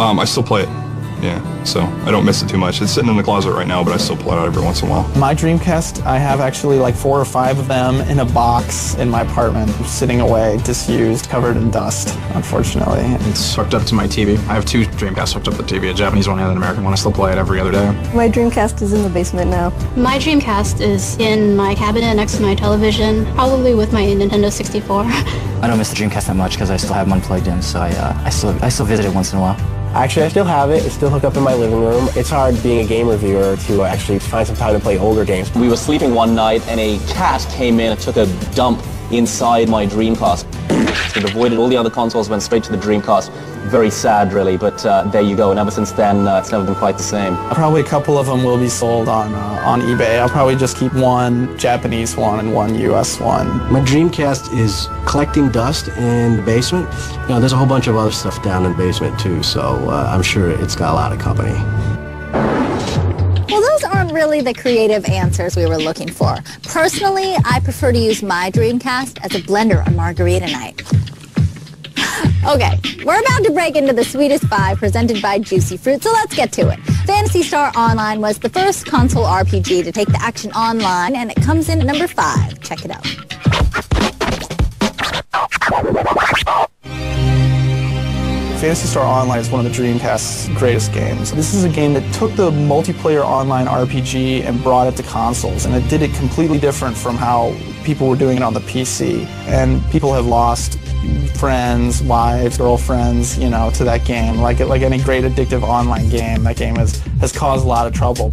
Um, I still play it. Yeah, so I don't miss it too much. It's sitting in the closet right now, but I still pull it out every once in a while. My Dreamcast, I have actually like four or five of them in a box in my apartment, sitting away, disused, covered in dust, unfortunately. It's hooked up to my TV. I have two Dreamcasts hooked up to the TV, a Japanese one and an American one. I still play it every other day. My Dreamcast is in the basement now. My Dreamcast is in my cabinet next to my television, probably with my Nintendo 64. I don't miss the Dreamcast that much because I still have one plugged in, so I, uh, I still I still visit it once in a while. Actually, I still have it. It's still hooked up in my living room. It's hard being a game reviewer to actually find some time to play older games. We were sleeping one night and a cat came in and took a dump inside my Dreamcast. It avoided all the other consoles, went straight to the Dreamcast. Very sad, really, but uh, there you go. And ever since then, uh, it's never been quite the same. Probably a couple of them will be sold on uh, on eBay. I'll probably just keep one Japanese one and one US one. My Dreamcast is collecting dust in the basement. You know, there's a whole bunch of other stuff down in the basement too, so uh, I'm sure it's got a lot of company. Aren't really the creative answers we were looking for. Personally, I prefer to use my Dreamcast as a blender on margarita night. Okay, we're about to break into the sweetest five presented by Juicy Fruit, so let's get to it. Phantasy Star Online was the first console RPG to take the action online, and it comes in at number five. Check it out. Phantasy Star Online is one of the Dreamcast's greatest games. This is a game that took the multiplayer online RPG and brought it to consoles, and it did it completely different from how people were doing it on the PC. And people have lost friends, wives, girlfriends, you know, to that game. Like like any great addictive online game, that game has has caused a lot of trouble.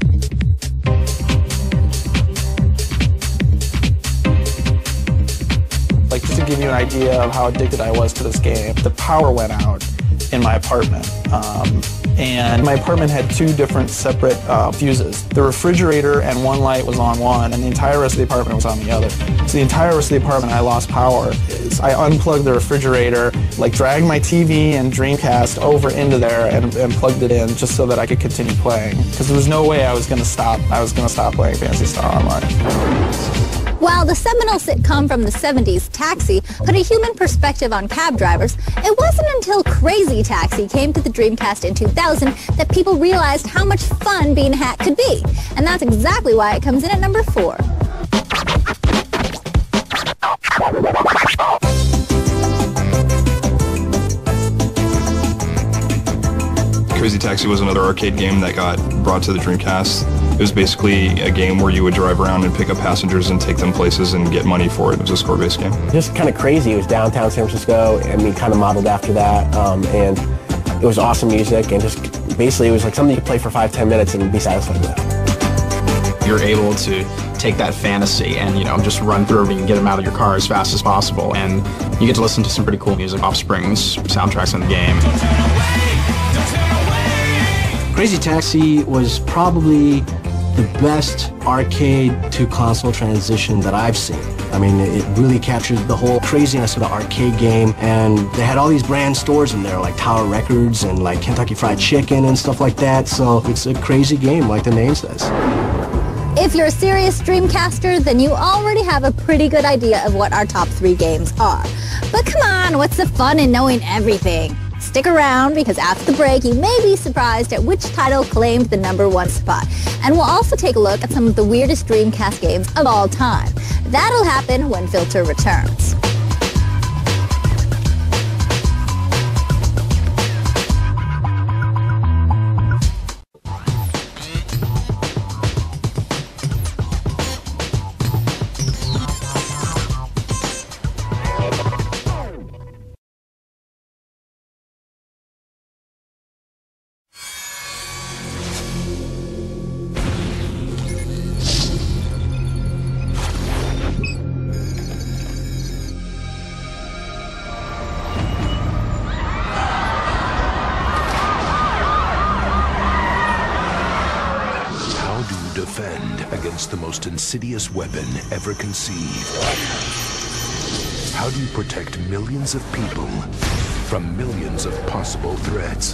Like just to give you an idea of how addicted I was to this game, the power went out in my apartment. Um, and my apartment had two different separate uh, fuses. The refrigerator and one light was on one, and the entire rest of the apartment was on the other. So the entire rest of the apartment, I lost power. I unplugged the refrigerator, like dragged my TV and Dreamcast over into there and, and plugged it in just so that I could continue playing. Because there was no way I was going to stop. I was going to stop playing Phantasy Star Online. While the seminal sitcom from the 70s, Taxi, put a human perspective on cab drivers, it wasn't until Crazy Taxi came to the Dreamcast in 2000 that people realized how much fun being a hack could be. And that's exactly why it comes in at number four. Crazy Taxi was another arcade game that got brought to the Dreamcast. It was basically a game where you would drive around and pick up passengers and take them places and get money for it. It was a score-based game. Just kind of crazy. It was downtown San Francisco, and we kind of modeled after that. Um, and it was awesome music, and just basically it was like something you could play for five, ten minutes and be satisfied with. You're able to take that fantasy and you know just run through everything and get them out of your car as fast as possible, and you get to listen to some pretty cool music. Offspring's soundtracks in the game. Crazy Taxi was probably the best arcade to console transition that I've seen. I mean, it really captured the whole craziness of the arcade game, and they had all these brand stores in there, like Tower Records and like Kentucky Fried Chicken and stuff like that, so it's a crazy game, like the name says. If you're a serious Dreamcaster, then you already have a pretty good idea of what our top three games are. But come on, what's the fun in knowing everything? Stick around because after the break, you may be surprised at which title claimed the number one spot. And we'll also take a look at some of the weirdest Dreamcast games of all time. That'll happen when Filter returns. How do you protect millions of people from millions of possible threats?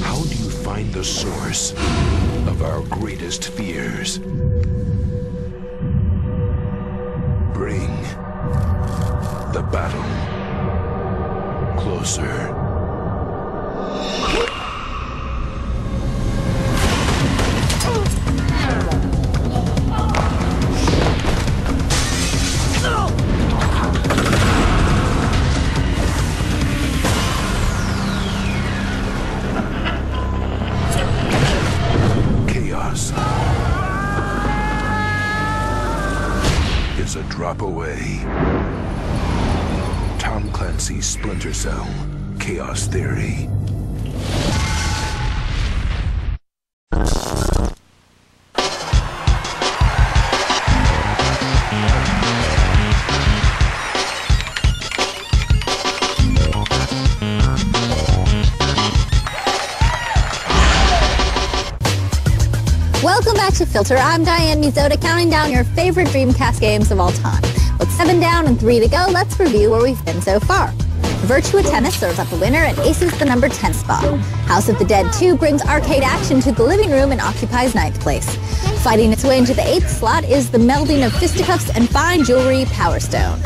How do you find the source of our greatest fears? Bring the battle closer. Splinter Cell, Chaos Theory. Welcome back to Filter. I'm Diane Mizota, counting down your favorite Dreamcast games of all time. With seven down and three to go, let's review where we've been so far. Virtua Tennis serves up the winner and aces the number 10 spot. House of the Dead 2 brings arcade action to the living room and occupies ninth place. Fighting its way into the eighth slot is the melding of fisticuffs and fine jewelry Power Stone.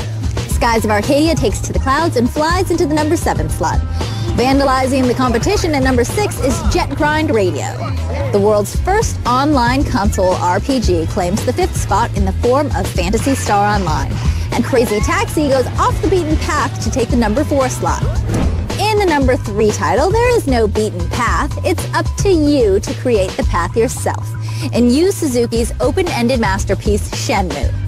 Skies of Arcadia takes to the clouds and flies into the number 7 slot. Vandalizing the competition at number 6 is Jet Grind Radio. The world's first online console RPG claims the fifth spot in the form of Phantasy Star Online. And Crazy Taxi goes off the beaten path to take the number 4 slot. In the number 3 title, there is no beaten path. It's up to you to create the path yourself. and use Suzuki's open-ended masterpiece, Shenmue.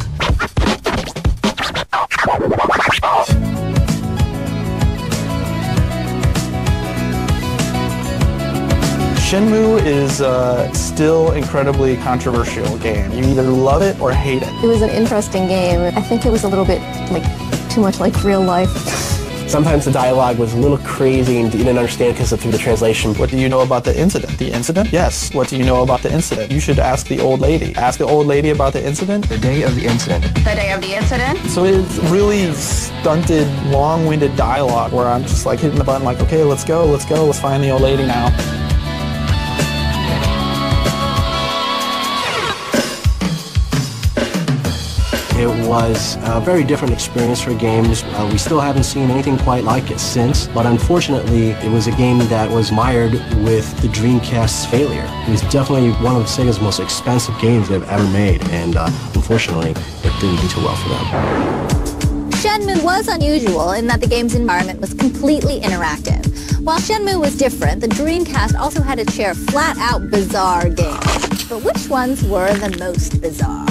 Shenmue is uh, still incredibly controversial game. You either love it or hate it. It was an interesting game. I think it was a little bit like too much like real life. Sometimes the dialogue was a little crazy and you didn't understand because of through the translation. What do you know about the incident? The incident? Yes. What do you know about the incident? You should ask the old lady. Ask the old lady about the incident. The day of the incident. The day of the incident? So it's really stunted, long-winded dialogue where I'm just like hitting the button like, okay, let's go, let's go, let's find the old lady now. It was a very different experience for games. Uh, we still haven't seen anything quite like it since, but unfortunately, it was a game that was mired with the Dreamcast's failure. It was definitely one of Sega's most expensive games they've ever made, and uh, unfortunately, it didn't do too well for them. Shenmue was unusual in that the game's environment was completely interactive. While Shenmue was different, the Dreamcast also had a share of flat-out bizarre games. But which ones were the most bizarre?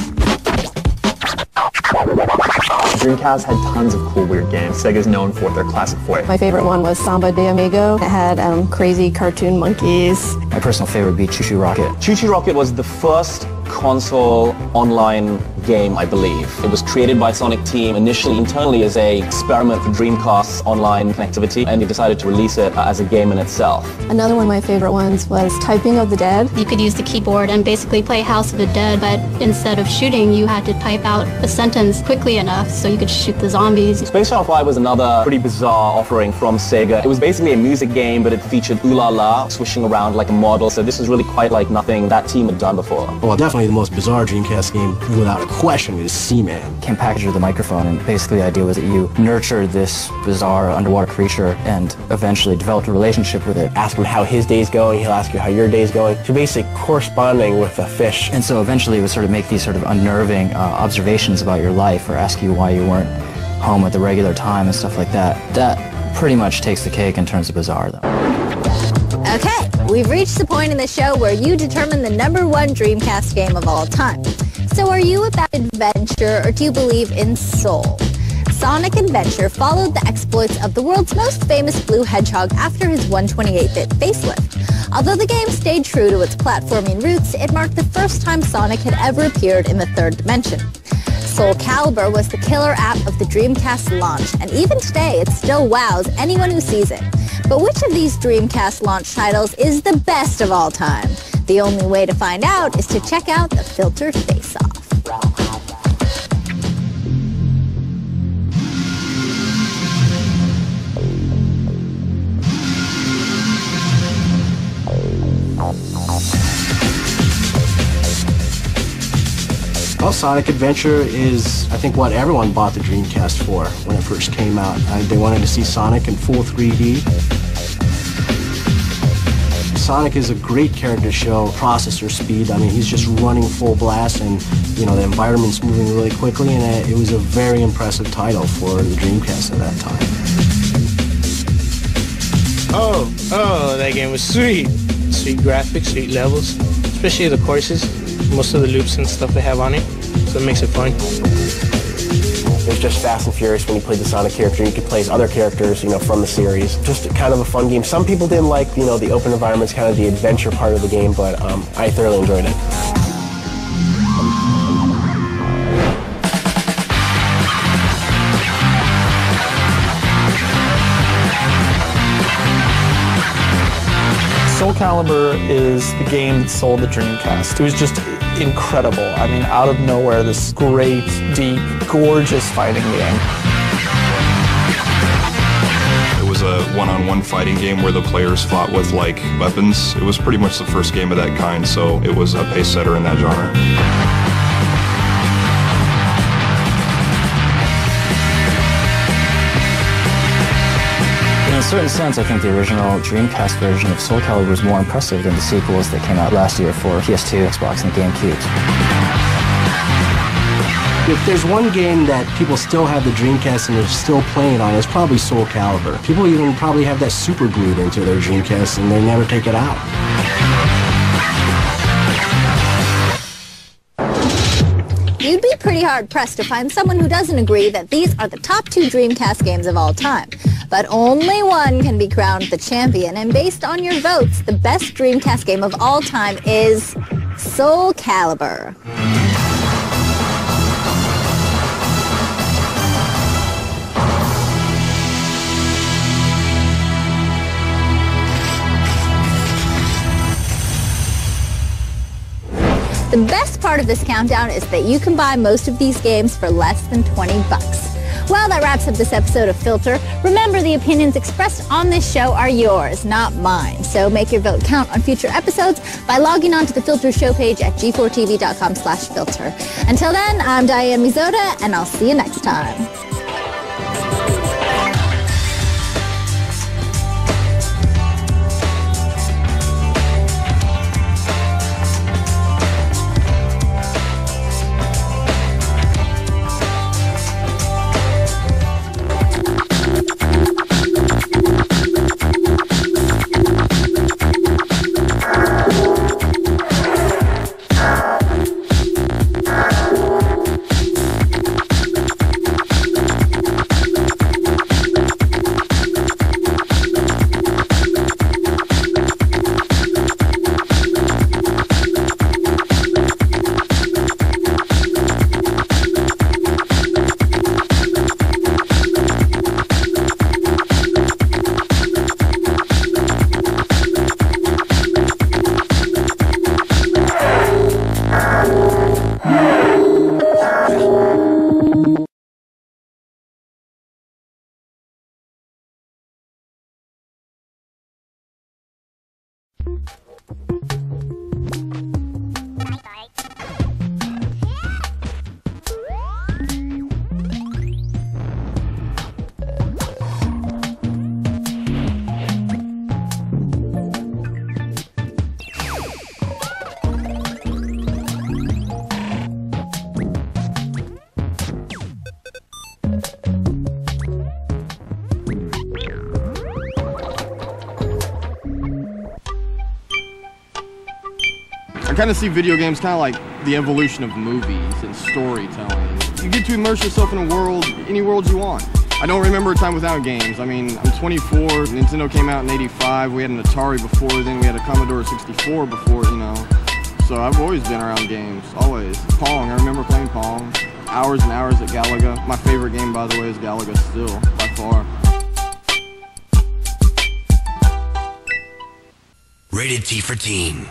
Dreamcast had tons of cool, weird games. Sega's known for their classic four. My favorite one was Samba de Amigo. It had um, crazy cartoon monkeys. My personal favorite would be ChuChu Rocket. ChuChu Rocket was the first console online game, I believe. It was created by Sonic Team initially internally as a experiment for Dreamcast's online connectivity, and they decided to release it as a game in itself. Another one of my favorite ones was Typing of the Dead. You could use the keyboard and basically play House of the Dead, but instead of shooting, you had to type out a sentence quickly enough so you could shoot the zombies. Space Channel 5 was another pretty bizarre offering from Sega. It was basically a music game, but it featured Ooh La La swishing around like a model, so this is really quite like nothing that team had done before. Well, definitely the most bizarre Dreamcast game, without a question, is Seaman. Came packaged with a microphone, and basically the idea was that you nurture this bizarre underwater creature and eventually developed a relationship with it. Ask him how his day's going, he'll ask you how your day's going. So basically corresponding with a fish. And so eventually it would sort of make these sort of unnerving uh, observations about your life or ask you why you weren't home at the regular time and stuff like that. That pretty much takes the cake in terms of bizarre, though. Okay, we've reached the point in the show where you determine the number one Dreamcast game of all time. So are you about adventure or do you believe in soul? Sonic Adventure followed the exploits of the world's most famous blue hedgehog after his 128-bit facelift. Although the game stayed true to its platforming roots, it marked the first time Sonic had ever appeared in the third dimension. Soul Calibur was the killer app of the Dreamcast launch, and even today it still wows anyone who sees it. But which of these Dreamcast launch titles is the best of all time? The only way to find out is to check out the Filter Face Off. Well, Sonic Adventure is, I think, what everyone bought the Dreamcast for when it first came out. Uh, they wanted to see Sonic in full 3D. Sonic is a great character to show processor speed. I mean, he's just running full blast and, you know, the environment's moving really quickly and it, it was a very impressive title for the Dreamcast at that time. Oh, oh, that game was sweet. Sweet graphics, sweet levels, especially the courses, most of the loops and stuff they have on it, so it makes it fun. It was just fast and furious when you played the Sonic character. You could play as other characters, you know, from the series. Just kind of a fun game. Some people didn't like, you know, the open environments, kind of the adventure part of the game, but um, I thoroughly enjoyed it. Calibur is the game that sold the Dreamcast. It was just incredible. I mean, out of nowhere, this great, deep, gorgeous fighting game. It was a one-on-one fighting game where the players fought with like weapons. It was pretty much the first game of that kind, so it was a pace setter in that genre. Certain sense, I think the original Dreamcast version of Soul Calibur was more impressive than the sequels that came out last year for PS2, Xbox, and GameCube. If there's one game that people still have the Dreamcast and they're still playing on, it's probably Soul Calibur. People even probably have that super glued into their Dreamcast and they never take it out. You'd be pretty hard pressed to find someone who doesn't agree that these are the top two Dreamcast games of all time. But only one can be crowned the champion, and based on your votes, the best Dreamcast game of all time is Soul Calibur. The best part of this countdown is that you can buy most of these games for less than 20 bucks. Well, that wraps up this episode of Filter. Remember, the opinions expressed on this show are yours, not mine. So make your vote count on future episodes by logging on to the Filter show page at g4tv.com slash filter. Until then, I'm Diane Mizota, and I'll see you next time. Kind of see video games kind of like the evolution of movies and storytelling. You get to immerse yourself in a world, any world you want. I don't remember a time without games. I mean, I'm 24. Nintendo came out in 85. We had an Atari before then. We had a Commodore 64 before, you know. So I've always been around games, always. Pong, I remember playing Pong. Hours and hours at Galaga. My favorite game, by the way, is Galaga still, by far. Rated T for Teen.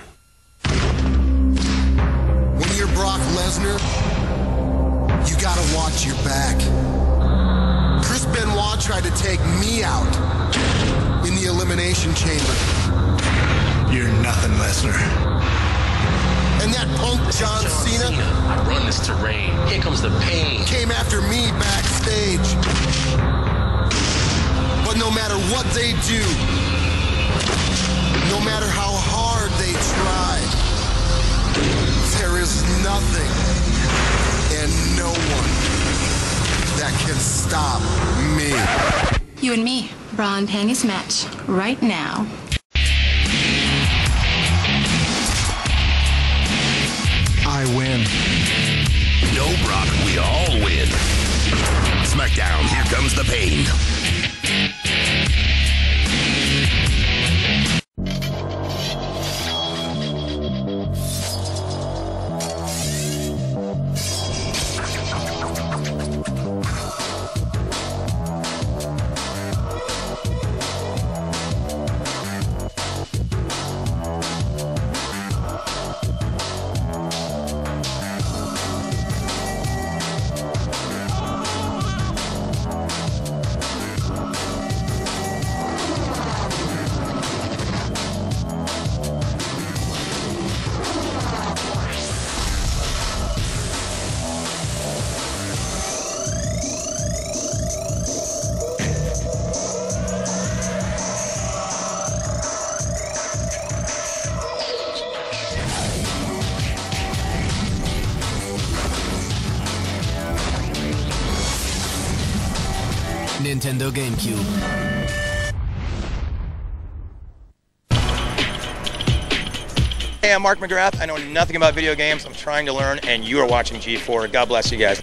Lesnar, you gotta watch your back. Chris Benoit tried to take me out in the Elimination Chamber. You're nothing, Lesnar. And that punk John, Cena, I run this terrain. Here comes the pain. came after me backstage. But no matter what they do, no matter how hard they try, there is nothing and no one that can stop me. You and me, bra and panties match right now. I win. No, Brock, we all win. SmackDown. Here comes the pain. Nintendo GameCube. Hey, I'm Mark McGrath. I know nothing about video games. I'm trying to learn, and you are watching G4. God bless you guys.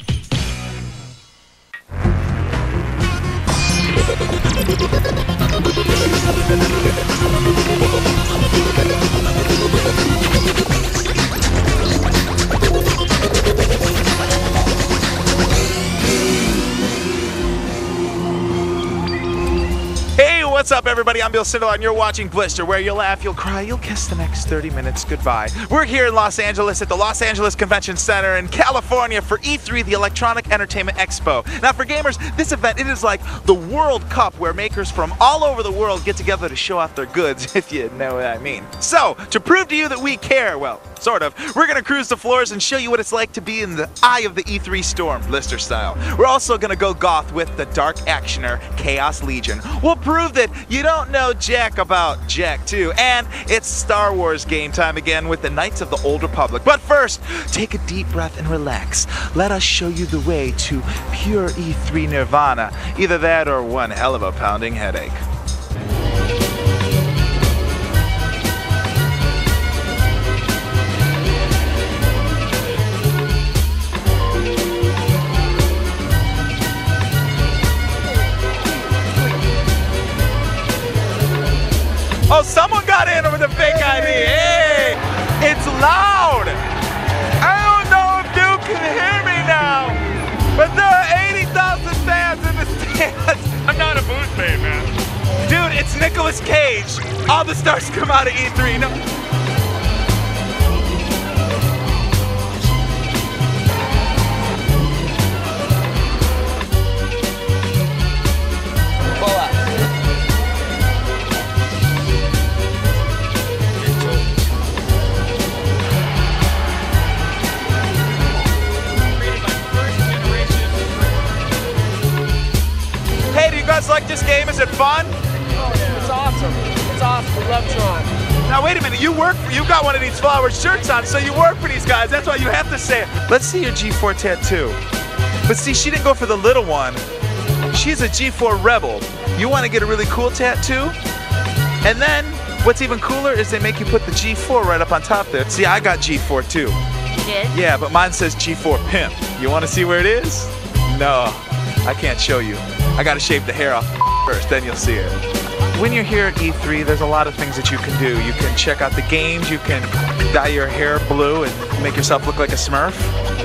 I'm Bill Sindelar, and you're watching Blister, where you'll laugh, you'll cry, you'll kiss the next 30 minutes goodbye. We're here in Los Angeles at the Los Angeles Convention Center in California for E3, the Electronic Entertainment Expo. Now, for gamers, this event it is like the World Cup, where makers from all over the world get together to show off their goods, if you know what I mean. So, to prove to you that we care, well, sort of, we're gonna cruise the floors and show you what it's like to be in the eye of the E3 storm, Blister style. We're also gonna go goth with the Dark Actioner, Chaos Legion. We'll prove that you don't know Jack about Jak 2, and it's Star Wars game time again with the Knights of the Old Republic. But first, take a deep breath and relax. Let us show you the way to pure E3 nirvana. Either that or one hell of a pounding headache. Oh, someone got in with a fake ID. Hey, it's loud. I don't know if you can hear me now, but there are 80,000 fans in the stands. I'm not a booth fan, man. Dude, it's Nicolas Cage. All the stars come out of E3. No. Guys like this game? Is it fun? Oh, It's awesome. It's awesome. We love Tron. Now wait a minute, you work for, you got one of these flower shirts on, so you work for these guys. That's why you have to say it. Let's see your G4 tattoo. But see, she didn't go for the little one. She's a G4 rebel. You want to get a really cool tattoo? And then what's even cooler is they make you put the G4 right up on top there. See, I got G4 too. You did? Yeah, but mine says G4 pimp. You want to see where it is? No, I can't show you. I got to shave the hair off first, then you'll see it. When you're here at E3, there's a lot of things that you can do. You can check out the games, you can dye your hair blue and make yourself look like a smurf.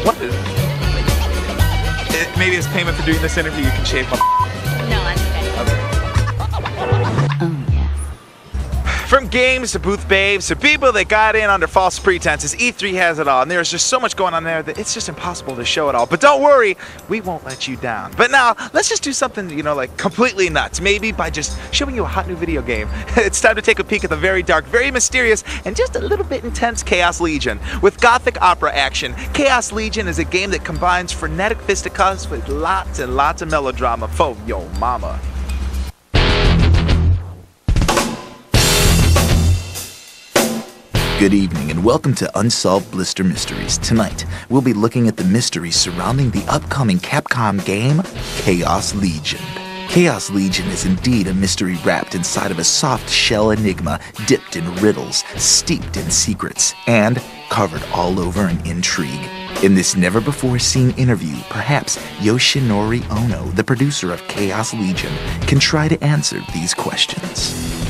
What it? Maybe as payment for doing this interview, you can shave my No, that's From games to booth babes to people that got in under false pretenses, E3 has it all, and there's just so much going on there that it's just impossible to show it all. But don't worry, we won't let you down. But now, let's just do something, you know, like completely nuts. Maybe by just showing you a hot new video game. it's time to take a peek at the very dark, very mysterious, and just a little bit intense Chaos Legion. With gothic opera action, Chaos Legion is a game that combines frenetic fisticuffs with lots and lots of melodrama Fo yo mama. Good evening and welcome to Unsolved Blister Mysteries. Tonight, we'll be looking at the mysteries surrounding the upcoming Capcom game, Chaos Legion. Chaos Legion is indeed a mystery wrapped inside of a soft shell enigma dipped in riddles, steeped in secrets, and covered all over in intrigue. In this never before seen interview, perhaps Yoshinori Ono, the producer of Chaos Legion, can try to answer these questions.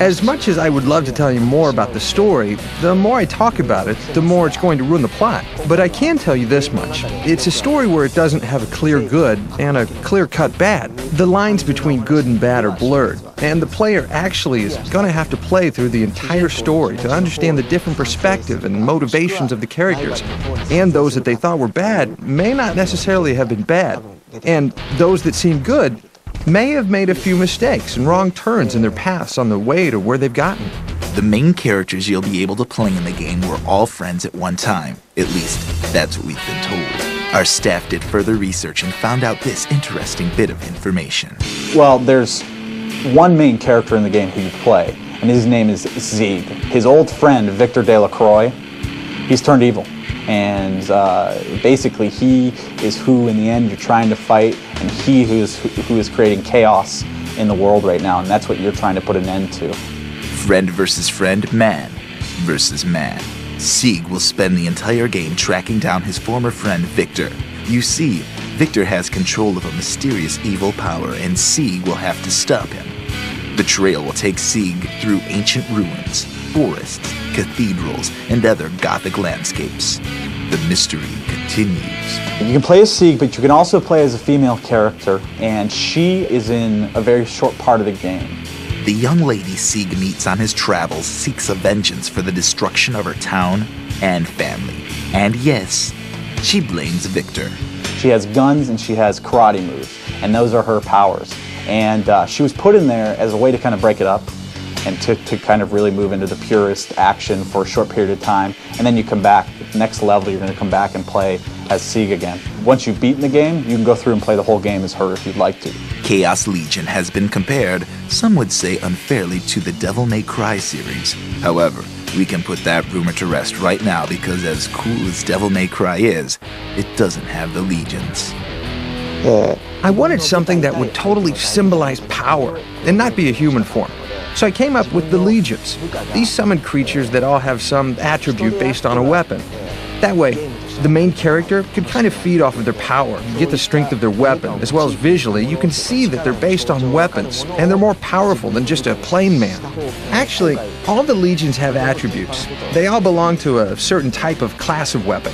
As much as I would love to tell you more about the story, the more I talk about it, the more it's going to ruin the plot. But I can tell you this much. It's a story where it doesn't have a clear good and a clear cut bad. The lines between good and bad are blurred, and the player actually is going to have to play through the entire story to understand the different perspective and motivations of the characters. And those that they thought were bad may not necessarily have been bad. And those that seem good may have made a few mistakes and wrong turns in their paths on the way to where they've gotten. The main characters you'll be able to play in the game were all friends at one time. At least, that's what we've been told. Our staff did further research and found out this interesting bit of information. Well, there's one main character in the game who you play, and his name is Sieg. His old friend, Victor Delacroix, he's turned evil. And uh, basically, he is who, in the end, you're trying to fight, and he who is, who is creating chaos in the world right now, and that's what you're trying to put an end to. Friend versus friend, man versus man. Sieg will spend the entire game tracking down his former friend Victor. You see, Victor has control of a mysterious evil power, and Sieg will have to stop him. The trail will take Sieg through ancient ruins, forests, cathedrals, and other Gothic landscapes. The mystery continues. You can play as Sieg, but you can also play as a female character, and she is in a very short part of the game. The young lady Sieg meets on his travels seeks a vengeance for the destruction of her town and family. And yes, she blames Victor. She has guns and she has karate moves, and those are her powers. And uh, she was put in there as a way to kind of break it up and to, to kind of really move into the purest action for a short period of time. And then you come back, next level, you're going to come back and play as Sieg again. Once you've beaten the game, you can go through and play the whole game as her if you'd like to. Chaos Legion has been compared, some would say unfairly, to the Devil May Cry series. However, we can put that rumor to rest right now because as cool as Devil May Cry is, it doesn't have the legions. Uh, I wanted something that would totally symbolize power and not be a human form. So I came up with the legions. These summoned creatures that all have some attribute based on a weapon. That way, the main character could kind of feed off of their power, get the strength of their weapon, as well as visually, you can see that they're based on weapons, and they're more powerful than just a plain man. Actually, all the legions have attributes. They all belong to a certain type of class of weapon.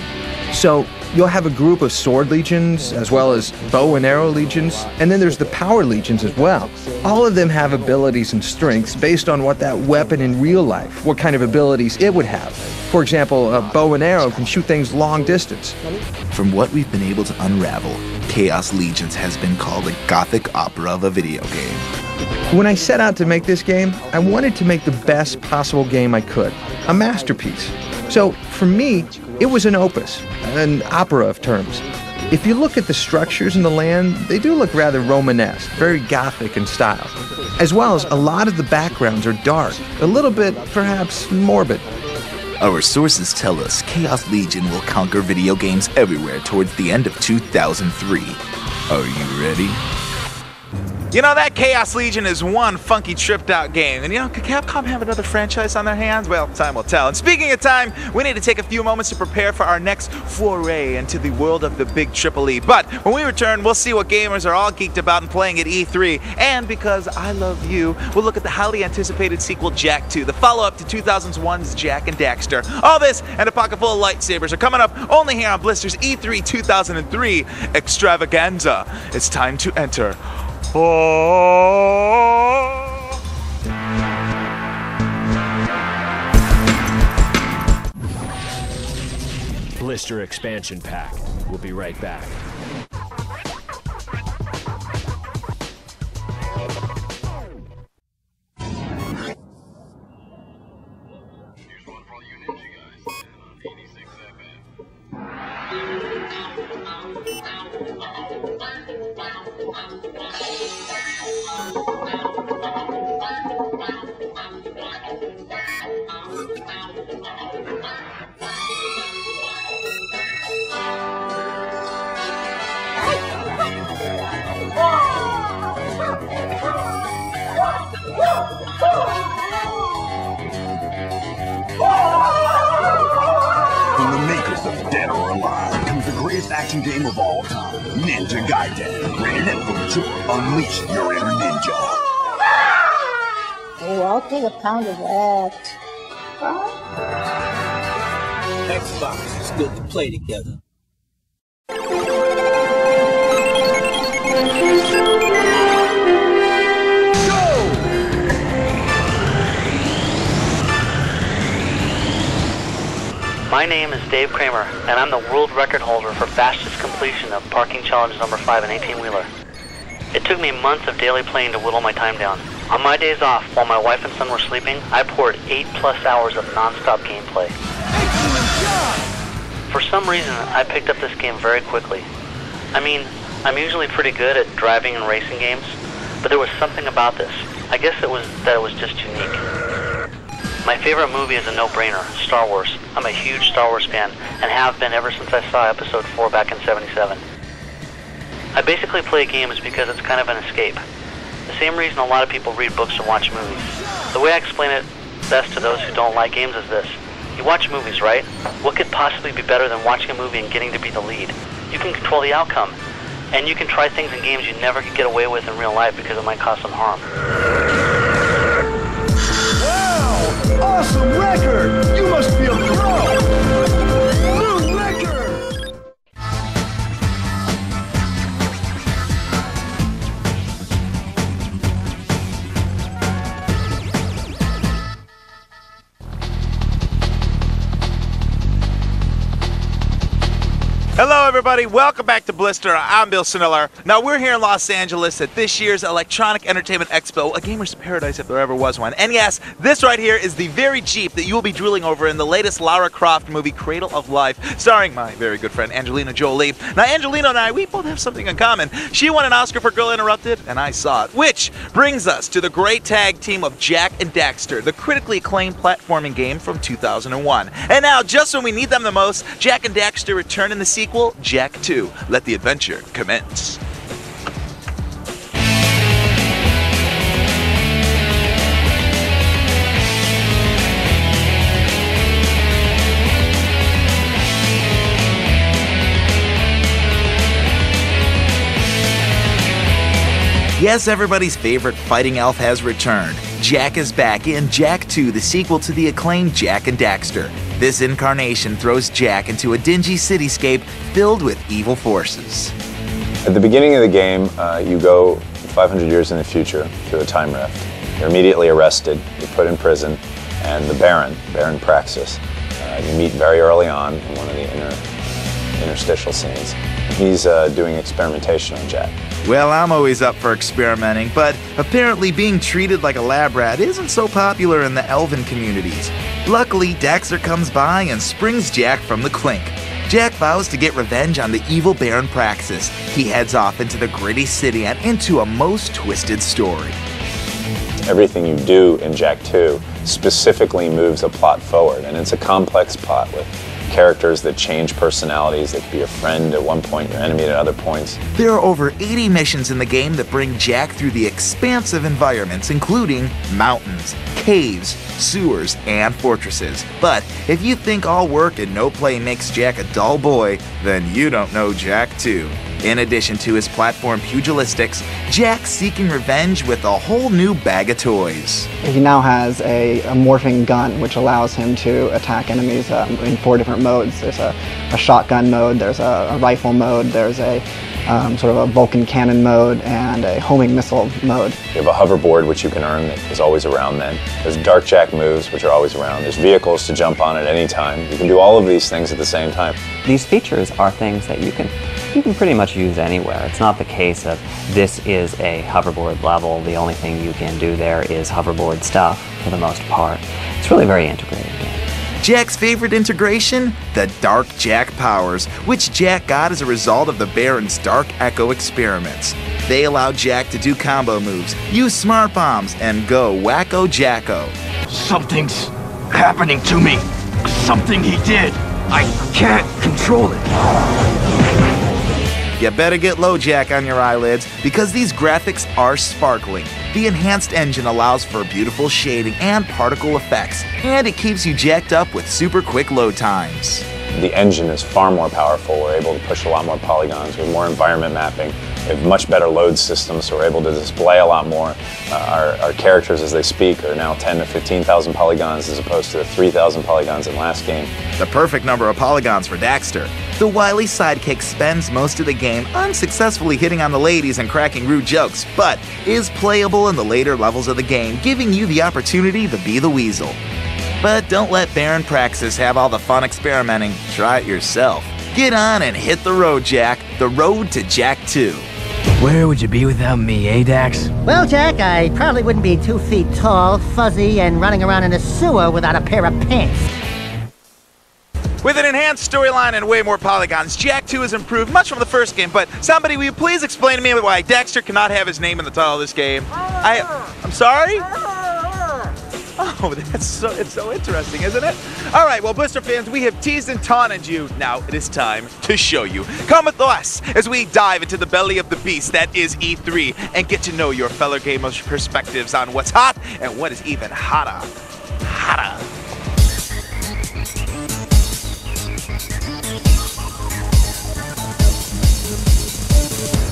So you'll have a group of sword legions, as well as bow and arrow legions, and then there's the power legions as well. All of them have abilities and strengths based on what that weapon in real life, what kind of abilities it would have. For example, a bow and arrow can shoot things long distance. From what we've been able to unravel, Chaos Legions has been called a gothic opera of a video game. When I set out to make this game, I wanted to make the best possible game I could, a masterpiece. So, for me, it was an opus, an opera of terms. If you look at the structures in the land, they do look rather Romanesque, very Gothic in style. As well as a lot of the backgrounds are dark, a little bit, perhaps, morbid. Our sources tell us Chaos Legion will conquer video games everywhere towards the end of 2003. Are you ready? You know, that Chaos Legion is one funky tripped out game. And you know, could Capcom have another franchise on their hands? Well, time will tell. And speaking of time, we need to take a few moments to prepare for our next foray into the world of the big Triple E. But when we return, we'll see what gamers are all geeked about and playing at E3. And because I love you, we'll look at the highly anticipated sequel Jak 2, the follow up to 2001's Jak and Daxter. All this and a pocket full of lightsabers are coming up only here on Blister's E3 2003 extravaganza. It's time to enter. Oh. Blister expansion pack. We'll be right back. The makers of Dead or Alive action game of all time, Ninja Gaiden. Rated M for mature. Unleash your inner ninja. Oh, I'll take a pound of that. Xbox, is good to play together. My name is Dave Kramer, and I'm the world record holder for fastest completion of Parking Challenge number 5 in 18-wheeler. It took me months of daily playing to whittle my time down. On my days off, while my wife and son were sleeping, I poured 8 plus hours of non-stop gameplay. For some reason, I picked up this game very quickly. I mean, I'm usually pretty good at driving and racing games, but there was something about this. I guess it was that it was just unique. My favorite movie is a no-brainer, Star Wars. I'm a huge Star Wars fan and have been ever since I saw episode 4 back in 77. I basically play games because it's kind of an escape. The same reason a lot of people read books or watch movies. The way I explain it best to those who don't like games is this. You watch movies, right? What could possibly be better than watching a movie and getting to be the lead? You can control the outcome. And you can try things in games you never could get away with in real life because it might cause some harm. Awesome record! You must be a Hello, everybody. Welcome back to Blister. I'm Bill Sindelar. Now, we're here in Los Angeles at this year's Electronic Entertainment Expo, a gamer's paradise if there ever was one. And yes, this right here is the very Jeep that you will be drooling over in the latest Lara Croft movie, Cradle of Life, starring my very good friend Angelina Jolie. Now, Angelina and I, we both have something in common. She won an Oscar for Girl Interrupted, and I saw it. Which brings us to the great tag team of Jak and Daxter, the critically acclaimed platforming game from 2001. And now, just when we need them the most, Jak and Daxter return in the sequel, Jak 2. Let the adventure commence. Yes, everybody's favorite fighting elf has returned. Jak is back in Jak 2, the sequel to the acclaimed Jak and Daxter. This incarnation throws Jak into a dingy cityscape filled with evil forces. At the beginning of the game, uh, you go 500 years in the future through a time rift. You're immediately arrested, you're put in prison, and the Baron, Baron Praxis, uh, you meet very early on in one of the inner, interstitial scenes. He's uh, doing experimentation on Jak. Well, I'm always up for experimenting, but apparently being treated like a lab rat isn't so popular in the elven communities. Luckily, Daxter comes by and springs Jak from the clink. Jak vows to get revenge on the evil Baron Praxis. He heads off into the gritty city and into a most twisted story. Everything you do in Jak 2 specifically moves a plot forward, and it's a complex plot with characters that change personalities. They could be your friend at one point, your enemy at other points. There are over 80 missions in the game that bring Jak through the expansive environments, including mountains, caves, sewers, and fortresses. But if you think all work and no play makes Jack a dull boy, then you don't know Jack too. In addition to his platform pugilistics, Jak's seeking revenge with a whole new bag of toys. He now has a, a morphing gun, which allows him to attack enemies um, in four different modes. There's a, a shotgun mode, there's a, a rifle mode, there's a um, sort of a Vulcan cannon mode, and a homing missile mode. You have a hoverboard, which you can earn that is always around then. There's Dark Jak moves, which are always around. There's vehicles to jump on at any time. You can do all of these things at the same time. These features are things that you can you can pretty much use anywhere. It's not the case of this is a hoverboard level. The only thing you can do there is hoverboard stuff for the most part. It's really very integrated. Jak's favorite integration? The Dark Jak powers, which Jak got as a result of the Baron's Dark Echo experiments. They allow Jak to do combo moves, use smart bombs, and go wacko jacko. Something's happening to me. Something he did. I can't control it. You better get low Jak on your eyelids because these graphics are sparkling. The enhanced engine allows for beautiful shading and particle effects, and it keeps you jacked up with super quick load times. the engine is far more powerful. We're able to push a lot more polygons with more environment mapping. Have much better load systems, so we're able to display a lot more. Uh, our, our characters, as they speak, are now 10 to 15,000 polygons as opposed to the 3,000 polygons in last game. The perfect number of polygons for Daxter. The wily sidekick spends most of the game unsuccessfully hitting on the ladies and cracking rude jokes, but is playable in the later levels of the game, giving you the opportunity to be the weasel. But don't let Baron Praxis have all the fun experimenting. Try it yourself. Get on and hit the road, Jack. The road to Jak 2. Where would you be without me, eh, Dax? Well, Jak, I probably wouldn't be two feet tall, fuzzy, and running around in a sewer without a pair of pants. With an enhanced storyline and way more polygons, Jak 2 has improved much from the first game, but somebody, will you please explain to me why Daxter cannot have his name in the title of this game? I, I'm sorry? Oh, that's so, it's so interesting, isn't it? All right, well, Blister fans, we have teased and taunted you. Now it is time to show you. Come with us as we dive into the belly of the beast that is E3 and get to know your fellow gamers' perspectives on what's hot and what is even hotter. Hotter.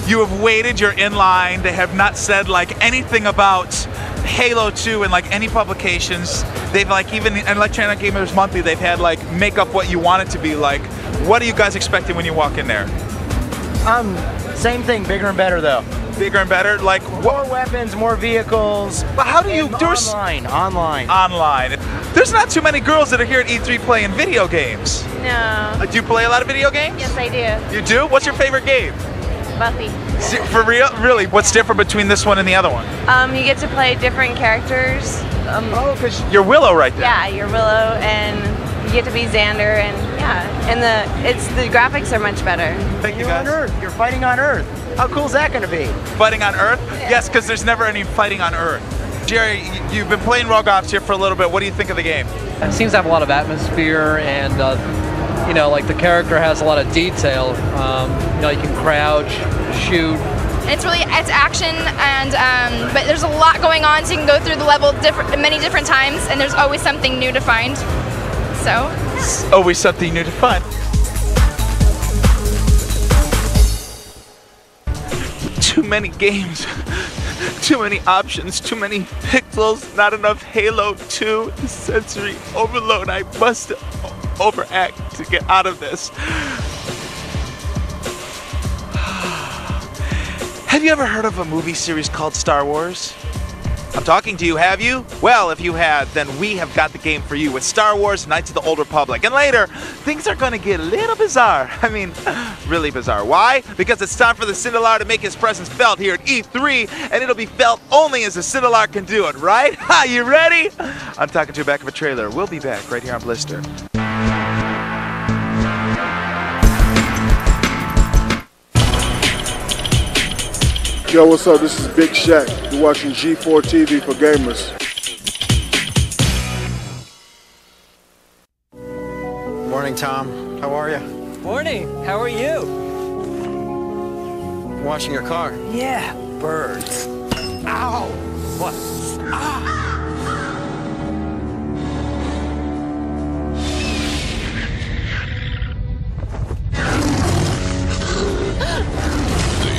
You have waited, you're in line. They have not said like anything about Halo 2 and like any publications. They've like even in Electronic Gamers Monthly, they've had like make up what you want it to be like. What are you guys expecting when you walk in there? Um, same thing, bigger and better though. Bigger and better, like more weapons, more vehicles. But how do you there's online? Online. Online. There's not too many girls that are here at E3 playing video games. No. Uh, do you play a lot of video games? Yes, I do. You do? What's your favorite game? Buffy. For real? Really? What's different between this one and the other one? Um, you get to play different characters. Um, oh, because you're Willow right there. Yeah, you're Willow, and you get to be Xander, and yeah, and the it's the graphics are much better. Thank you You're guys. on Earth. You're fighting on Earth. How cool is that going to be? Fighting on Earth? Yes, because there's never any fighting on Earth. Jerry, you've been playing Rogue Ops here for a little bit. What do you think of the game? It seems to have a lot of atmosphere and, uh, you know, like the character has a lot of detail. Um, you know, you can crouch, shoot. It's really it's action and um, but there's a lot going on, so you can go through the level different many different times, and there's always something new to find. So Always something new to find. Too many games, too many options, too many pixels, not enough Halo 2 sensory overload. I must overact to get out of this. Have you ever heard of a movie series called Star Wars? I'm talking to you, have you? Well, if you had, then we have got the game for you with Star Wars Knights of the Old Republic. And later, things are to get a little bizarre. I mean, really bizarre. Why? Because it's time for the Sindelar to make his presence felt here at E3, and it'll be felt only as the Sindelar can do it, right? Ha, you ready? I'm talking to you back of a trailer. We'll be back right here on Blister. Yo, what's up? This is Big Shaq. You're watching G4 TV for gamers. Morning, Tom. How are you? Morning. How are you? Washing your car. Yeah, birds. Ow! What? Ah!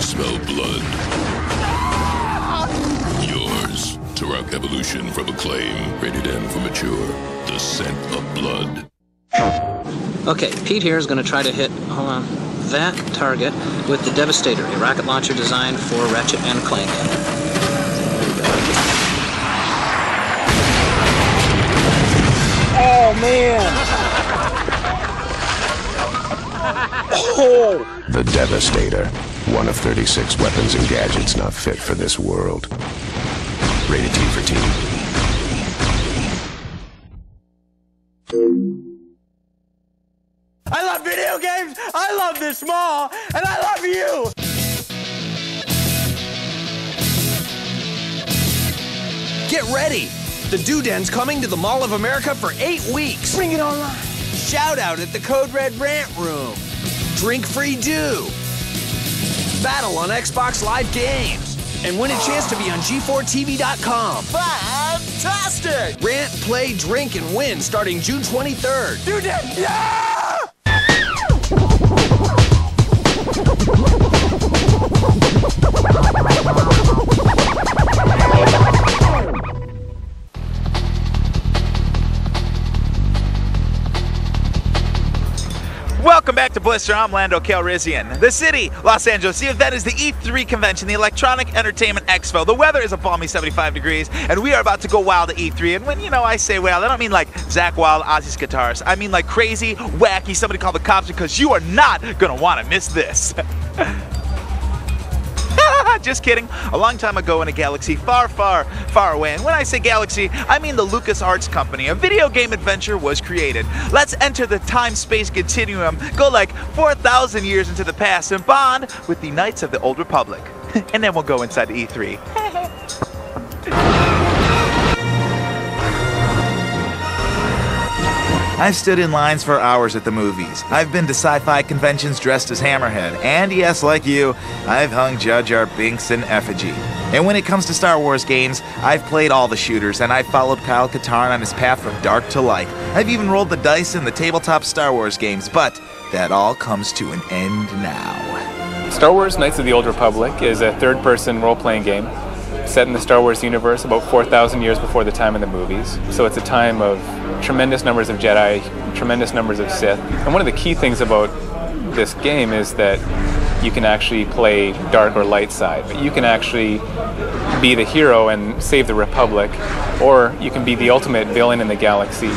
They smell blood. Yours. Turok Evolution from Acclaim. Rated M for mature. The scent of blood. Okay, Pete here is going to try to hit, hold on, that target with the Devastator, a rocket launcher designed for Ratchet and Clank. Oh man! Oh! The Devastator. One of 36 weapons and gadgets not fit for this world. Rated T for teen. I love video games. I love this mall, and I love you. Get ready! The Duden's coming to the Mall of America for eight weeks. Bring it online. Shout out at the Code Red Rant Room. Drink free do battle on Xbox Live Games and win a chance to be on G4TV.com. Fantastic! Rant, play, drink, and win starting June 23rd. Dude, yeah! Welcome back to Blister. I'm Lando Calrissian. The city, Los Angeles. The event is the E3 convention, the Electronic Entertainment Expo. The weather is a balmy 75 degrees, and we are about to go wild at E3. And when you know I say wild, I don't mean like Zakk Wylde, Ozzy's guitars. I mean like crazy, wacky. Somebody call the cops because you are not gonna want to miss this. Ah, just kidding. A long time ago in a galaxy far, far, far away. And when I say galaxy, I mean the LucasArts Company. A video game adventure was created. Let's enter the time-space continuum, go like 4,000 years into the past, and bond with the Knights of the Old Republic. and then we'll go inside E3. I've stood in lines for hours at the movies. I've been to sci fi conventions dressed as Hammerhead. And yes, like you, I've hung Jar Jar Binks in effigy. And when it comes to Star Wars games, I've played all the shooters and I've followed Kyle Katarn on his path from dark to light. I've even rolled the dice in the tabletop Star Wars games, but that all comes to an end now. Star Wars Knights of the Old Republic is a third person role playing game set in the Star Wars universe about 4,000 years before the time of the movies. So it's a time of tremendous numbers of Jedi, tremendous numbers of Sith. And one of the key things about this game is that you can actually play dark or light side. But you can actually be the hero and save the Republic, or you can be the ultimate villain in the galaxy.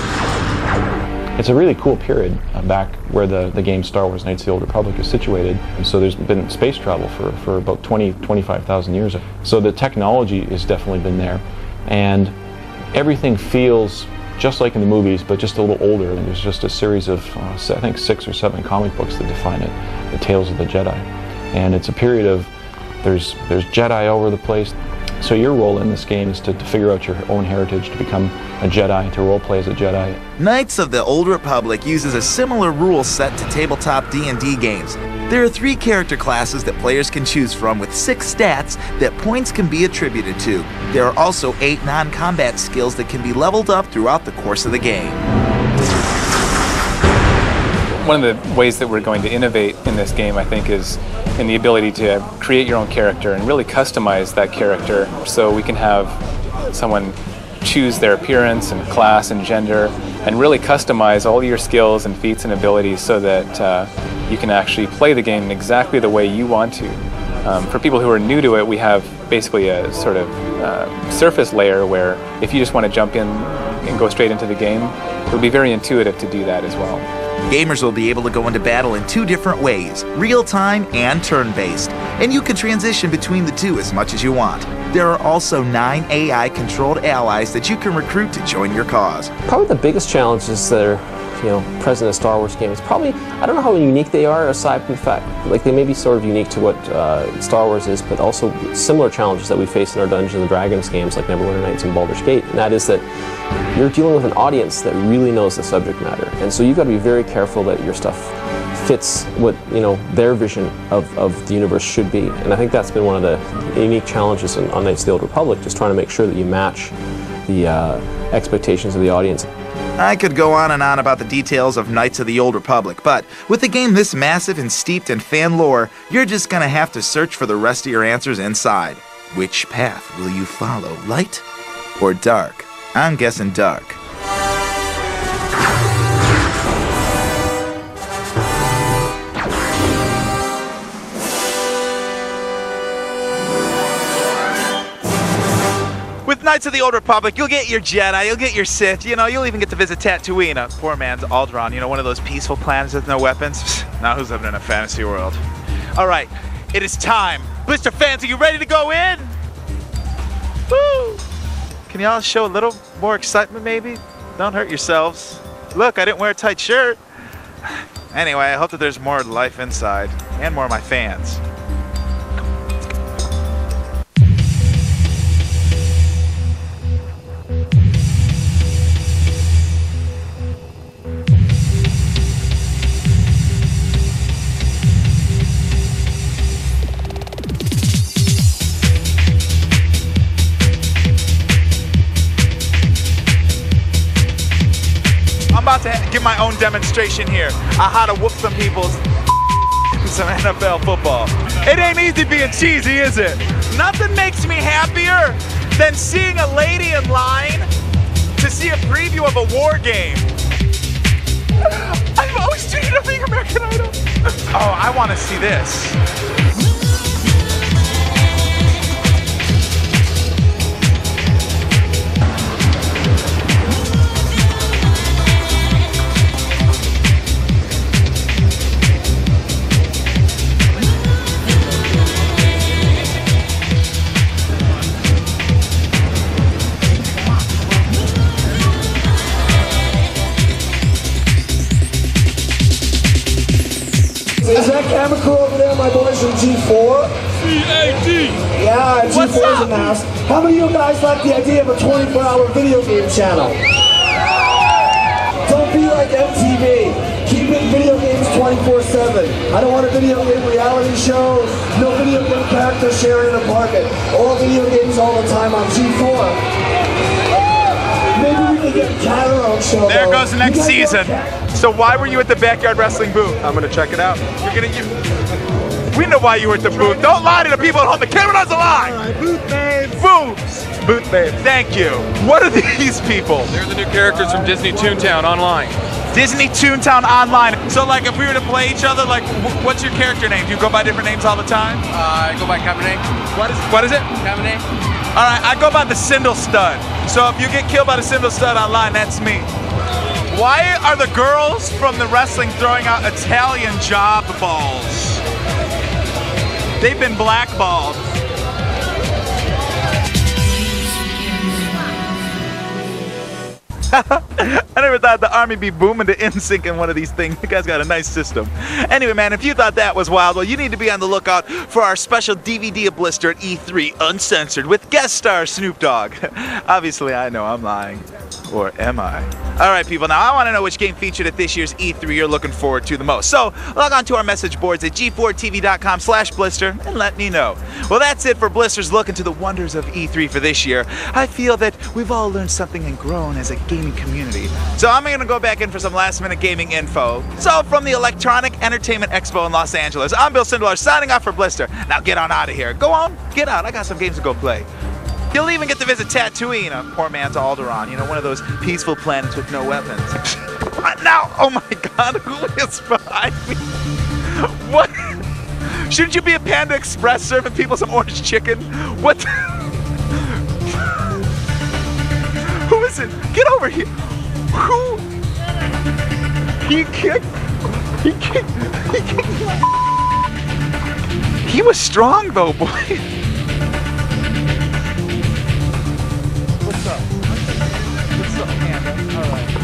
It's a really cool period uh, back where the, the game Star Wars Knights of the Old Republic is situated. And so there's been space travel for, for about 20, 25,000 years. So the technology has definitely been there. And everything feels just like in the movies, but just a little older. And there's just a series of, uh, I think, six or seven comic books that define it, the Tales of the Jedi. And it's a period of, there's, there's Jedi over the place. So your role in this game is to, to figure out your own heritage, to become a Jedi, to roleplay as a Jedi. Knights of the Old Republic uses a similar rule set to tabletop D&D games. There are three character classes that players can choose from with six stats that points can be attributed to. There are also eight non-combat skills that can be leveled up throughout the course of the game. One of the ways that we're going to innovate in this game, I think, is in the ability to create your own character and really customize that character so we can have someone choose their appearance and class and gender and really customize all your skills and feats and abilities so that uh, you can actually play the game exactly the way you want to. Um, for people who are new to it, we have basically a sort of uh, surface layer where if you just want to jump in and go straight into the game, it'll be very intuitive to do that as well. Gamers will be able to go into battle in two different ways real time and turn based, and you can transition between the two as much as you want. There are also nine AI controlled allies that you can recruit to join your cause. Probably the biggest challenges that are you know, present in Star Wars game. It's probably, I don't know how unique they are aside from the fact, like they may be sort of unique to what uh, Star Wars is, but also similar challenges that we face in our Dungeons and Dragons games like Neverwinter Nights and Baldur's Gate, and that is that you're dealing with an audience that really knows the subject matter. And so you've got to be very careful that your stuff fits what you know their vision of, of the universe should be. And I think that's been one of the unique challenges in, on Knights of the Old Republic, just trying to make sure that you match the uh, expectations of the audience. I could go on and on about the details of Knights of the Old Republic, but with a game this massive and steeped in fan lore, you're just gonna have to search for the rest of your answers inside. Which path will you follow, light or dark? I'm guessing dark. With Knights of the Old Republic, you'll get your Jedi, you'll get your Sith, you know, you'll even get to visit Tatooine, a poor man's Alderaan, you know, one of those peaceful planets with no weapons. now who's living in a fantasy world? All right, it is time. Blister fans, are you ready to go in? Woo! Can y'all show a little more excitement, maybe? Don't hurt yourselves. Look, I didn't wear a tight shirt. Anyway, I hope that there's more life inside and more of my fans. About to give my own demonstration here on how to whoop some people's some NFL football. It ain't easy being cheesy, is it? Nothing makes me happier than seeing a lady in line to see a preview of a war game. I'm always Jade of the American Idol. Oh, I want to see this. Camera crew over there, my boys from G4? C-A-D! Yeah, G4's in the house. How many of you guys like the idea of a 24-hour video game channel? Don't be like MTV. Keep it video games 24-7. I don't want a video game reality show. No video game characters sharing an apartment. All video games all the time on G4. Maybe we can get a Cataro show. There goes the next guys get season. Cat- So why were you at the backyard wrestling booth? I'm gonna check it out. You're gonna you. We know why you were at the booth. Don't lie to the people at home. The camera doesn't lie. booth babes. Booths. Booth babes. Thank you. What are these people? They're the new characters from Disney Toontown online. Disney Toontown Online. So like if we were to play each other, like what's your character name? Do you go by different names all the time? Uh, I go by Cabernet. What is what is it? Cabernet. All right, I go by the Sindel Stud. So if you get killed by the Sindel Stud online, that's me. Why are the girls from the wrestling throwing out Italian job balls? They've been blackballed. I never thought the army be booming to NSYNC in one of these things. You guys got a nice system. Anyway, man, if you thought that was wild, well, you need to be on the lookout for our special DVD of blister at E3 Uncensored with guest star Snoop Dogg. Obviously, I know I'm lying. Or am I? All right, people, now I want to know which game featured at this year's E3 you're looking forward to the most. So log on to our message boards at g4tv.com slash blister and let me know. Well, that's it for Blister's look into the wonders of E3 for this year. I feel that we've all learned something and grown as a community. So I'm to go back in for some last minute gaming info. So from the Electronic Entertainment Expo in Los Angeles, I'm Bill Sindelar signing off for Blister. Now get on out of here. Go on, get out. I got some games to go play. You'll even get to visit Tatooine, a poor man's Alderaan, you know, one of those peaceful planets with no weapons. What now? Oh my god, who is behind me? What? Shouldn't you be a Panda Express serving people some orange chicken? What? Is? Get over here. Who? He kicked. He kicked. He kicked. He was strong though, boy. What's up? What's up, Panda? All right.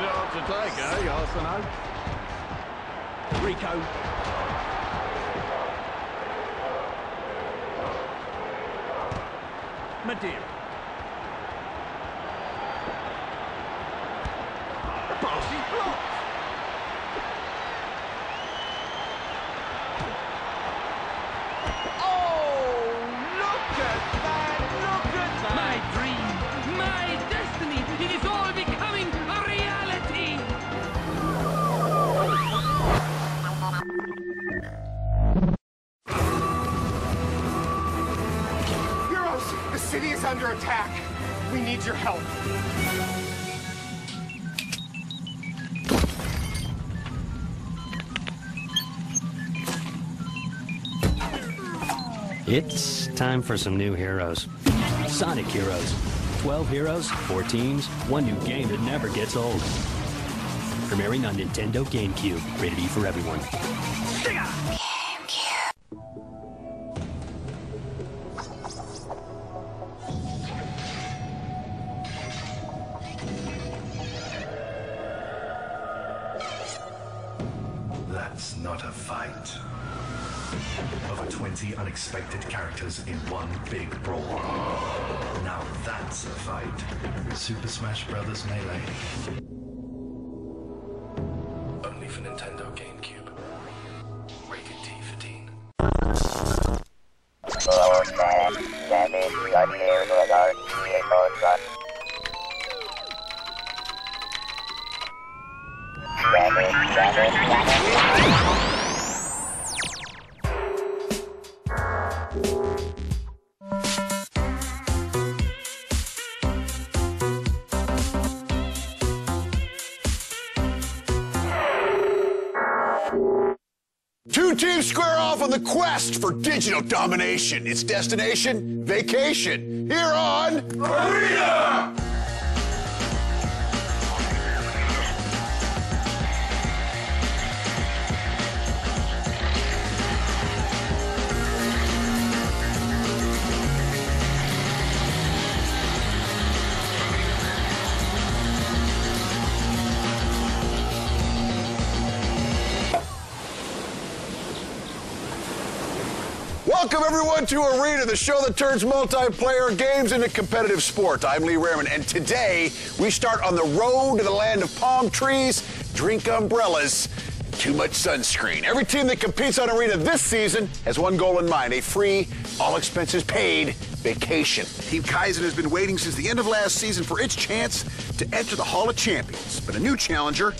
Bit hard to take, eh, Arsenal? Rico. Madeira. Time for some new heroes. Sonic Heroes. 12 heroes, 4 teams, one new game that never gets old. Premiering on Nintendo GameCube. Rated E for everyone. Characters in one big brawl. Now that's a fight. Super Smash Bros. Melee. Digital domination. Its destination, vacation. Here on Arena! Welcome everyone to Arena, the show that turns multiplayer games into competitive sport. I'm Lee Raymond, and today we start on the road to the land of palm trees, drink umbrellas, too much sunscreen. Every team that competes on Arena this season has one goal in mind: a free, all expenses paid vacation. Team Kaizen has been waiting since the end of last season for its chance to enter the Hall of Champions, but a new challenger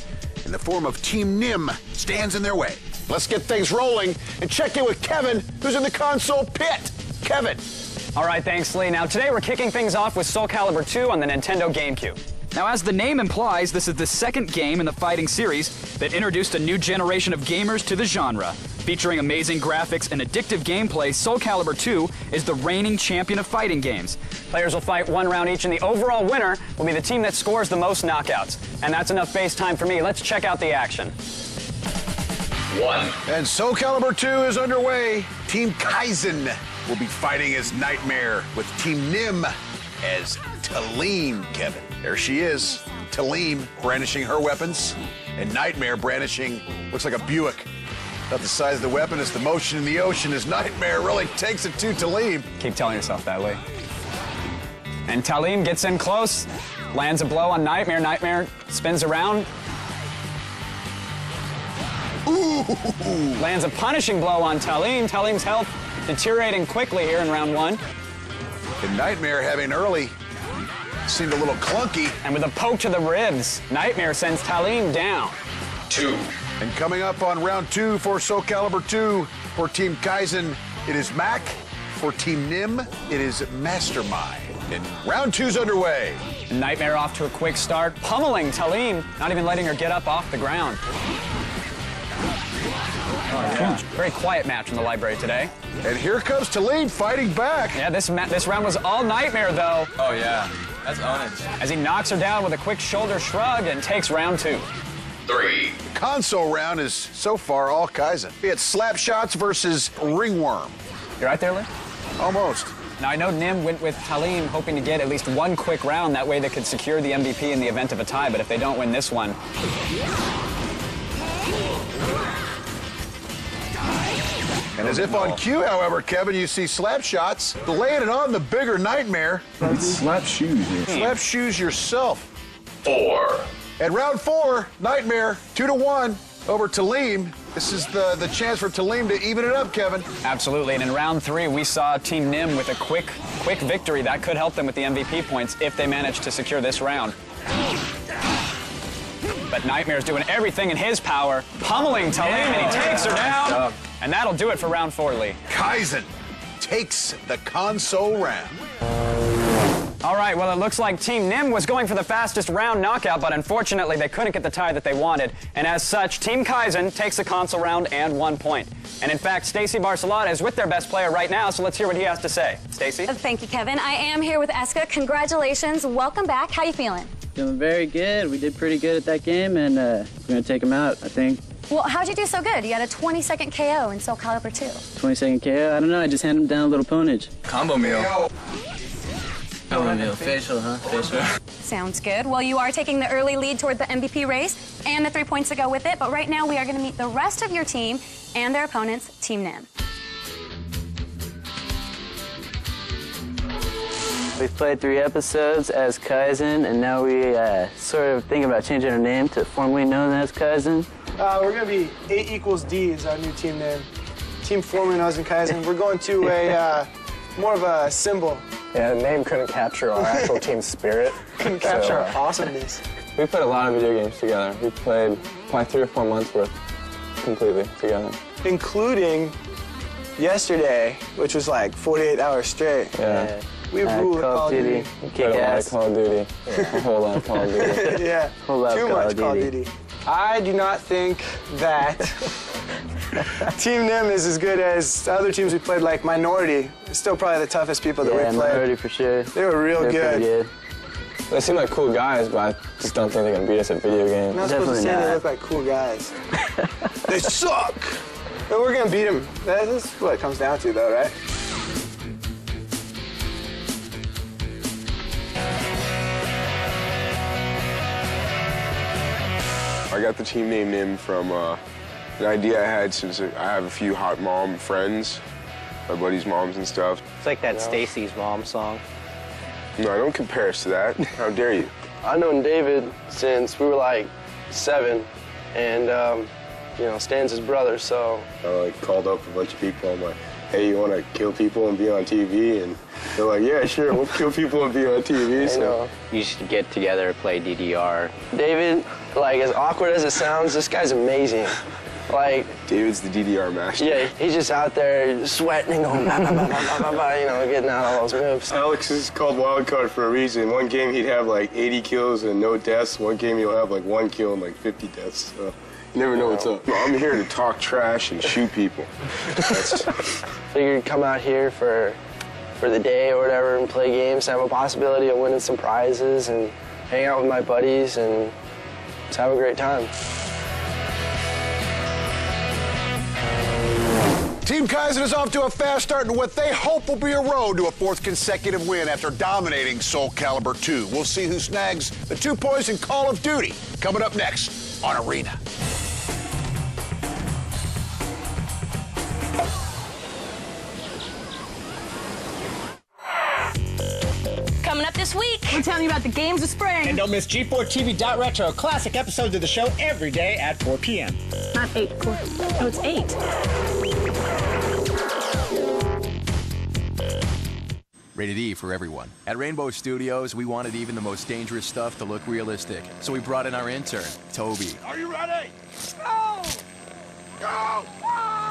in the form of Team Nim stands in their way. Let's get things rolling and check in with Kevin, who's in the console pit. Kevin. All right, thanks, Lee. Now, today we're kicking things off with Soul Calibur 2 on the Nintendo GameCube. Now, as the name implies, this is the second game in the fighting series that introduced a new generation of gamers to the genre. Featuring amazing graphics and addictive gameplay, Soul Calibur 2 is the reigning champion of fighting games. Players will fight one round each, and the overall winner will be the team that scores the most knockouts. And that's enough base time for me. Let's check out the action. One. And Soul Calibur 2 is underway. Team Kaizen will be fighting as Nightmare with Team Nim as Talim, Kevin. There she is. Talim brandishing her weapons, and Nightmare brandishing looks like a Buick. Not the size of the weapon, it's the motion in the ocean as Nightmare really takes it to Talim. Keep telling yourself that, Lee. And Talim gets in close, lands a blow on Nightmare. Nightmare spins around, Ooh. Lands a punishing blow on Talim. Talim's health deteriorating quickly here in round one. And Nightmare having early seemed a little clunky. And with a poke to the ribs, Nightmare sends Talim down. Two. And coming up on round two for Soul Calibur 2 for Team Kaizen, it is Mac. For Team Nim, it is Mastermind. And round two's underway. Nightmare off to a quick start, pummeling Talim, not even letting her get up off the ground. Oh, yeah. Very quiet match in the library today. And here comes Talim fighting back. Yeah, this ma- this round was all Nightmare though. Oh yeah, that's ownage. As he knocks her down with a quick shoulder shrug and takes round two. Three. The console round is so far all Kaizen. We had slap shots versus ringworm. You're right there, Lee? Almost. Now I know Nim went with Talim hoping to get at least one quick round. That way they could secure the MVP in the event of a tie. But if they don't win this one, And as if on cue, however, Kevin, you see slap shots laying it on the bigger nightmare. slap shoes here. Slap shoes yourself. Four. At round four, Nightmare, two to one over Talim. This is the, the chance for Talim to even it up, Kevin. Absolutely. And in round three, we saw Team Nim with a quick, quick victory that could help them with the MVP points if they manage to secure this round. But Nightmare's doing everything in his power, pummeling Talim, and he takes her down. And that'll do it for round four, Lee. Kaizen takes the console round. All right, well, it looks like Team Nim was going for the fastest round knockout, but unfortunately, they couldn't get the tie that they wanted. And as such, Team Kaizen takes the console round and one point. And in fact, Stacy Barcelona is with their best player right now, so let's hear what he has to say. Stacy? Thank you, Kevin. I am here with Eska. Congratulations. Welcome back. How you feeling? Feeling very good. We did pretty good at that game, and uh, we're going to take them out, I think. Well, how'd you do so good? You had a 20-second KO in Soul Calibur 2. 20-second KO? I don't know. I just handed him down a little ponage. Combo meal. Combo meal. Facial, huh? Facial. Sounds good. Well, you are taking the early lead toward the MVP race and the three points to go with it. But right now, we are going to meet the rest of your team and their opponents, Team Nim. We've played three episodes as Kaizen, and now we uh, sort of think about changing our name to formerly known as Kaizen. Uh, we're going to be A equals D is our new team name. Team formerly known as Kaizen. We're going to a uh, more of a symbol. Yeah, the name couldn't capture our actual team spirit. Couldn't capture our awesomeness. We played a lot of video games together. We played probably three or four months worth completely together. Including yesterday, which was like 48 hours straight. Yeah. We Uh, ruled Call of Call of Duty. Duty. We played a lot of Call of Duty. a whole lot of Call of Duty. yeah, Whole lot of too Call much of Call of Duty. Duty. I do not think that Team Nim is as good as other teams we played, like Minority. Still probably the toughest people that Yeah, we played. Minority for sure. They were real They're good. pretty good. They seem like cool guys, but I just don't think they're gonna beat us at video games. I'm not supposed to say they look like cool guys. they suck. But we're gonna beat them. That is what it comes down to, though, right? I got the team name Nim from uh, an idea I had since I have a few hot mom friends, my buddies' moms and stuff. It's like that Stacy's mom song. No, I don't compare us to that. How dare you? I've known David since we were like seven, and um, you know, Stan's his brother, so I like called up a bunch of people. I'm like, hey, you want to kill people and be on TV? And they're like, yeah, sure, we'll kill people and be on TV. So You should get together and play DDR. David, like as awkward as it sounds, this guy's amazing. Like David's the DDR master. Yeah, he's just out there sweating and going, bah, bah, bah, you know, getting out all those moves. Alex is called wild card for a reason. One game he'd have like 80 kills and no deaths. One game he'll have like one kill and like 50 deaths. So you never know what's up. I'm here to talk trash and shoot people. Figured come out here for for the day or whatever and play games, have a possibility of winning some prizes and hang out with my buddies and just have a great time. Team Kaizen is off to a fast start in what they hope will be a road to a fourth consecutive win after dominating Soul Calibur 2. We'll see who snags the two points in Call of Duty coming up next on Arena. Coming up this week, we're telling you about the games of spring. And don't miss G4TV Retro classic episodes of the show every day at 4 p.m. Not eight, of course. No, it's eight. Rated E for everyone. At Rainbow Studios, we wanted even the most dangerous stuff to look realistic. So we brought in our intern, Toby. Are you ready? Go! Go!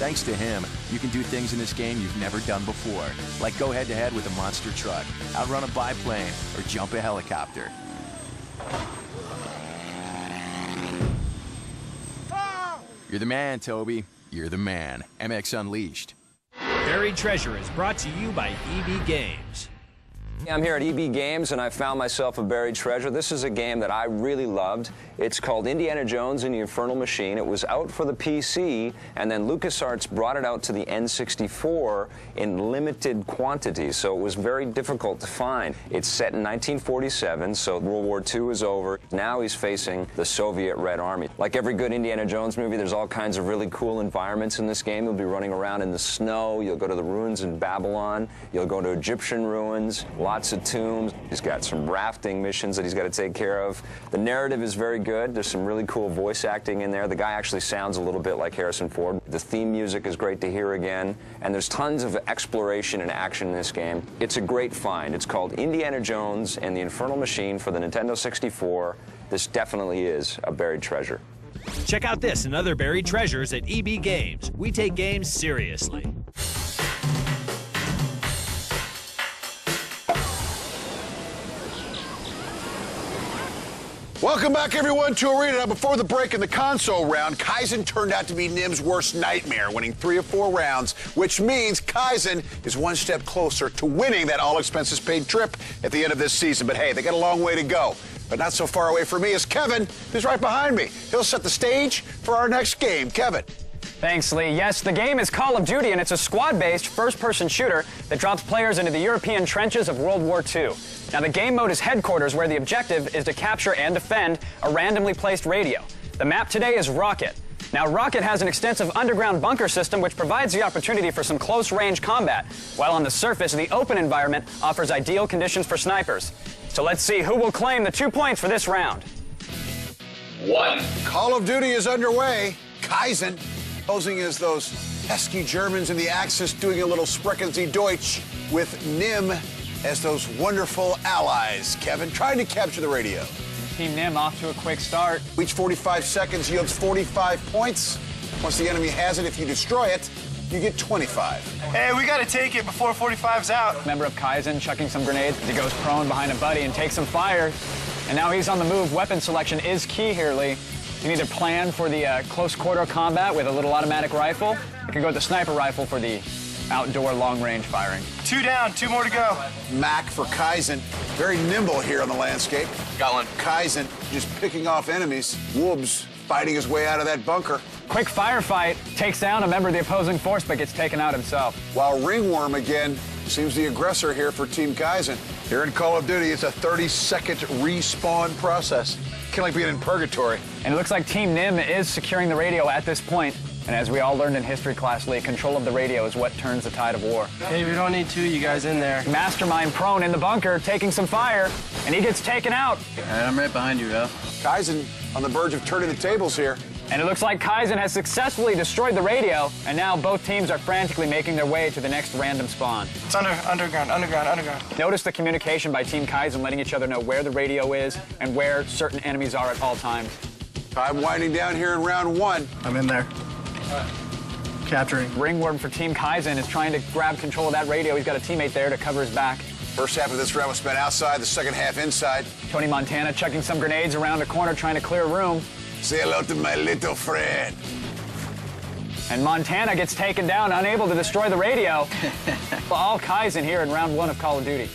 Thanks to him, you can do things in this game you've never done before, like go head to head with a monster truck, outrun a biplane, or jump a helicopter. You're the man, Toby. You're the man. MX Unleashed. Buried Treasure is brought to you by EB Games. I'm here at EB Games and I found myself a buried treasure. This is a game that I really loved. It's called Indiana Jones and the Infernal Machine. It was out for the PC and then LucasArts brought it out to the N64 in limited quantities, so it was very difficult to find. It's set in 1947, so World War II is over. Now he's facing the Soviet Red Army. Like every good Indiana Jones movie, there's all kinds of really cool environments in this game. You'll be running around in the snow, you'll go to the ruins in Babylon, you'll go to Egyptian ruins, lots of tombs. He's got some rafting missions that he's got to take care of. The narrative is very good. There's some really cool voice acting in there. The guy actually sounds a little bit like Harrison Ford. The theme music is great to hear again. And there's tons of exploration and action in this game. It's a great find. It's called Indiana Jones and the Infernal Machine for the Nintendo 64. This definitely is a buried treasure. Check out this and other buried treasures at EB Games. We take games seriously. Welcome back, everyone, to Arena. Now, before the break in the console round, Kaizen turned out to be Nim's worst nightmare, winning three of four rounds, which means Kaizen is one step closer to winning that all expenses paid trip at the end of this season. But hey, they got a long way to go. But not so far away from me is Kevin, who's right behind me. He'll set the stage for our next game. Kevin. Thanks, Lee. Yes, the game is Call of Duty, and it's a squad-based first-person shooter that drops players into the European trenches of World War II. Now, the game mode is headquarters, where the objective is to capture and defend a randomly placed radio. The map today is Rocket. Now, Rocket has an extensive underground bunker system which provides the opportunity for some close range combat, while on the surface, the open environment offers ideal conditions for snipers. So let's see who will claim the two points for this round. One. Call of Duty is underway. Kaizen posing as those pesky Germans in the Axis doing a little Sprechen Sie Deutsch with Nim as those wonderful allies. Kevin trying to capture the radio. Team Nim off to a quick start. Each 45 seconds yields 45 points. Once the enemy has it, if you destroy it, you get 25. Hey, we gotta take it before 45's out. Member of Kaizen chucking some grenades. He goes prone behind a buddy and takes some fire. And now he's on the move. Weapon selection is key here, Lee. You need to plan for the uh, close quarter combat with a little automatic rifle. You can go with the sniper rifle for the outdoor long range firing. Two down, two more to go. Mac for Kaizen. Very nimble here on the landscape. Got one. Kaizen just picking off enemies. Woobs fighting his way out of that bunker. Quick firefight takes down a member of the opposing force but gets taken out himself. While Ringworm again seems the aggressor here for Team Kaizen. Here in Call of Duty, it's a 30 second respawn process. Kind of like being in purgatory. And it looks like Team Nim is securing the radio at this point. And as we all learned in history class, Lee, control of the radio is what turns the tide of war. Hey, we don't need two you guys in there. Mastermind prone in the bunker, taking some fire, and he gets taken out. All right, I'm right behind you, Al. Kaizen on the verge of turning the tables here. And it looks like Kaizen has successfully destroyed the radio, and now both teams are frantically making their way to the next random spawn. It's under, underground, underground, underground. Notice the communication by Team Kaizen letting each other know where the radio is and where certain enemies are at all times. Time winding down here in round one. I'm in there. Capturing. Ringworm for Team Kaizen is trying to grab control of that radio. He's got a teammate there to cover his back. First half of this round was spent outside, the second half inside. Tony Montana chucking some grenades around a corner trying to clear a room. Say hello to my little friend. And Montana gets taken down, unable to destroy the radio. All Kaizen here in round one of Call of Duty.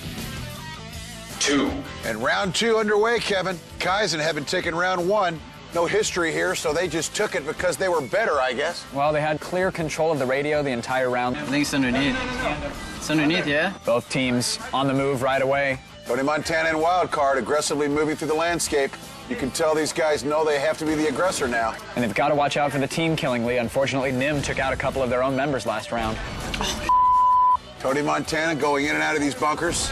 Two. And round two underway, Kevin. Kaizen having taken round one. No history here, so they just took it because they were better, I guess. Well, they had clear control of the radio the entire round. I think it's underneath. It's underneath, yeah? Both teams on the move right away. Tony Montana and Wildcard aggressively moving through the landscape. You can tell these guys know they have to be the aggressor now. And they've got to watch out for the team killing, Lee. Unfortunately, Nim took out a couple of their own members last round. Tony Montana going in and out of these bunkers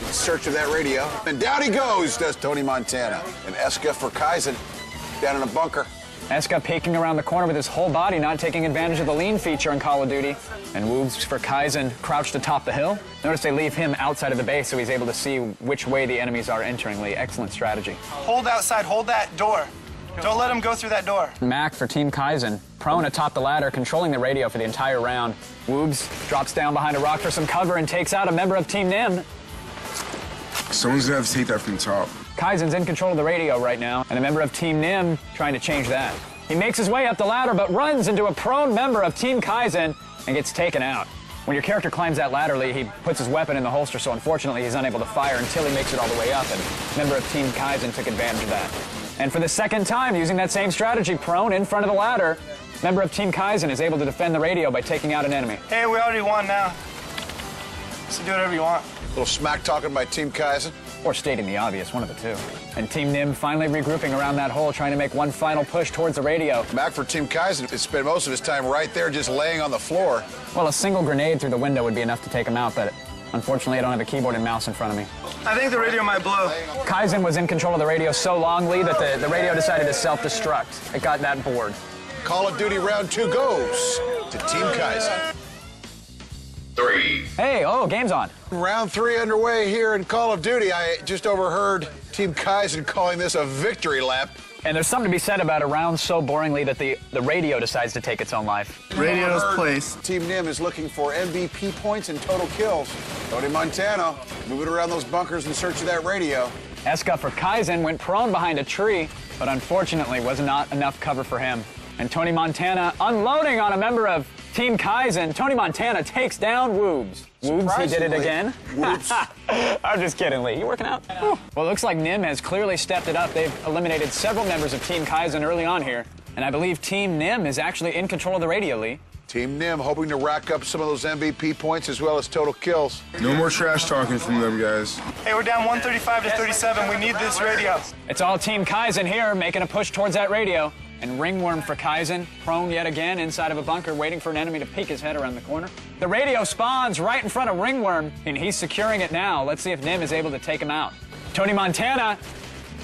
in search of that radio. And down he goes, does Tony Montana. And Eska for Kaizen down in a bunker. Eska peeking around the corner with his whole body, not taking advantage of the lean feature in Call of Duty. And Woobs for Kaizen crouched atop the hill. Notice they leave him outside of the base so he's able to see which way the enemies are entering, Lee. Excellent strategy. Hold outside, hold that door. Don't let him go through that door. Mac for Team Kaizen, prone atop the ladder, controlling the radio for the entire round. Woobs drops down behind a rock for some cover and takes out a member of Team Nim. Someone's gonna have to take that from the top. Kaizen's in control of the radio right now, and a member of Team Nim trying to change that. He makes his way up the ladder, but runs into a prone member of Team Kaizen and gets taken out. When your character climbs that ladder, Lee, he puts his weapon in the holster, so unfortunately he's unable to fire until he makes it all the way up, and a member of Team Kaizen took advantage of that. And for the second time, using that same strategy, prone in front of the ladder, member of Team Kaizen is able to defend the radio by taking out an enemy. Hey, we already won now. So do whatever you want. A little smack talking by Team Kaizen. Or stating the obvious, one of the two. And Team Nim finally regrouping around that hole, trying to make one final push towards the radio. Mac for Team Kaizen, he spent most of his time right there just laying on the floor. Well, a single grenade through the window would be enough to take him out, but unfortunately I don't have a keyboard and mouse in front of me. I think the radio might blow. Kaizen was in control of the radio so long, Lee, that the, the radio decided to self-destruct. It got that bored. Call of Duty round two goes to Team Kaizen. Three. Hey, oh, game's on. Round three underway here in Call of Duty. I just overheard Team Kaizen calling this a victory lap. And there's something to be said about a round so boringly that the, the radio decides to take its own life. Radio's place. Team Nim is looking for MVP points and total kills. Tony Montana moving around those bunkers in search of that radio. Eska for Kaizen went prone behind a tree, but unfortunately was not enough cover for him. And Tony Montana unloading on a member of Team Kaizen. Tony Montana takes down Woobs. Woobs, he did it again. I'm just kidding, Lee. You working out? Well, it looks like Nim has clearly stepped it up. They've eliminated several members of Team Kaizen early on here. And I believe Team Nim is actually in control of the radio, Lee. Team Nim hoping to rack up some of those MVP points as well as total kills. No more trash talking from them, guys. Hey, we're down 135 to 37. We need this radio. It's all Team Kaizen here, making a push towards that radio. And Ringworm for Kaizen, prone yet again inside of a bunker, waiting for an enemy to peek his head around the corner. The radio spawns right in front of Ringworm, and he's securing it now. Let's see if Nim is able to take him out. Tony Montana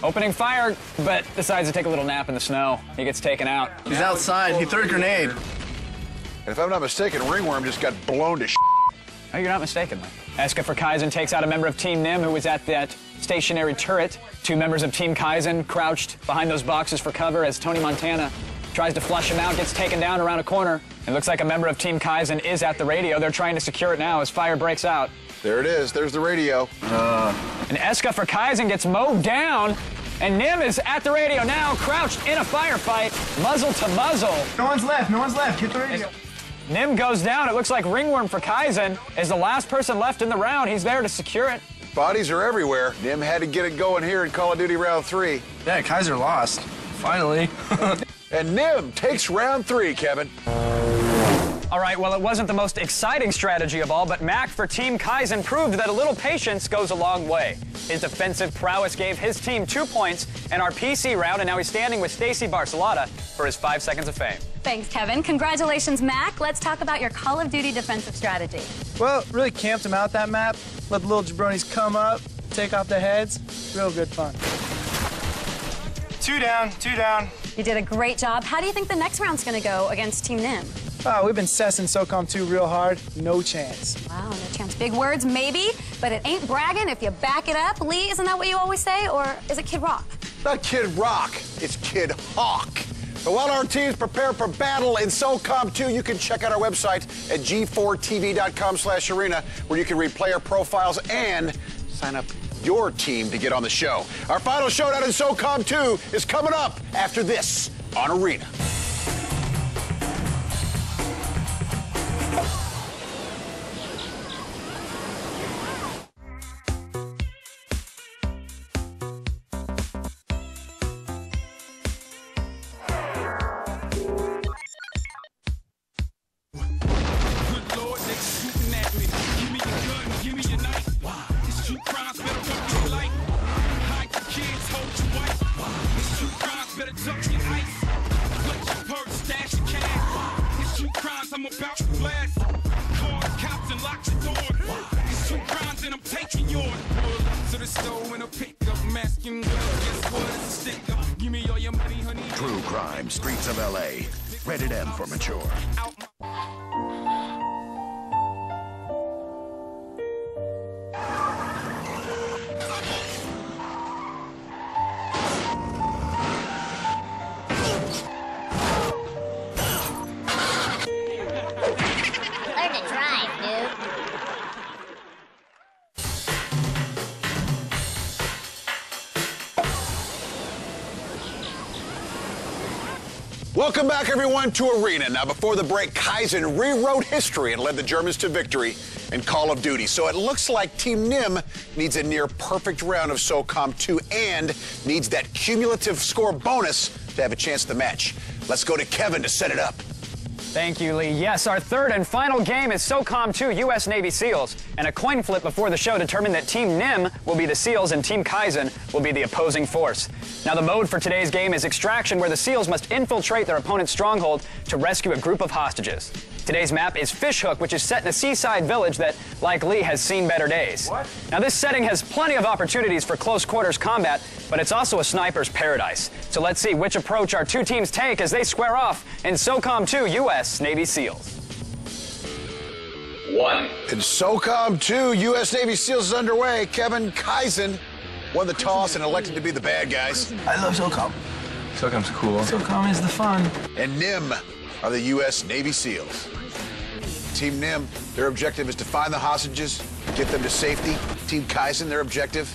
opening fire, but decides to take a little nap in the snow. He gets taken out. He's outside. He threw a grenade. And if I'm not mistaken, Ringworm just got blown to Oh, you're not mistaken, Lee. Eska for Kaizen takes out a member of Team Nim who was at that stationary turret. Two members of Team Kaizen crouched behind those boxes for cover as Tony Montana tries to flush him out, gets taken down around a corner. It looks like a member of Team Kaizen is at the radio. They're trying to secure it now as fire breaks out. There it is. There's the radio. Uh. And Eska for Kaizen gets mowed down. And Nim is at the radio now, crouched in a firefight, muzzle to muzzle. No one's left. No one's left. Get the radio. Nim goes down. It looks like Ringworm for Kaizen is the last person left in the round. He's there to secure it. Bodies are everywhere. Nim had to get it going here in Call of Duty Round 3. Yeah, Kaiser lost. Finally. and Nim takes round three, Kevin. All right, well, it wasn't the most exciting strategy of all, but Mac for Team Kaizen proved that a little patience goes a long way. His defensive prowess gave his team two points in our PC round, and now he's standing with Stacy Barcelata for his five seconds of fame. Thanks, Kevin. Congratulations, Mac. Let's talk about your Call of Duty defensive strategy. Well, really camped him out that map. Let the little jabronis come up, take off their heads. Real good fun. Two down, two down. You did a great job. How do you think the next round's going to go against Team Nim? Oh, we've been sessing SOCOM 2 real hard. No chance. Wow, no chance. Big words, maybe, but it ain't bragging if you back it up. Lee, isn't that what you always say? Or is it Kid Rock? Not Kid Rock, it's Kid Hawk. But while our teams prepare for battle in SOCOM 2, you can check out our website at g4tv.com slash arena, where you can read player profiles and sign up your team to get on the show. Our final showdown in SOCOM 2 is coming up after this on Arena. Welcome back, everyone, to Arena. Now, before the break, Kaizen rewrote history and led the Germans to victory in Call of Duty. So it looks like Team Nim needs a near perfect round of SOCOM 2 and needs that cumulative score bonus to have a chance to match. Let's go to Kevin to set it up. Thank you, Lee. Yes, our third and final game is SOCOM 2 U.S. Navy SEALs. And a coin flip before the show determined that Team NIM will be the SEALs and Team Kaizen will be the opposing force. Now, the mode for today's game is Extraction, where the SEALs must infiltrate their opponent's stronghold to rescue a group of hostages. Today's map is Fishhook, which is set in a seaside village that, like Lee, has seen better days. What? Now, this setting has plenty of opportunities for close quarters combat, but it's also a sniper's paradise. So let's see which approach our two teams take as they square off in SOCOM 2 U.S. Navy SEALs. One. In SOCOM 2, U.S. Navy SEALs is underway. Kevin Kaizen won the toss and elected to be the bad guys. I love SOCOM. SOCOM's cool. SOCOM is the fun. And NIM are the U.S. Navy SEALs. Team NIM, their objective is to find the hostages, get them to safety. Team Kaizen, their objective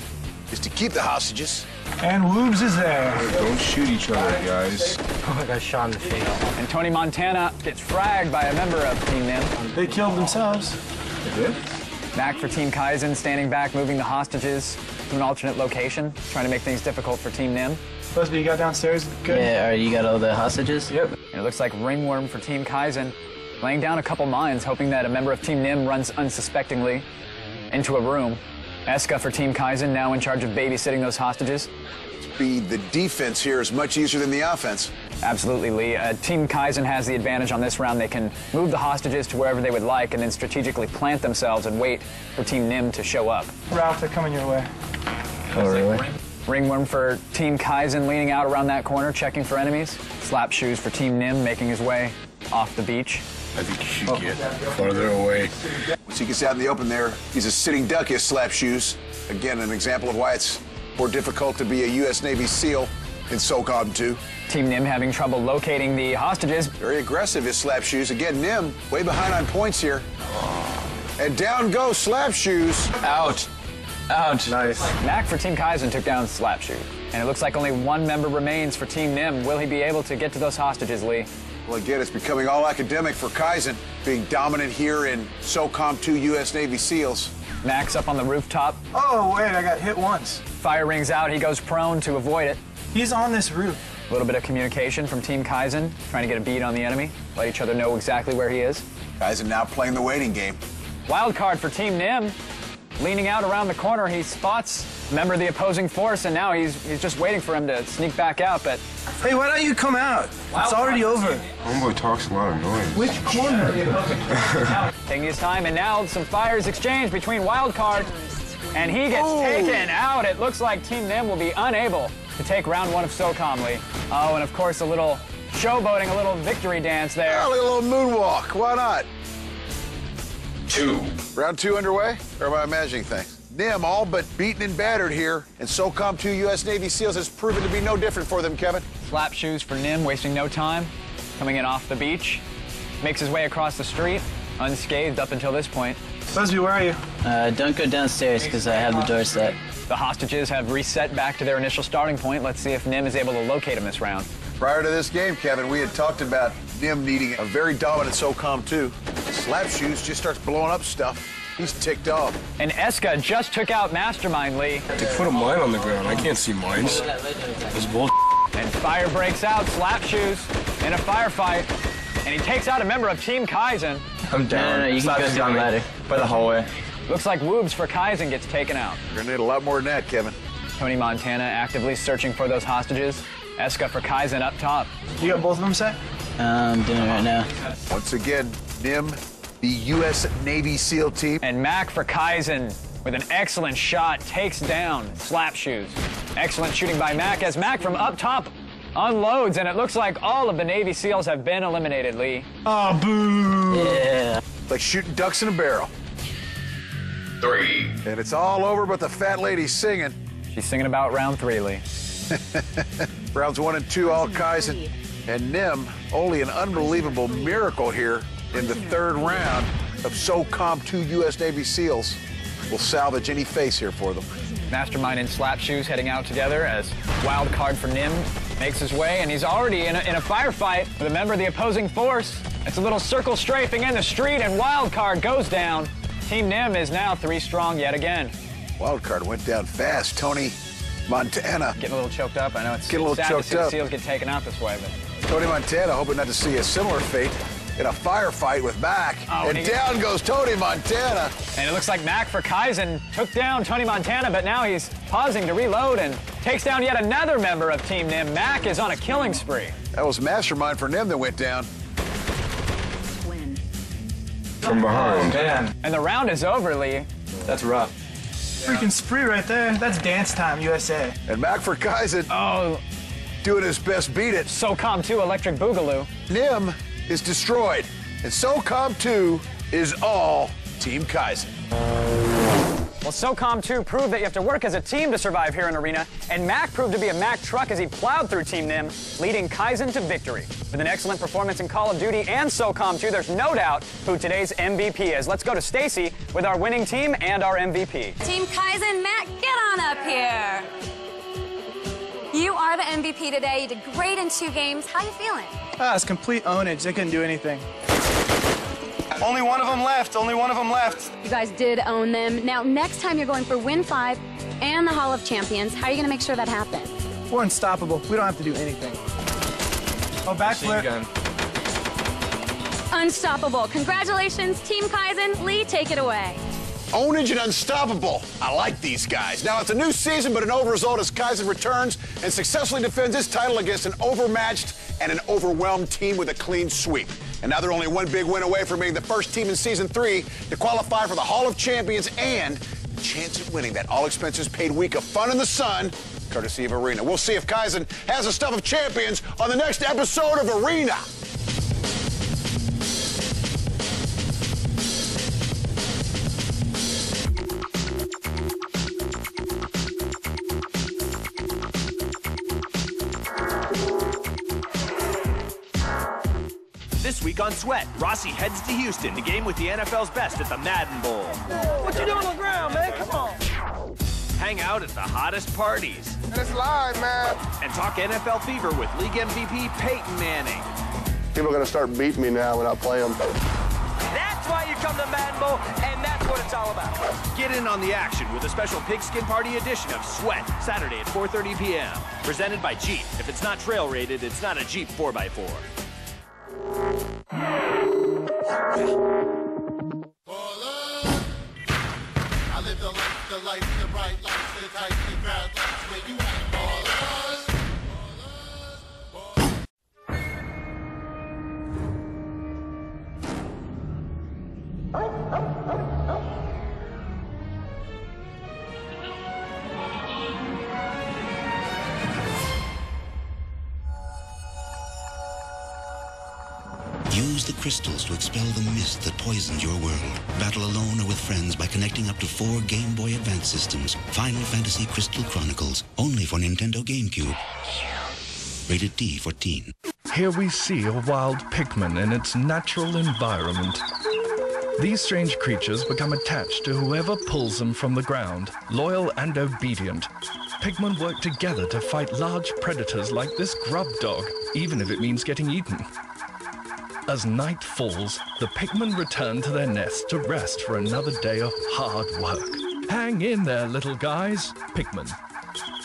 is to keep the hostages. And Woobs is there. Don't shoot each other, guys. Oh, I got shot in the face. And Tony Montana gets fragged by a member of Team NIM. They killed themselves. They did? Mac for Team Kaizen, standing back, moving the hostages to an alternate location, trying to make things difficult for Team NIM. Busby, you got downstairs? Good. Yeah, all right, you got all the hostages? Yep. And it looks like Ringworm for Team Kaizen, laying down a couple mines, hoping that a member of Team NIM runs unsuspectingly into a room. Eska for Team Kaizen, now in charge of babysitting those hostages. be the defense here is much easier than the offense. Absolutely, Lee. Uh, Team Kaizen has the advantage on this round. They can move the hostages to wherever they would like and then strategically plant themselves and wait for Team Nim to show up. Ralph, they're coming your way. Oh, really? Ringworm for Team Kaizen leaning out around that corner, checking for enemies. Slap shoes for Team Nim making his way off the beach. I think he should get farther away. Once he gets out in the open there, he's a sitting duck, his slap shoes. Again, an example of why it's more difficult to be a U.S. Navy SEAL in SOCOM 2. Team Nim having trouble locating the hostages. Very aggressive, his slap shoes. Again, Nim way behind on points here. And down goes slap shoes. Out. Out. Nice. Mac for Team Kaizen took down Slap Shoe. And it looks like only one member remains for Team Nim. Will he be able to get to those hostages, Lee? Well, again, it's becoming all academic for Kaizen, being dominant here in SOCOM 2 U.S. Navy SEALs. Mac's up on the rooftop. Oh, wait, I got hit once. Fire rings out. He goes prone to avoid it. He's on this roof. A little bit of communication from Team Kaizen, trying to get a beat on the enemy, let each other know exactly where he is. Kaizen now playing the waiting game. Wild card for Team Nim. Leaning out around the corner, he spots a member of the opposing force, and now he's he's just waiting for him to sneak back out. But Hey, why don't you come out? It's already over. Homeboy talks a lot of noise. Which corner? taking his time, and now some fires exchanged between Wild Card, and he gets oh. taken out. It looks like Team Nim will be unable to take round one of SOCOM, Lee. Oh, and of course a little showboating, a little victory dance there. Oh, a little moonwalk. Why not? Two. Round two underway? Or am I imagining things? Nim all but beaten and battered here, and SOCOM 2 U.S. Navy SEALs has proven to be no different for them, Kevin. Slap shoes for Nim, wasting no time. Coming in off the beach. Makes his way across the street, unscathed up until this point. Busby, where are you? Uh, don't go downstairs because I have the door set. The hostages have reset back to their initial starting point. Let's see if Nim is able to locate him this round. Prior to this game, Kevin, we had talked about Nim needing a very dominant SOCOM 2. Slap Shoes just starts blowing up stuff. He's ticked off. And Eska just took out Mastermind Lee. They put a mine on the ground. I can't see mines. That's bull. And fire breaks out, Slap Shoes in a firefight. And he takes out a member of Team Kaizen. I'm down. No, no, no, you can go down ladder by the hallway. Looks like Woobs for Kaizen gets taken out. You're gonna need a lot more than that, Kevin. Tony Montana actively searching for those hostages. Eska for Kaizen up top. You got both of them set? I'm doing it right now. Once again, Nim, the U.S. Navy SEAL team. And Mac for Kaizen with an excellent shot takes down Slap Shoes. Excellent shooting by Mac as Mac from up top unloads, and it looks like all of the Navy SEAls have been eliminated, Lee. Oh, boo. Yeah. Like shooting ducks in a barrel. Three. And it's all over, but the fat lady's singing. She's singing about round three, Lee. Rounds one and two, all Kaizen. And Nim, only an unbelievable miracle here in the third round of SOCOM 2 U.S. Navy SEALs will salvage any face here for them. Mastermind and Slap Shoes heading out together as wild card for Nim makes his way, and he's already in a, in a firefight with a member of the opposing force. It's a little circle strafing in the street, and wild card goes down. Team Nim is now three strong yet again. Wild card went down fast. Tony Montana. Getting a little choked up. I know it's Getting a little sad choked to see the up. SEALs get taken out this way, but Tony Montana hoping not to see a similar fate in a firefight with Mac. Oh, and and down goes Tony Montana. And it looks like Mac for Kaizen took down Tony Montana, but now he's pausing to reload and takes down yet another member of Team Nim. Mac is on a killing spree. That was Mastermind for Nim that went down. From behind. Man, And the round is over, Lee. that's rough. Freaking spree right there. That's dance time, USA. And Mac for Kaizen Oh, doing his best beat it. SOCOM 2 Electric Boogaloo. Nim is destroyed. And SOCOM 2 is all Team Kaizen. Well, SOCOM 2 proved that you have to work as a team to survive here in Arena, and Mac proved to be a Mac truck as he plowed through Team Nim, leading Kaizen to victory. With an excellent performance in Call of Duty and SOCOM 2, there's no doubt who today's MVP is. Let's go to Stacy with our winning team and our MVP. Team Kaizen, Matt, get on up here. You are the MVP today. You did great in two games. How you feeling? Ah, it's complete ownage. They couldn't do anything. Only one of them left. Only one of them left. You guys did own them. Now, next time you're going for Win 5 and the Hall of Champions. How are you going to make sure that happens? We're unstoppable. We don't have to do anything. Oh, backflip. Unstoppable. Congratulations, Team Kaizen. Lee, take it away. Ownage and unstoppable. I like these guys. Now, it's a new season, but an over result as Kaizen returns and successfully defends his title against an overmatched and an overwhelmed team with a clean sweep. And now they're only one big win away from being the first team in season three to qualify for the Hall of Champions and a chance at winning that all expenses paid week of fun in the sun, courtesy of Arena. We'll see if Kaizen has the stuff of champions on the next episode of Arena. Week on Sweat, Rossi heads to Houston to game with the NFL's best at the Madden Bowl. What you doing on the ground, man? Come on. Hang out at the hottest parties. And it's live, man. And talk NFL fever with League MVP Peyton Manning. People are going to start beating me now when I play them. That's why you come to Madden Bowl, and that's what it's all about. Get in on the action with a special pigskin party edition of Sweat, Saturday at 4.30 p.m. Presented by Jeep. If it's not trail rated, it's not a Jeep 4x4. I live the the life, Use the crystals to expel the mist that poisons your world. Battle alone or with friends by connecting up to four Game Boy Advance systems. Final Fantasy Crystal Chronicles, only for Nintendo GameCube. Rated T for teen. Here we see a wild Pikmin in its natural environment. These strange creatures become attached to whoever pulls them from the ground, loyal and obedient. Pikmin work together to fight large predators like this grub dog, even if it means getting eaten. As night falls, the Pikmin return to their nest to rest for another day of hard work. Hang in there, little guys. Pikmin.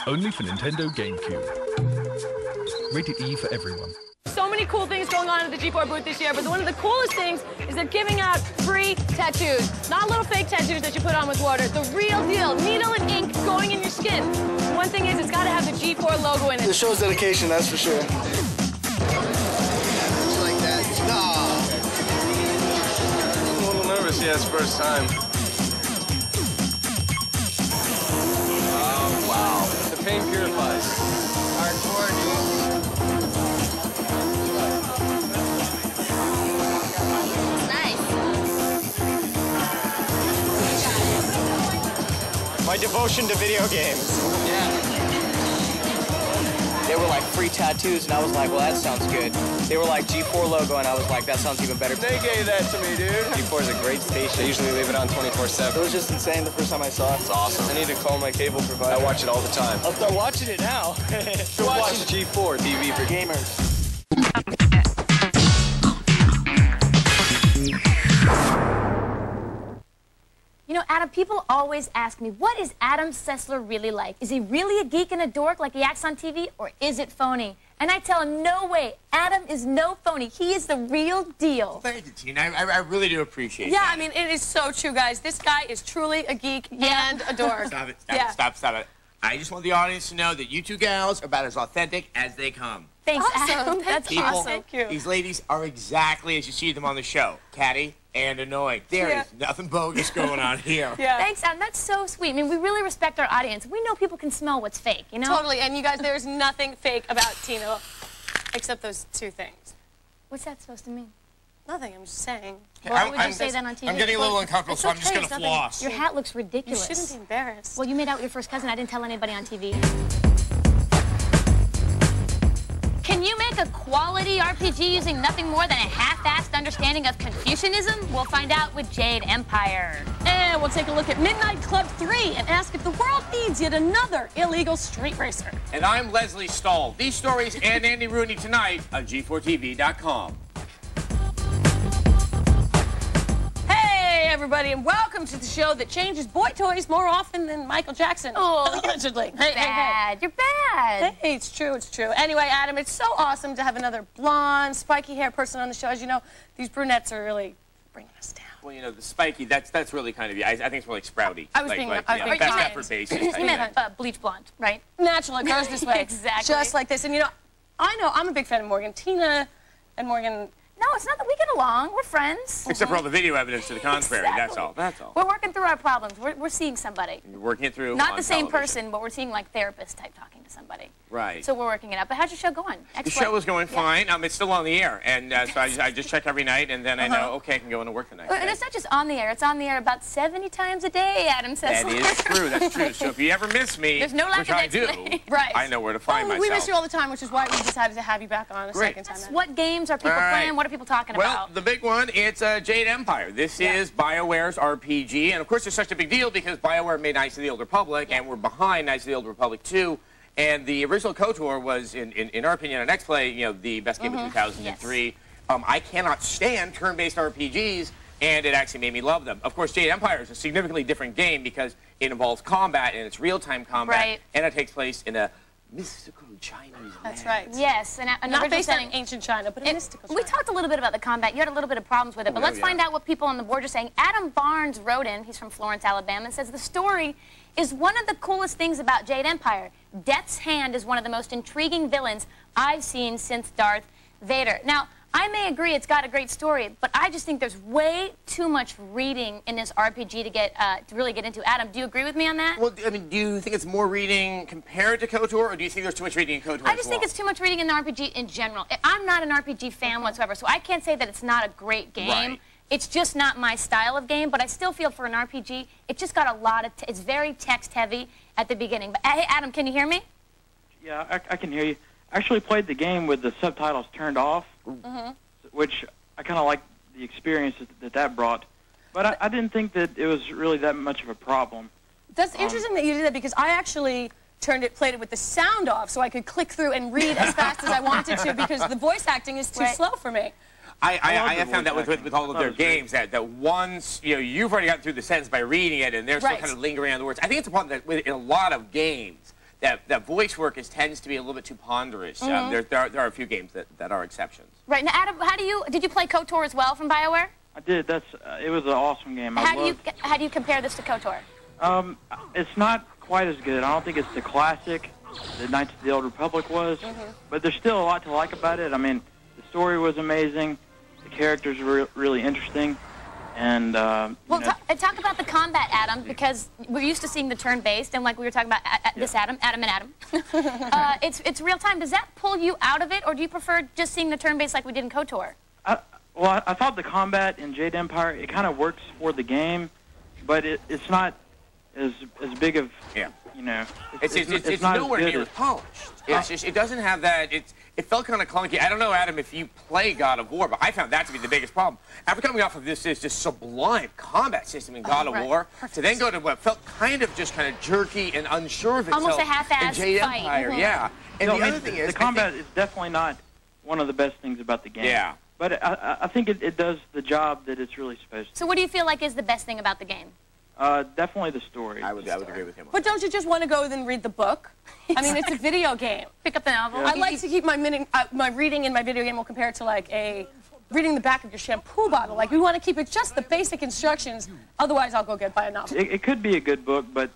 Only for Nintendo GameCube. Rated E for everyone. So many cool things going on at the G4 booth this year, but one of the coolest things is they're giving out free tattoos. Not little fake tattoos that you put on with water. The real deal. Needle and ink going in your skin. One thing is, it's got to have the G4 logo in it. It shows dedication, that's for sure. Nervous. Yeah, it's first time. Oh, wow. The pain purifies. Hardcore, dude. My devotion to video games. They were like free tattoos, and I was like, well, that sounds good. They were like G4 logo, and I was like, that sounds even better. They gave that to me, dude. G4 is a great station. They usually leave it on 24-7. It was just insane the first time I saw it. It's awesome. I need to call my cable provider. I watch it all the time. I'll start watching it now. Watch G4 TV for gamers. Adam, people always ask me, what is Adam Sessler really like? Is he really a geek and a dork like he acts on TV, or is it phony? And I tell him, no way. Adam is no phony. He is the real deal. Thank you, Tina. I, I, I really do appreciate it. Yeah, that. I mean, it is so true, guys. This guy is truly a geek and a dork. Stop it, stop Yeah. it, stop, stop it. I just want the audience to know that you two gals are about as authentic as they come. Thanks, Awesome. Adam. That's People, awesome. Thank you. These ladies are exactly as you see them on the show. Catty and annoying. There is Yeah. nothing bogus going on here. yeah. Thanks, Adam. That's so sweet. I mean, we really respect our audience. We know people can smell what's fake, you know? Totally. And you guys, there's nothing fake about Tina except those two things. What's that supposed to mean? Nothing. I'm just saying. I'm- Why would you say that on TV? I'm getting a little uncomfortable, it's so I'm just gonna floss. Your hat looks ridiculous. You shouldn't be embarrassed. Well, you made out with your first cousin. I didn't tell anybody on TV. Can you make a quality RPG using nothing more than a half-assed understanding of Confucianism? We'll find out with Jade Empire. And we'll take a look at Midnight Club 3 and ask if the world needs yet another illegal street racer. And I'm Lesley Stahl. These stories and Andy Rooney tonight on G4TV.com. Hey, everybody, and welcome to the show that changes boy toys more often than Michael Jackson. Oh, allegedly. Hey, hey, hey. bad. You're bad. Hey, it's true, it's true. Anyway, Adam, it's so awesome to have another blonde, spiky hair person on the show. As you know, these brunettes are really bringing us down. Well, you know, the spiky, that's that's really kind of, I, I think it's more like sprouty. I was like, being- like, I was yeah, being best kind. effort basis. You meant uh, bleach blonde, right? Natural, it goes this way. Exactly. Just like this. And you know, I know I'm a big fan of Morgan. Tina and Morgan. No, it's not that we get along. We're friends. Except for all the video evidence to the contrary. That's all. That's all. We're working through our problems. We're, we're seeing somebody. You're working it through. Not the same television. person, but we're seeing like therapist type talking to somebody. Right. So we're working it out. But how's your show going? the show is going fine. Um, it's still on the air, and uh, so I, I just check every night, and then I know, Uh-huh. okay, I can go into work tonight. And it's not just on the air. It's on the air about 70 times a day, Adam says. That is true. That's true. So if you ever miss me, There's no lack which of I do. Right. I know where to find Oh, myself. we miss you all the time, which is why we decided to have you back on a Great. second time. What games are people All right. playing? What are people talking Well, about? the big one, it's uh, Jade Empire. This is BioWare's RPG, and of course, it's such a big deal because BioWare made Knights of the Old Republic, and we're behind Knights of the Old Republic 2. And the original KOTOR was, in, in, in our opinion, on X-Play, you know, the best game Mhm. of 2003. Um, I cannot stand turn-based RPGs, and it actually made me love them. Of course, Jade Empire is a significantly different game because it involves combat, and it's real-time combat, Right. and it takes place in a mystical Chinese That's right. Yes, and an Not original based on ancient China, but a And mystical We talked a little bit about the combat. You had a little bit of problems with it, but Oh, let's yeah. find out what people on the board are saying. Adam Barnes wrote in, he's from Florence, Alabama, and says the story is one of the coolest things about Jade Empire. Death's Hand is one of the most intriguing villains I've seen since Darth Vader. Now, I may agree it's got a great story, but I just think there's way too much reading in this RPG to get uh, to really get into. Adam, do you agree with me on that? Well, I mean, do you think it's more reading compared to KOTOR, or do you think there's too much reading in KOTOR I just well? think it's too much reading in the RPG in general. I'm not an RPG fan whatsoever, so I can't say that it's not a great game. Right. It's just not my style of game, but I still feel for an RPG, it just got a lot of, t- it's very text heavy at the beginning. But hey, Adam, can you hear me? Yeah, I, I can hear you. I actually played the game with the subtitles turned off, Mm-hmm. which I kind of like the experience that, that that brought. But I, I didn't think that it was really that much of a problem. That's Um, interesting that you did that because I actually turned it, played it with the sound off, so I could click through and read as fast as I wanted to because the voice acting is too Right. slow for me. I, I, I I have found that with, with, with all of their thought great. games that, that once you know you've already gotten through the sentence by reading it and they're still kind of lingering on the words. I think it's a problem that with, in a lot of games that, that voice work is tends to be a little bit too ponderous. Um, Mhm. there, there, are, there are a few games that, that are exceptions. Right, now Adam, how do you, did you play KOTOR as well from BioWare? I did. That's uh, it was an awesome game. I How do, you, how do you compare this to KOTOR? Um, it's not quite as good. I don't think it's the classic that Knights of the Old Republic was, Mm-hmm. but there's still a lot to like about it. I mean, the story was amazing. The characters were really interesting, and uh, you Well, know, ta- talk about the combat, Adam, because we're used to seeing the turn-based, and like we were talking about uh, uh, this Adam, Adam and Adam. uh, it's it's real time. Does that pull you out of it, or do you prefer just seeing the turn-based like we did in KOTOR? Well, I, I thought the combat in Jade Empire it kind of works for the game, but it, it's not as as big of Yeah. you know. It's, it's, it's, it's not as nowhere good near as- as polished. It's just, it doesn't have that. It's, it felt kind of clunky. I don't know, Adam, if you play God of War, but I found that to be the biggest problem. After coming off of this, this just sublime combat system in God Oh, of right. War, to then go to what felt kind of just kind of jerky and unsure of itself. Almost a half-assed Jade fight. Empire, Mhm. yeah. And No, the other thing is, I combat think- is definitely not one of the best things about the game. Yeah. But I, I- I think it, it does the job that it's really supposed to. So what do you feel like is the best thing about the game? Uh, definitely the story. I would, I would agree with him. But don't you just want to go then read the book? I mean, it's a video game. Pick up the novel. I like to keep my, min- uh, my reading in my video game will compare it to like a reading the back of your shampoo bottle. Like we want to keep it just the basic instructions. Otherwise, I'll go get buy a novel. It, it could be a good book, but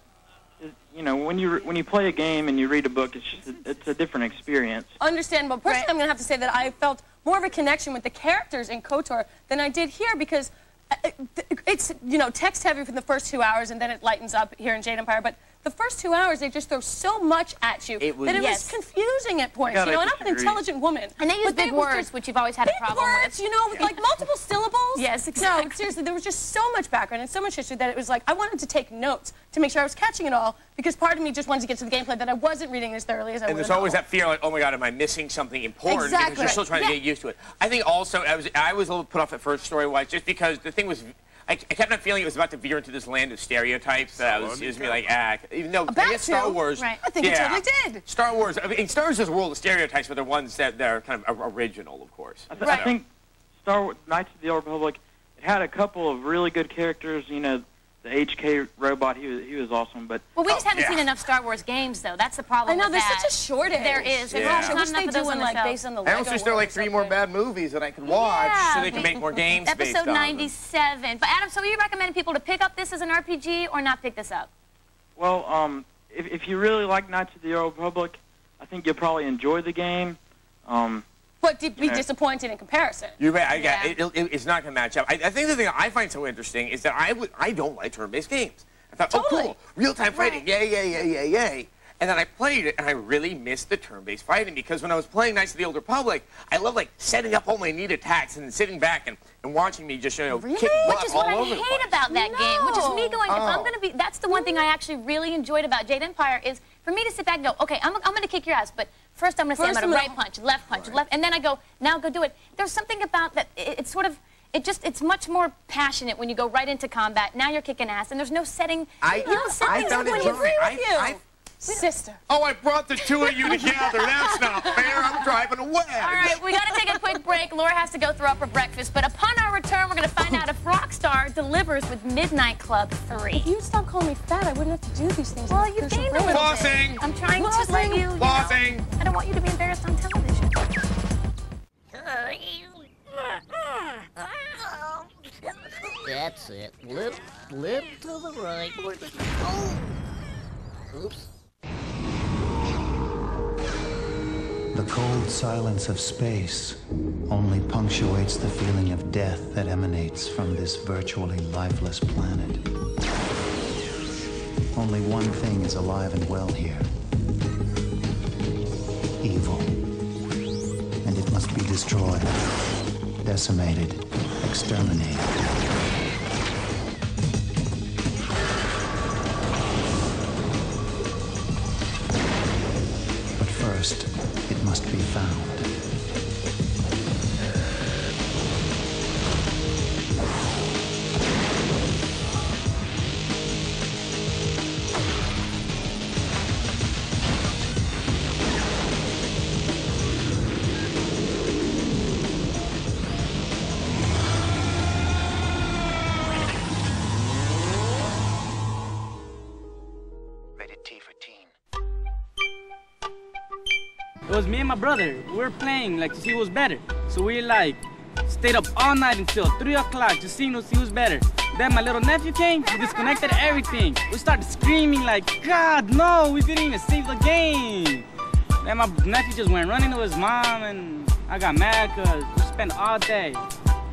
you know, when you when you play a game and you read a book, it's just a, it's a different experience. Understandable. Personally, I'm going to have to say that I felt more of a connection with the characters in KOTOR than I did here because Uh, uh, it's, you know, text heavy for the first two hours and then it lightens up here in Jade Empire. But the first two hours, they just throw so much at you It was- that it Yes. was confusing at points. God, you know, I and I'm an intelligent woman. And they use big words, just which you've always had a big problem words, with. you know, with like multiple syllables. Yes, exactly. No, seriously, there was just so much background and so much history that it was like I wanted to take notes to make sure I was catching it all because part of me just wanted to get to the gameplay that I wasn't reading as thoroughly as I was. And would there's always novel. that fear, like, oh my God, am I missing something important? Exactly. Because you're still trying to get used to it. I think also, I was, I was a little put off at first story-wise, just because the thing was, I, I kept on feeling it was about to veer into this land of stereotypes that I was, it was me like, ah, even though I About guess Star to. Wars, Right. I think it totally did. Star Wars, I mean, Star Wars is a world of stereotypes, but they're ones that they're kind of original, of course. I, th- I think Star Wars, Knights of the Old Republic, it had a couple of really good characters. You know, the HK robot, he was he was awesome. But Well, we just Oh, haven't yeah. seen enough Star Wars games, though. That's the problem. I know, with there's that. such a shortage. There is. There's Yeah. not I wish enough they of do one like show. based on the I also wish there were like three more bad movies that I could watch so they can make more games based Episode on them. 97. But Adam, so are you recommending people to pick up this as an RPG or not pick this up? Well, um, if, if you really like Knights of the Old Republic, I think you'll probably enjoy the game. Um, But to be Yeah. disappointed in comparison. You're right. I got, it, it, it's not going to match up. I, I think the thing I find so interesting is that I would I don't like turn-based games. I thought, oh, cool, real-time fighting, yay, yay, yay, yay, yay. And then I played it, and I really missed the turn-based fighting because when I was playing Knights of the Old Republic, I love like setting up all my neat attacks and then sitting back and, and watching me just you know kick butt Which is all what I over the place. hate about that game, which is me going, if I'm Oh. going to be, that's the one thing I actually really enjoyed about Jade Empire is for me to sit back and go, okay, I'm, I'm going to kick your ass, but first I'm going to say I'm going to right punch, left punch, left, and then I go, now go do it. There's something about that, it, it's sort of, it just, it's much more passionate when you go right into combat. Now you're kicking ass, and there's no setting, I- you know, I found it when you jarring. agree I- with you. I- Sister. Oh, I brought the two of you together. That's not fair. I'm driving away. All right, we got to take a quick break. Laura has to go throw up her breakfast. But upon our return, we're going to find out if Rockstar delivers with Midnight Club 3. If you'd stop calling me fat, I wouldn't have to do these things. Well, you gained a little Flossing. bit. I'm trying to let you, you know, I don't want you to be embarrassed on television. That's it. Lip, lip to the right. Oh. Oops. The cold silence of space only punctuates the feeling of death that emanates from this virtually lifeless planet. Only one thing is alive and well here evil. And it must be destroyed, decimated, exterminated. First, it must be found. My brother. We were playing like to see who was better. So we like stayed up all night until three o'clock to see who see who's better. Then my little nephew came, he disconnected everything. We started screaming like, God, no, we didn't even save the game. Then my nephew just went running to his mom and I got mad because we spent all day.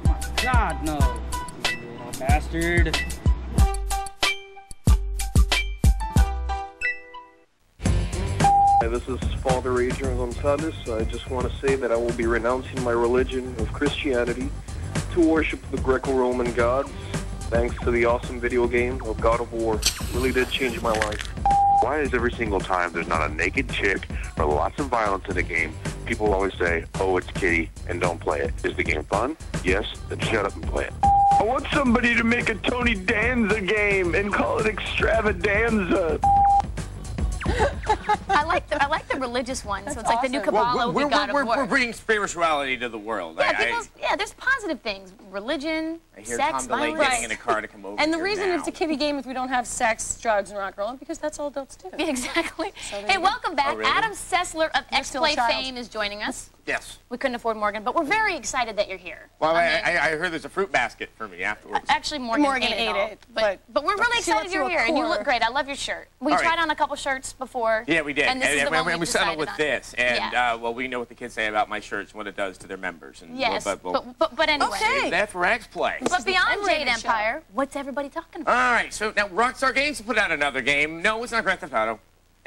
My God, no. Little bastard. This is Father Adrian Gonzalez. I just want to say that I will be renouncing my religion of Christianity to worship the Greco-Roman gods. Thanks to the awesome video game of God of War. Really did change my life. Why is every single time there's not a naked chick or lots of violence in a game, people always say, oh, it's kitty, and don't play it? Is the game fun? Yes? Then shut up and play it. I want somebody to make a Tony Danza game and call it Extravaganza. I like the I like the religious one, so it's like the new Well, Kabbalah we're, would be we're, God we're, we're bringing spirituality to the world. yeah, I, people's, yeah, there's positive things. Religion, I, I hear sex, Tom violence. getting in a car to come over And the here reason now. it's a kiddie game if we don't have sex, drugs, and rock and roll, because that's all adults do. exactly. So Hey, welcome back. Oh, really? Adam Sessler of You're still a X-Play fame is joining us. Yes. We couldn't afford Morgan, but we're very excited that you're here. Well, I, I mean- I, I heard there's a fruit basket for me afterwards. Actually, Morgan, Morgan ate, ate it, all. it, but, but we're really she excited left you're you a here, and you look great. I love your shirt. We All tried right. on a couple shirts before. Yeah, we did. And this is the we, one we, we we settled with on. this. And, Yeah. uh, well, we know what the kids say about my shirts and what it does to their members. And Yes, we'll, but, but, we'll but, but anyway. save that for X-Play. But beyond X-Rated Jade show. Empire, what's everybody talking about? All right, so now Rockstar Games put out another game. No, it's not Grand Theft Auto.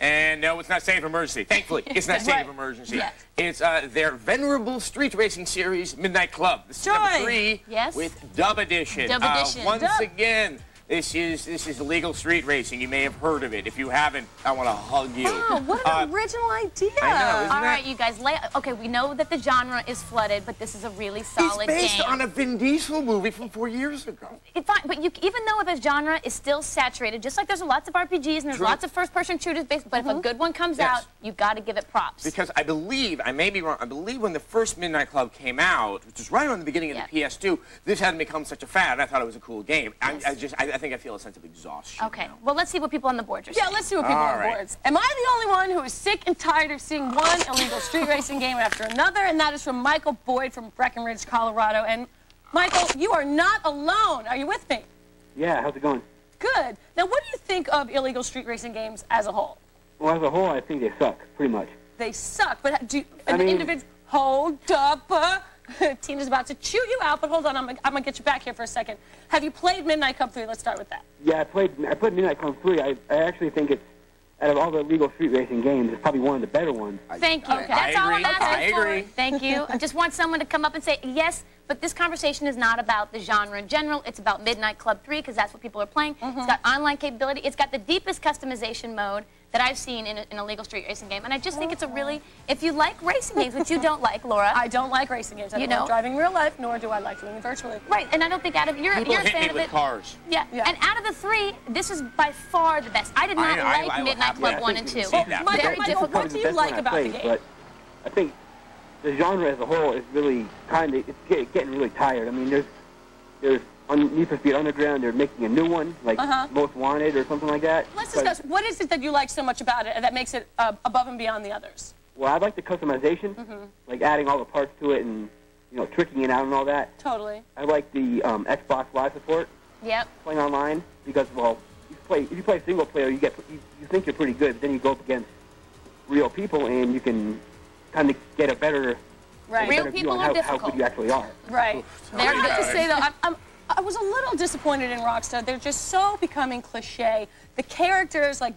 And no, it's not State of Emergency. Thankfully, it's not State Right. of Emergency. Yes. It's uh, their venerable street racing series, Midnight Club. This is number three Yes. with Dub Edition. Dub Uh, Edition. once Dub. again, this is this is legal street racing. You may have heard of it. If you haven't, I want to hug you. Wow, what Uh, an original idea. I know, isn't All that- right, you guys. Lay, okay, we know that the genre is flooded, but this is a really solid It's based game. on a Vin Diesel movie from four years ago. It, fine, but you, even though the genre is still saturated, just like there's lots of RPGs and there's True. lots of first-person shooters, based, but if a good one comes Yes. out, you've got to give it props. Because I believe, I may be wrong, I believe when the first Midnight Club came out, which was right around the beginning of the PS2, this hadn't become such a fad. I thought it was a cool game. I, I just, I, I think I feel a sense of exhaustion. Okay. Well, let's see what people on the board are saying. Yeah, let's see what people All on right. boards. Am I the only one who is sick and tired of seeing one illegal street racing game after another? And that is from Michael Boyd from Breckenridge, Colorado. And Michael, you are not alone. Are you with me? Yeah, how's it going? Good. Now, what do you think of illegal street racing games as a whole? Well, as a whole, I think they suck, pretty much. They suck, but do you, I mean- individual. Hold up. Uh, Tina's about to chew you out, but hold on. I'm, gonna- I'm going to get you back here for a second. Have you played Midnight Club 3? Let's start with that. Yeah, I played. I played Midnight Club 3. I, I actually think it's out of all the legal street racing games, it's probably one of the better ones. Thank you. Okay. That's I all I'm agree. asking I for. agree. Thank you. I just want someone to come up and say, yes, but this conversation is not about the genre in general. It's about Midnight Club 3 because that's what people are playing. It's mm-hmm. got online capability. It's got the deepest customization mode that I've seen in a, in a legal street racing game. And I just think it's a oh. really, if you like racing games, which you don't like, Laura. I don't like racing games. I You don't know. like driving real life, nor do I like doing it virtually. Right, and I don't think out of, you're, People you're a hit fan me of with it. cars. Yeah. Yeah. and out of the three, this is by far the best. I did not I- I- like I will Midnight have Club to 1 and 2. concede that. Michael, Very Michael, difficult. what do you like about played, the game? But I think the genre as a whole is really kind of it's get, getting really tired. I mean, there's there's on Need for Speed Underground. They're making a new one, like Uh-huh. Most Wanted or something like that. Let's But- discuss. What is it that you like so much about it that makes it uh, above and beyond the others? Well, I like the customization, Mm-hmm. like adding all the parts to it and you know tricking it out and all that. Totally. I like the um, Xbox Live support. Yep. playing online because well, you play if you play single player, you get you, you think you're pretty good, but then you go up against real people and you can kind of get a better, Right. a Real better view people on are how, how good you actually are. Right. They're I have to say though, I'm, I'm, I was a little disappointed in Rockstar. They're just so becoming cliche. The characters, like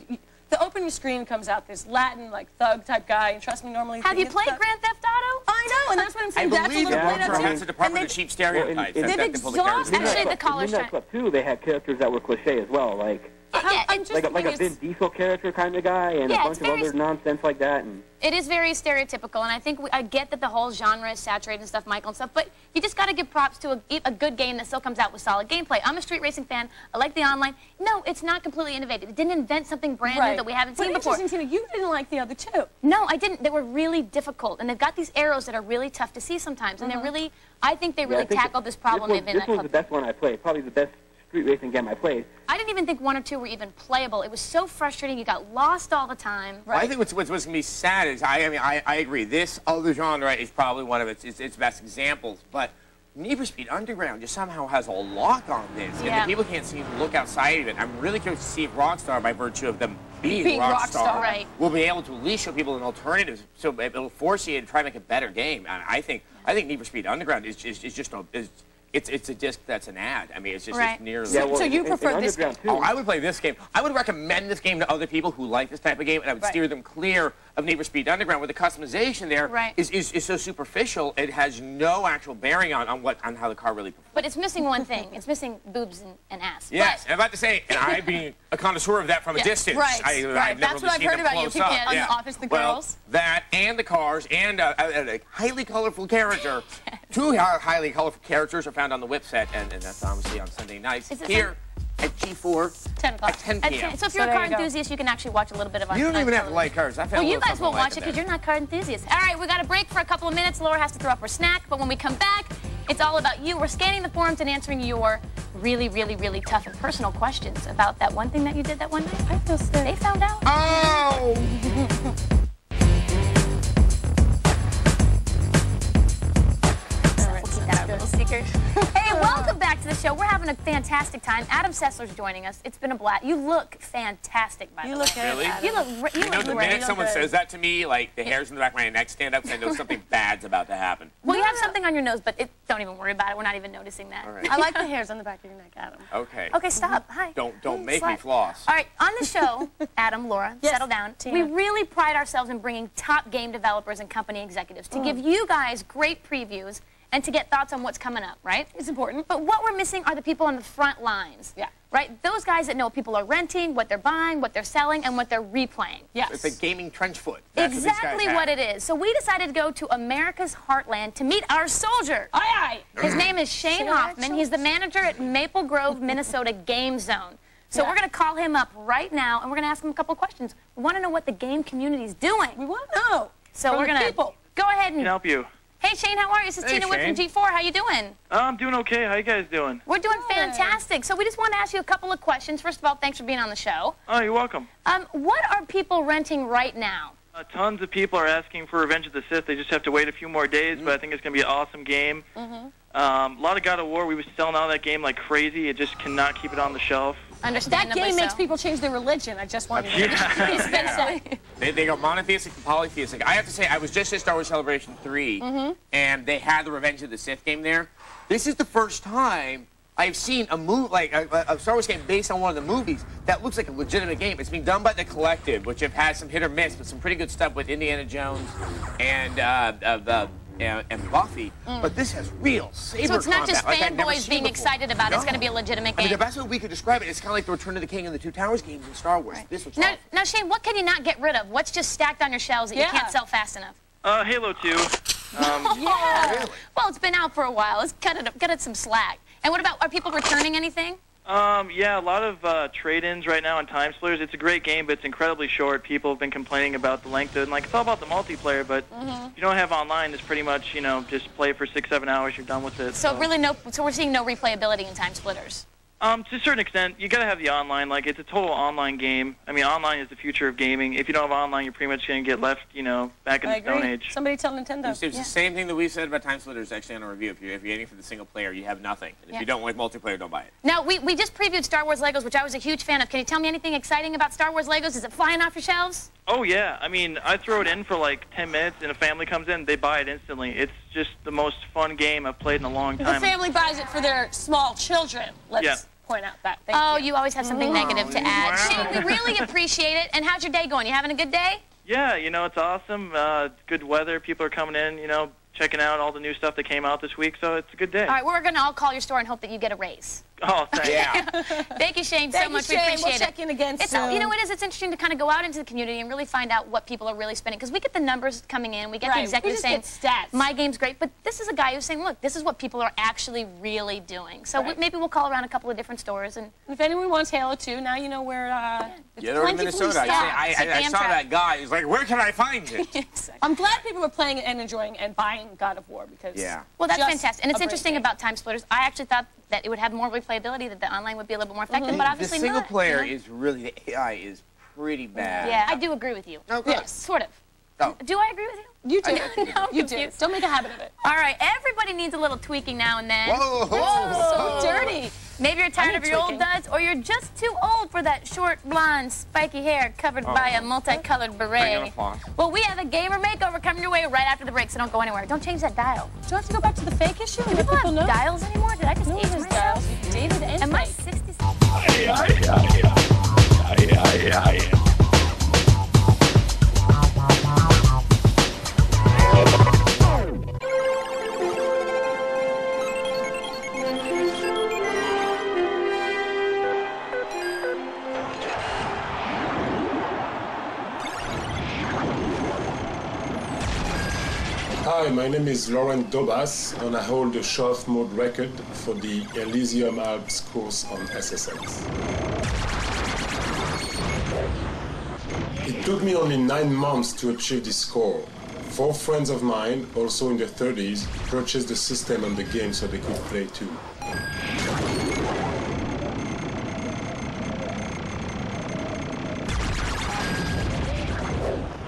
the opening screen comes out this Latin like thug type guy, and trust me, normally. Have you played thug- Grand Theft Auto? I know, and that's what I'm I saying. that's a little Yeah, played out from- That's the department And of they- cheap stereotypes. Well, in- That's they've that they the characters. exhausted- Actually, the in collars Midnight Club 2, they had characters that were cliche as well, like Yeah, I'm and just like a, like a Vin Diesel character kind of guy and Yeah, a bunch of very- other nonsense like that. And it is very stereotypical, and I think we, I get that the whole genre is saturated and stuff, Michael and stuff. But you just got to give props to a, a good game that still comes out with solid gameplay. I'm a street racing fan. I like the online. No, it's not completely innovative. It didn't invent something brand Right. new that we haven't But seen before. interesting, Tina, you didn't like the other two. No, I didn't. They were really difficult, and they've got these arrows that are really tough to see sometimes, and they're mm-hmm. really. I think they Yeah, really think tackled this problem This, in was, this was the best one I played, probably the best street racing game I played. I didn't even think one or two were even playable. It was so frustrating. You got lost all the time. Well, I think what's, what's, what's going to be sad is, I, I mean, I, I agree. This other genre is probably one of its, its, its best examples, but Need for Speed Underground just somehow has a lock on this, Yeah. and the people can't seem to look outside of it. I'm really curious to see if Rockstar, by virtue of them being, Being Rockstar, Rockstar. Right. will be able to at least show people an alternative, so it'll force you to try to make a better game. And I think, I think Need for Speed Underground is, is, is just a, is, it's, it's a disc that's an ad. I mean, it's just Right. it's nearly. Yeah, well, so you in- prefer in this Underground, Oh. I would play this game. I would recommend this game to other people who like this type of game, and I would Right. steer them clear of Need for Speed Underground, where the customization there is Right. is, is, so superficial. It has no actual bearing on, on what on how the car really performs. But it's missing one thing. It's missing boobs and, and ass. Yes, But I'm about to say, and I being a connoisseur of that from Yeah, a distance. right, I, right. I've never That's really what I've heard about you, close people on The yeah. Office, the well, girls. That and the cars and uh, a, a highly colorful character. Two highly colorful characters are found on the Whipset, and, and that's obviously on Sunday nights Is it here at G4 10 o'clock. at 10 At p.m. 10 so if you're a car you enthusiast, you can actually watch a little bit of our You don't even have to like cars. I found Well, you guys won't watch it because you're not car enthusiasts. All right, we got a break for a couple of minutes. Laura has to throw up her snack, but when we come back, it's all about you. We're scanning the forums and answering your really, really, really tough and personal questions about that one thing that you did that one night. I feel sick. They found out. Oh! We'll keep that our little secret. hey, welcome back to the show. We're having a fantastic time. Adam Sessler's joining us. It's been a blast. You look fantastic, by You the look way. good. Really? You look. re- You You know, look the great. minute someone good. says that to me, like the hairs in the back of my neck stand up, 'cause I know something bad's about to happen. Well, you have something on your nose, but it, don't even worry about it. We're not even noticing that. All right. I like the hairs on the back of your neck, Adam. Okay. Okay, stop. Hi. Don't don't Mm, make me slide. floss. All right, on the show, Adam, Laura, Yes, settle down. Tina. We really pride ourselves in bringing top game developers and company executives to give you guys great previews and to get thoughts on what's coming up, right? It's important. But what we're missing are the people on the front lines. Yeah. Right? Those guys that know what people are renting, what they're buying, what they're selling, and what they're replaying. Yes. It's a gaming trench foot. That's what these guys Exactly have. what it is. So we decided to go to America's Heartland to meet our soldier. Aye, aye. His name is Shane Say Hoffman. He's the manager at Maple Grove, Minnesota Game Zone. So Yeah. we're going to call him up right now, and we're going to ask him a couple questions. We want to know what the game community is doing. We want to know. So From we're going to go ahead and Can help you? Hey, Shane, how are you? This is Hey, Tina Wood from G4. How you doing? Uh, I'm doing okay. How you guys doing? We're doing fantastic. So we just want to ask you a couple of questions. First of all, thanks for being on the show. Oh, you're welcome. Um, what are people renting right now? Uh, tons of people are asking for Revenge of the Sith. They just have to wait a few more days, but I think it's going to be an awesome game. Mm-hmm. Um, a lot of God of War. We were selling out of that game like crazy. It just cannot keep it on the shelf. That game makes people change their religion. I just want you to know. Yeah. It's. They, they go monotheistic and polytheistic. I have to say, I was just at Star Wars Celebration 3, Mhm. and they had the Revenge of the Sith game there. This is the first time I've seen a move like a, a Star Wars game based on one of the movies that looks like a legitimate game. It's being done by the Collective, which have had some hit or miss, but some pretty good stuff with Indiana Jones and uh, uh, uh, and, and Buffy. Mm. But this has real saber So it's not combat just like fanboys being before. excited about it. It's going to be a legitimate game. I mean, game. the best way we could describe it, it's kind of like the Return of the King and the Two Towers games in Star Wars. This was now, now, Shane, what can you not get rid of? What's just stacked on your shelves that Yeah. you can't sell fast enough? Uh, Halo 2. Um, yeah. Well, it's been out for a while. Let's cut it, cut it some slack. And what about, are people returning anything? Um, yeah, a lot of uh, trade-ins right now on Time Splitters. It's a great game, but it's incredibly short. People have been complaining about the length of it. And, like, it's all about the multiplayer, but Mhm. if you don't have online, it's pretty much, you know, just play for six, seven hours, you're done with it. So really no, so we're seeing no replayability in Time Splitters. Um, to a certain extent, you got to have the online. Like, it's a total online game. I mean, online is the future of gaming. If you don't have online, you're pretty much going to get left, you know, back in I the Stone. Age. Somebody tell Nintendo. It's, it's the same thing that we said about Time Splitters actually on a review. If you're, if you're aiming for the single player, you have nothing. And if Yeah. you don't like multiplayer, don't buy it. Now, we, we just previewed Star Wars Legos, which I was a huge fan of. Can you tell me anything exciting about Star Wars Legos? Is it flying off your shelves? Oh yeah, I mean, I throw it in for like 10 minutes, and a family comes in, they buy it instantly. It's just the most fun game I've played in a long time. The family buys it for their small children. Let's Yeah. point out that. Thank oh, you. you. always have something negative to add. Shane, we really appreciate it. And how's your day going? You having a good day? Yeah, you know, it's awesome. Uh, good weather. People are coming in, you know, checking out all the new stuff that came out this week, so it's a good day. All right, we're going to all call your store and hope that you get a raise. Oh, thanks. Thank you, Shane, so Thank you, much. Shane. We We'll appreciate check it. in again it's all- you soon. know, it is. It's interesting to kind of go out into the community and really find out what people are really spending because we get the numbers coming in, we get Right, the we executives saying stats. my game's great, but this is a guy who's saying, look, this is what people are actually really doing. So we, maybe we'll call around a couple of different stores and. If anyone wants Halo 2, now you know where. Uh, it's Get over to plentifully Minnesota. I. I, I, I saw that guy. He's like, where can I find it? I'm glad people are playing it and enjoying and buying God of War because. Yeah. Well, that's fantastic. And it's interesting game. about Time Splitters. I actually thought that it would have more replayability, that the online would be a little bit more effective, Mm-hmm. but the single not. player you know? is really, the AI is pretty bad. Yeah, I do agree with you. Oh, good. Yes, sort of. Oh. Do I agree with you? You do. No, I'm you do. confused. Don't make a habit of it. All right, everybody needs a little tweaking now and then. Whoa. Whoa, so dirty. Maybe you're tired I of need your old duds, or you're just too old for that short, blonde, spiky hair covered by a multicolored beret. Well, we have a gamer makeover coming your way right after the break, so don't go anywhere. Don't change that dial. Do you have to go back to the fake issue? Do people have dials anymore? Did I just No, age there's myself? dials. Dated and Am I fake. 60? Hi, my name is Laurent Dobas, and I hold the show-off mode record for the Elysium Alps course on SSX. It took me only nine months to achieve this score. Four friends of mine, also in their 30s, purchased the system and the game so they could play too.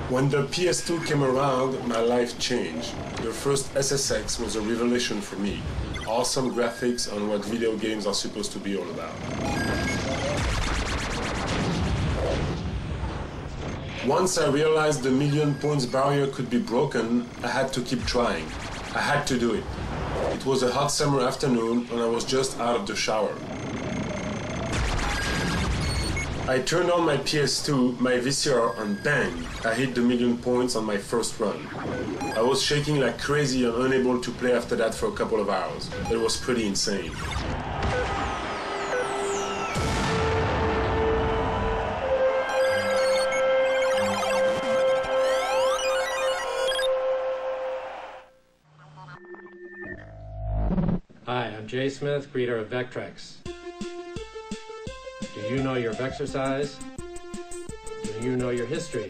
When the PS2 came around, my life changed. The first SSX was a revelation for me. Awesome graphics and what video games are supposed to be all about. Once I realized the million points barrier could be broken, I had to keep trying. I had to do it. It was a hot summer afternoon and I was just out of the shower. I turned on my PS2, my VCR, and bang, I hit the million points on my first run. I was shaking like crazy and unable to play after that for a couple of hours. It was pretty insane. Hi, I'm Jay Smith, creator of Vectrex. Do you know your exercise? Do you know your history?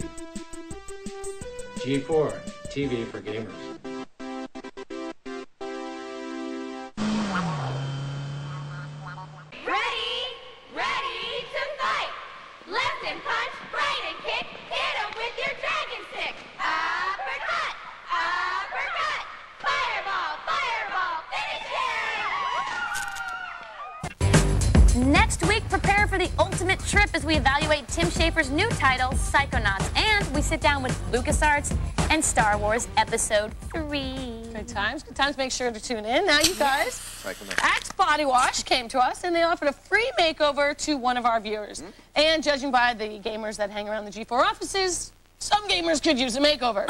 G4, TV for gamers. Sit down with LucasArts and Star Wars Episode 3. Good times. Good times. Make sure to tune in. Now, you guys, Axe Body Wash came to us and they offered a free makeover to one of our viewers. Hmm? And judging by the gamers that hang around the G4 offices, some gamers could use a makeover.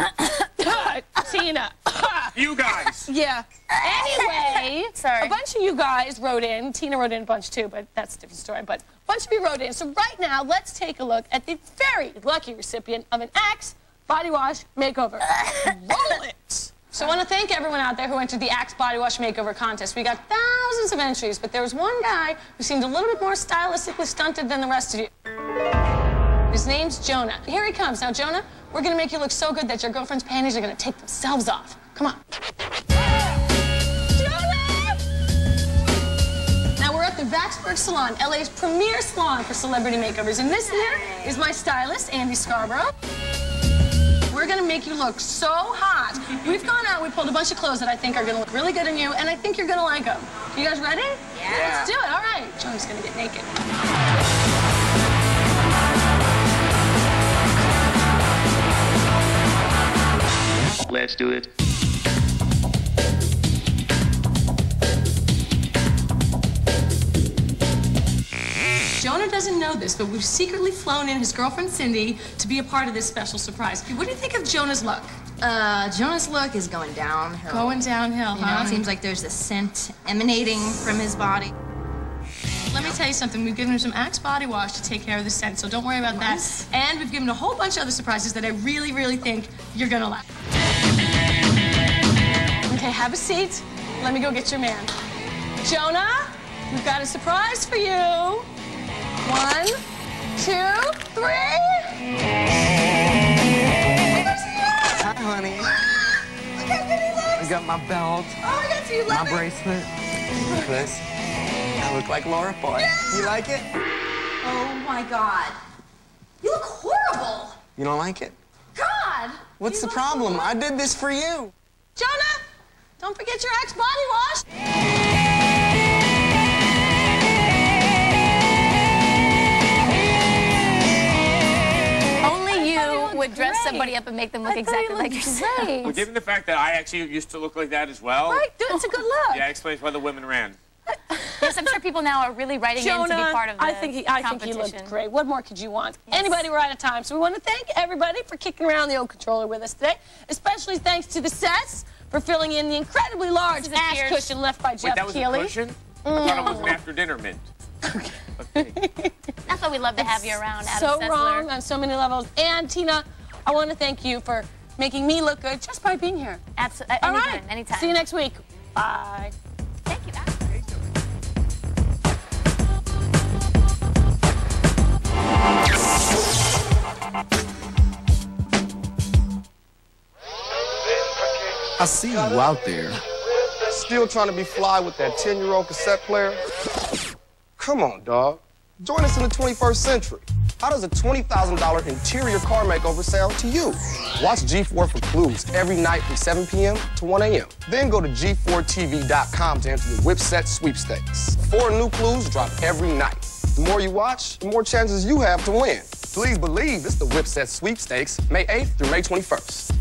Tina. You guys. Yeah. Anyway, Sorry. a bunch of you guys wrote in. Tina wrote in a bunch too, but that's a different story. But a bunch of you wrote in. So right now, let's take a look at the very lucky recipient of an Axe Body Wash makeover. Roll it. So I want to thank everyone out there who entered the Axe Body Wash Makeover contest. We got thousands of entries, but there was one guy who seemed a little bit more stylistically stunted than the rest of you. His name's Jonah. Here he comes. Now, Jonah, we're going to make you look so good that your girlfriend's panties are going to take themselves off. Come on. Now we're at the Vaxburg Salon, LA's premier salon for celebrity makeovers. And this here is my stylist, Andy Scarborough. We're gonna make you look so hot. We've gone out, we pulled a bunch of clothes that I think are gonna look really good on you, and I think you're gonna like them. You guys ready? Yeah. Let's do it, all right. Jonah's gonna get naked. Let's do it. Jonah doesn't know this, but we've secretly flown in his girlfriend Cindy to be a part of this special surprise. What do you think of Jonah's look? Uh, Jonah's look is going downhill. Going downhill, You know, huh? it seems like there's a scent emanating from his body. Let me tell you something. We've given him some Axe body wash to take care of the scent, so don't worry about that. And we've given him a whole bunch of other surprises that I really, really think you're gonna like. Okay, have a seat. Let me go get your man. Jonah, we've got a surprise for you. One, two, three. Hi, honey. Look how good he looks. I got my belt, Oh my God, do you my love it? bracelet, necklace. I look like Laura Boy. You like it? Oh my God. You look horrible. You don't like it? God. What's the problem? I did this for you. Jonah, don't forget your Axe body wash. Only you would dress somebody up and make them look exactly like yourself. Well, given the fact that I actually used to look like that as well. Right, dude, it's a good look. Yeah, explains why the women ran. Yes, I'm sure people now are really writing in to be part of the I think he, I think he competition. looked great. What more could you want? Anybody, we're out of time. So we want to thank everybody for kicking around the old controller with us today. Especially thanks to the sets for filling in the incredibly large This is ash cheers. cushion left by Wait, Jeff that was Keighley. a cushion? I mm. thought it was an after dinner mint. That's why we love to have you around, Adam so Sessler. wrong on so many levels. And Tina, I want to thank you for making me look good just by being here. Absolutely. Uh, All Anytime, right. anytime. See you next week. Bye. Thank you. I see you out there. Still trying to be fly with that 10 year old cassette player? Come on, dog. Join us in the 21st century. How does a $20,000 interior car makeover sound to you? Watch G4 for clues every night from 7 p.m. to 1 a.m. Then go to g4tv.com to enter the Whipset sweepstakes. Four new clues drop every night. The more you watch, the more chances you have to win. Please believe it's the Whipset sweepstakes, May 8th through May 21st.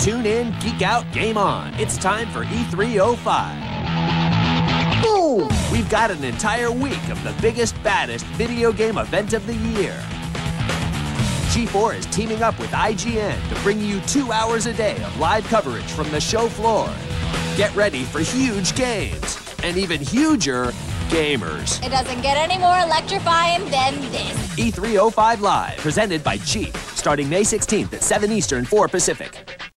Tune in, geek out, game on. It's time for E E305. Boom! We've got an entire week of the biggest, baddest video game event of the year. G4 is teaming up with IGN to bring you two hours a day of live coverage from the show floor. Get ready for huge games and even huger gamers. It doesn't get any more electrifying than this. E305 Live, presented by Jeep, starting May 16th at 7 Eastern, 4 Pacific.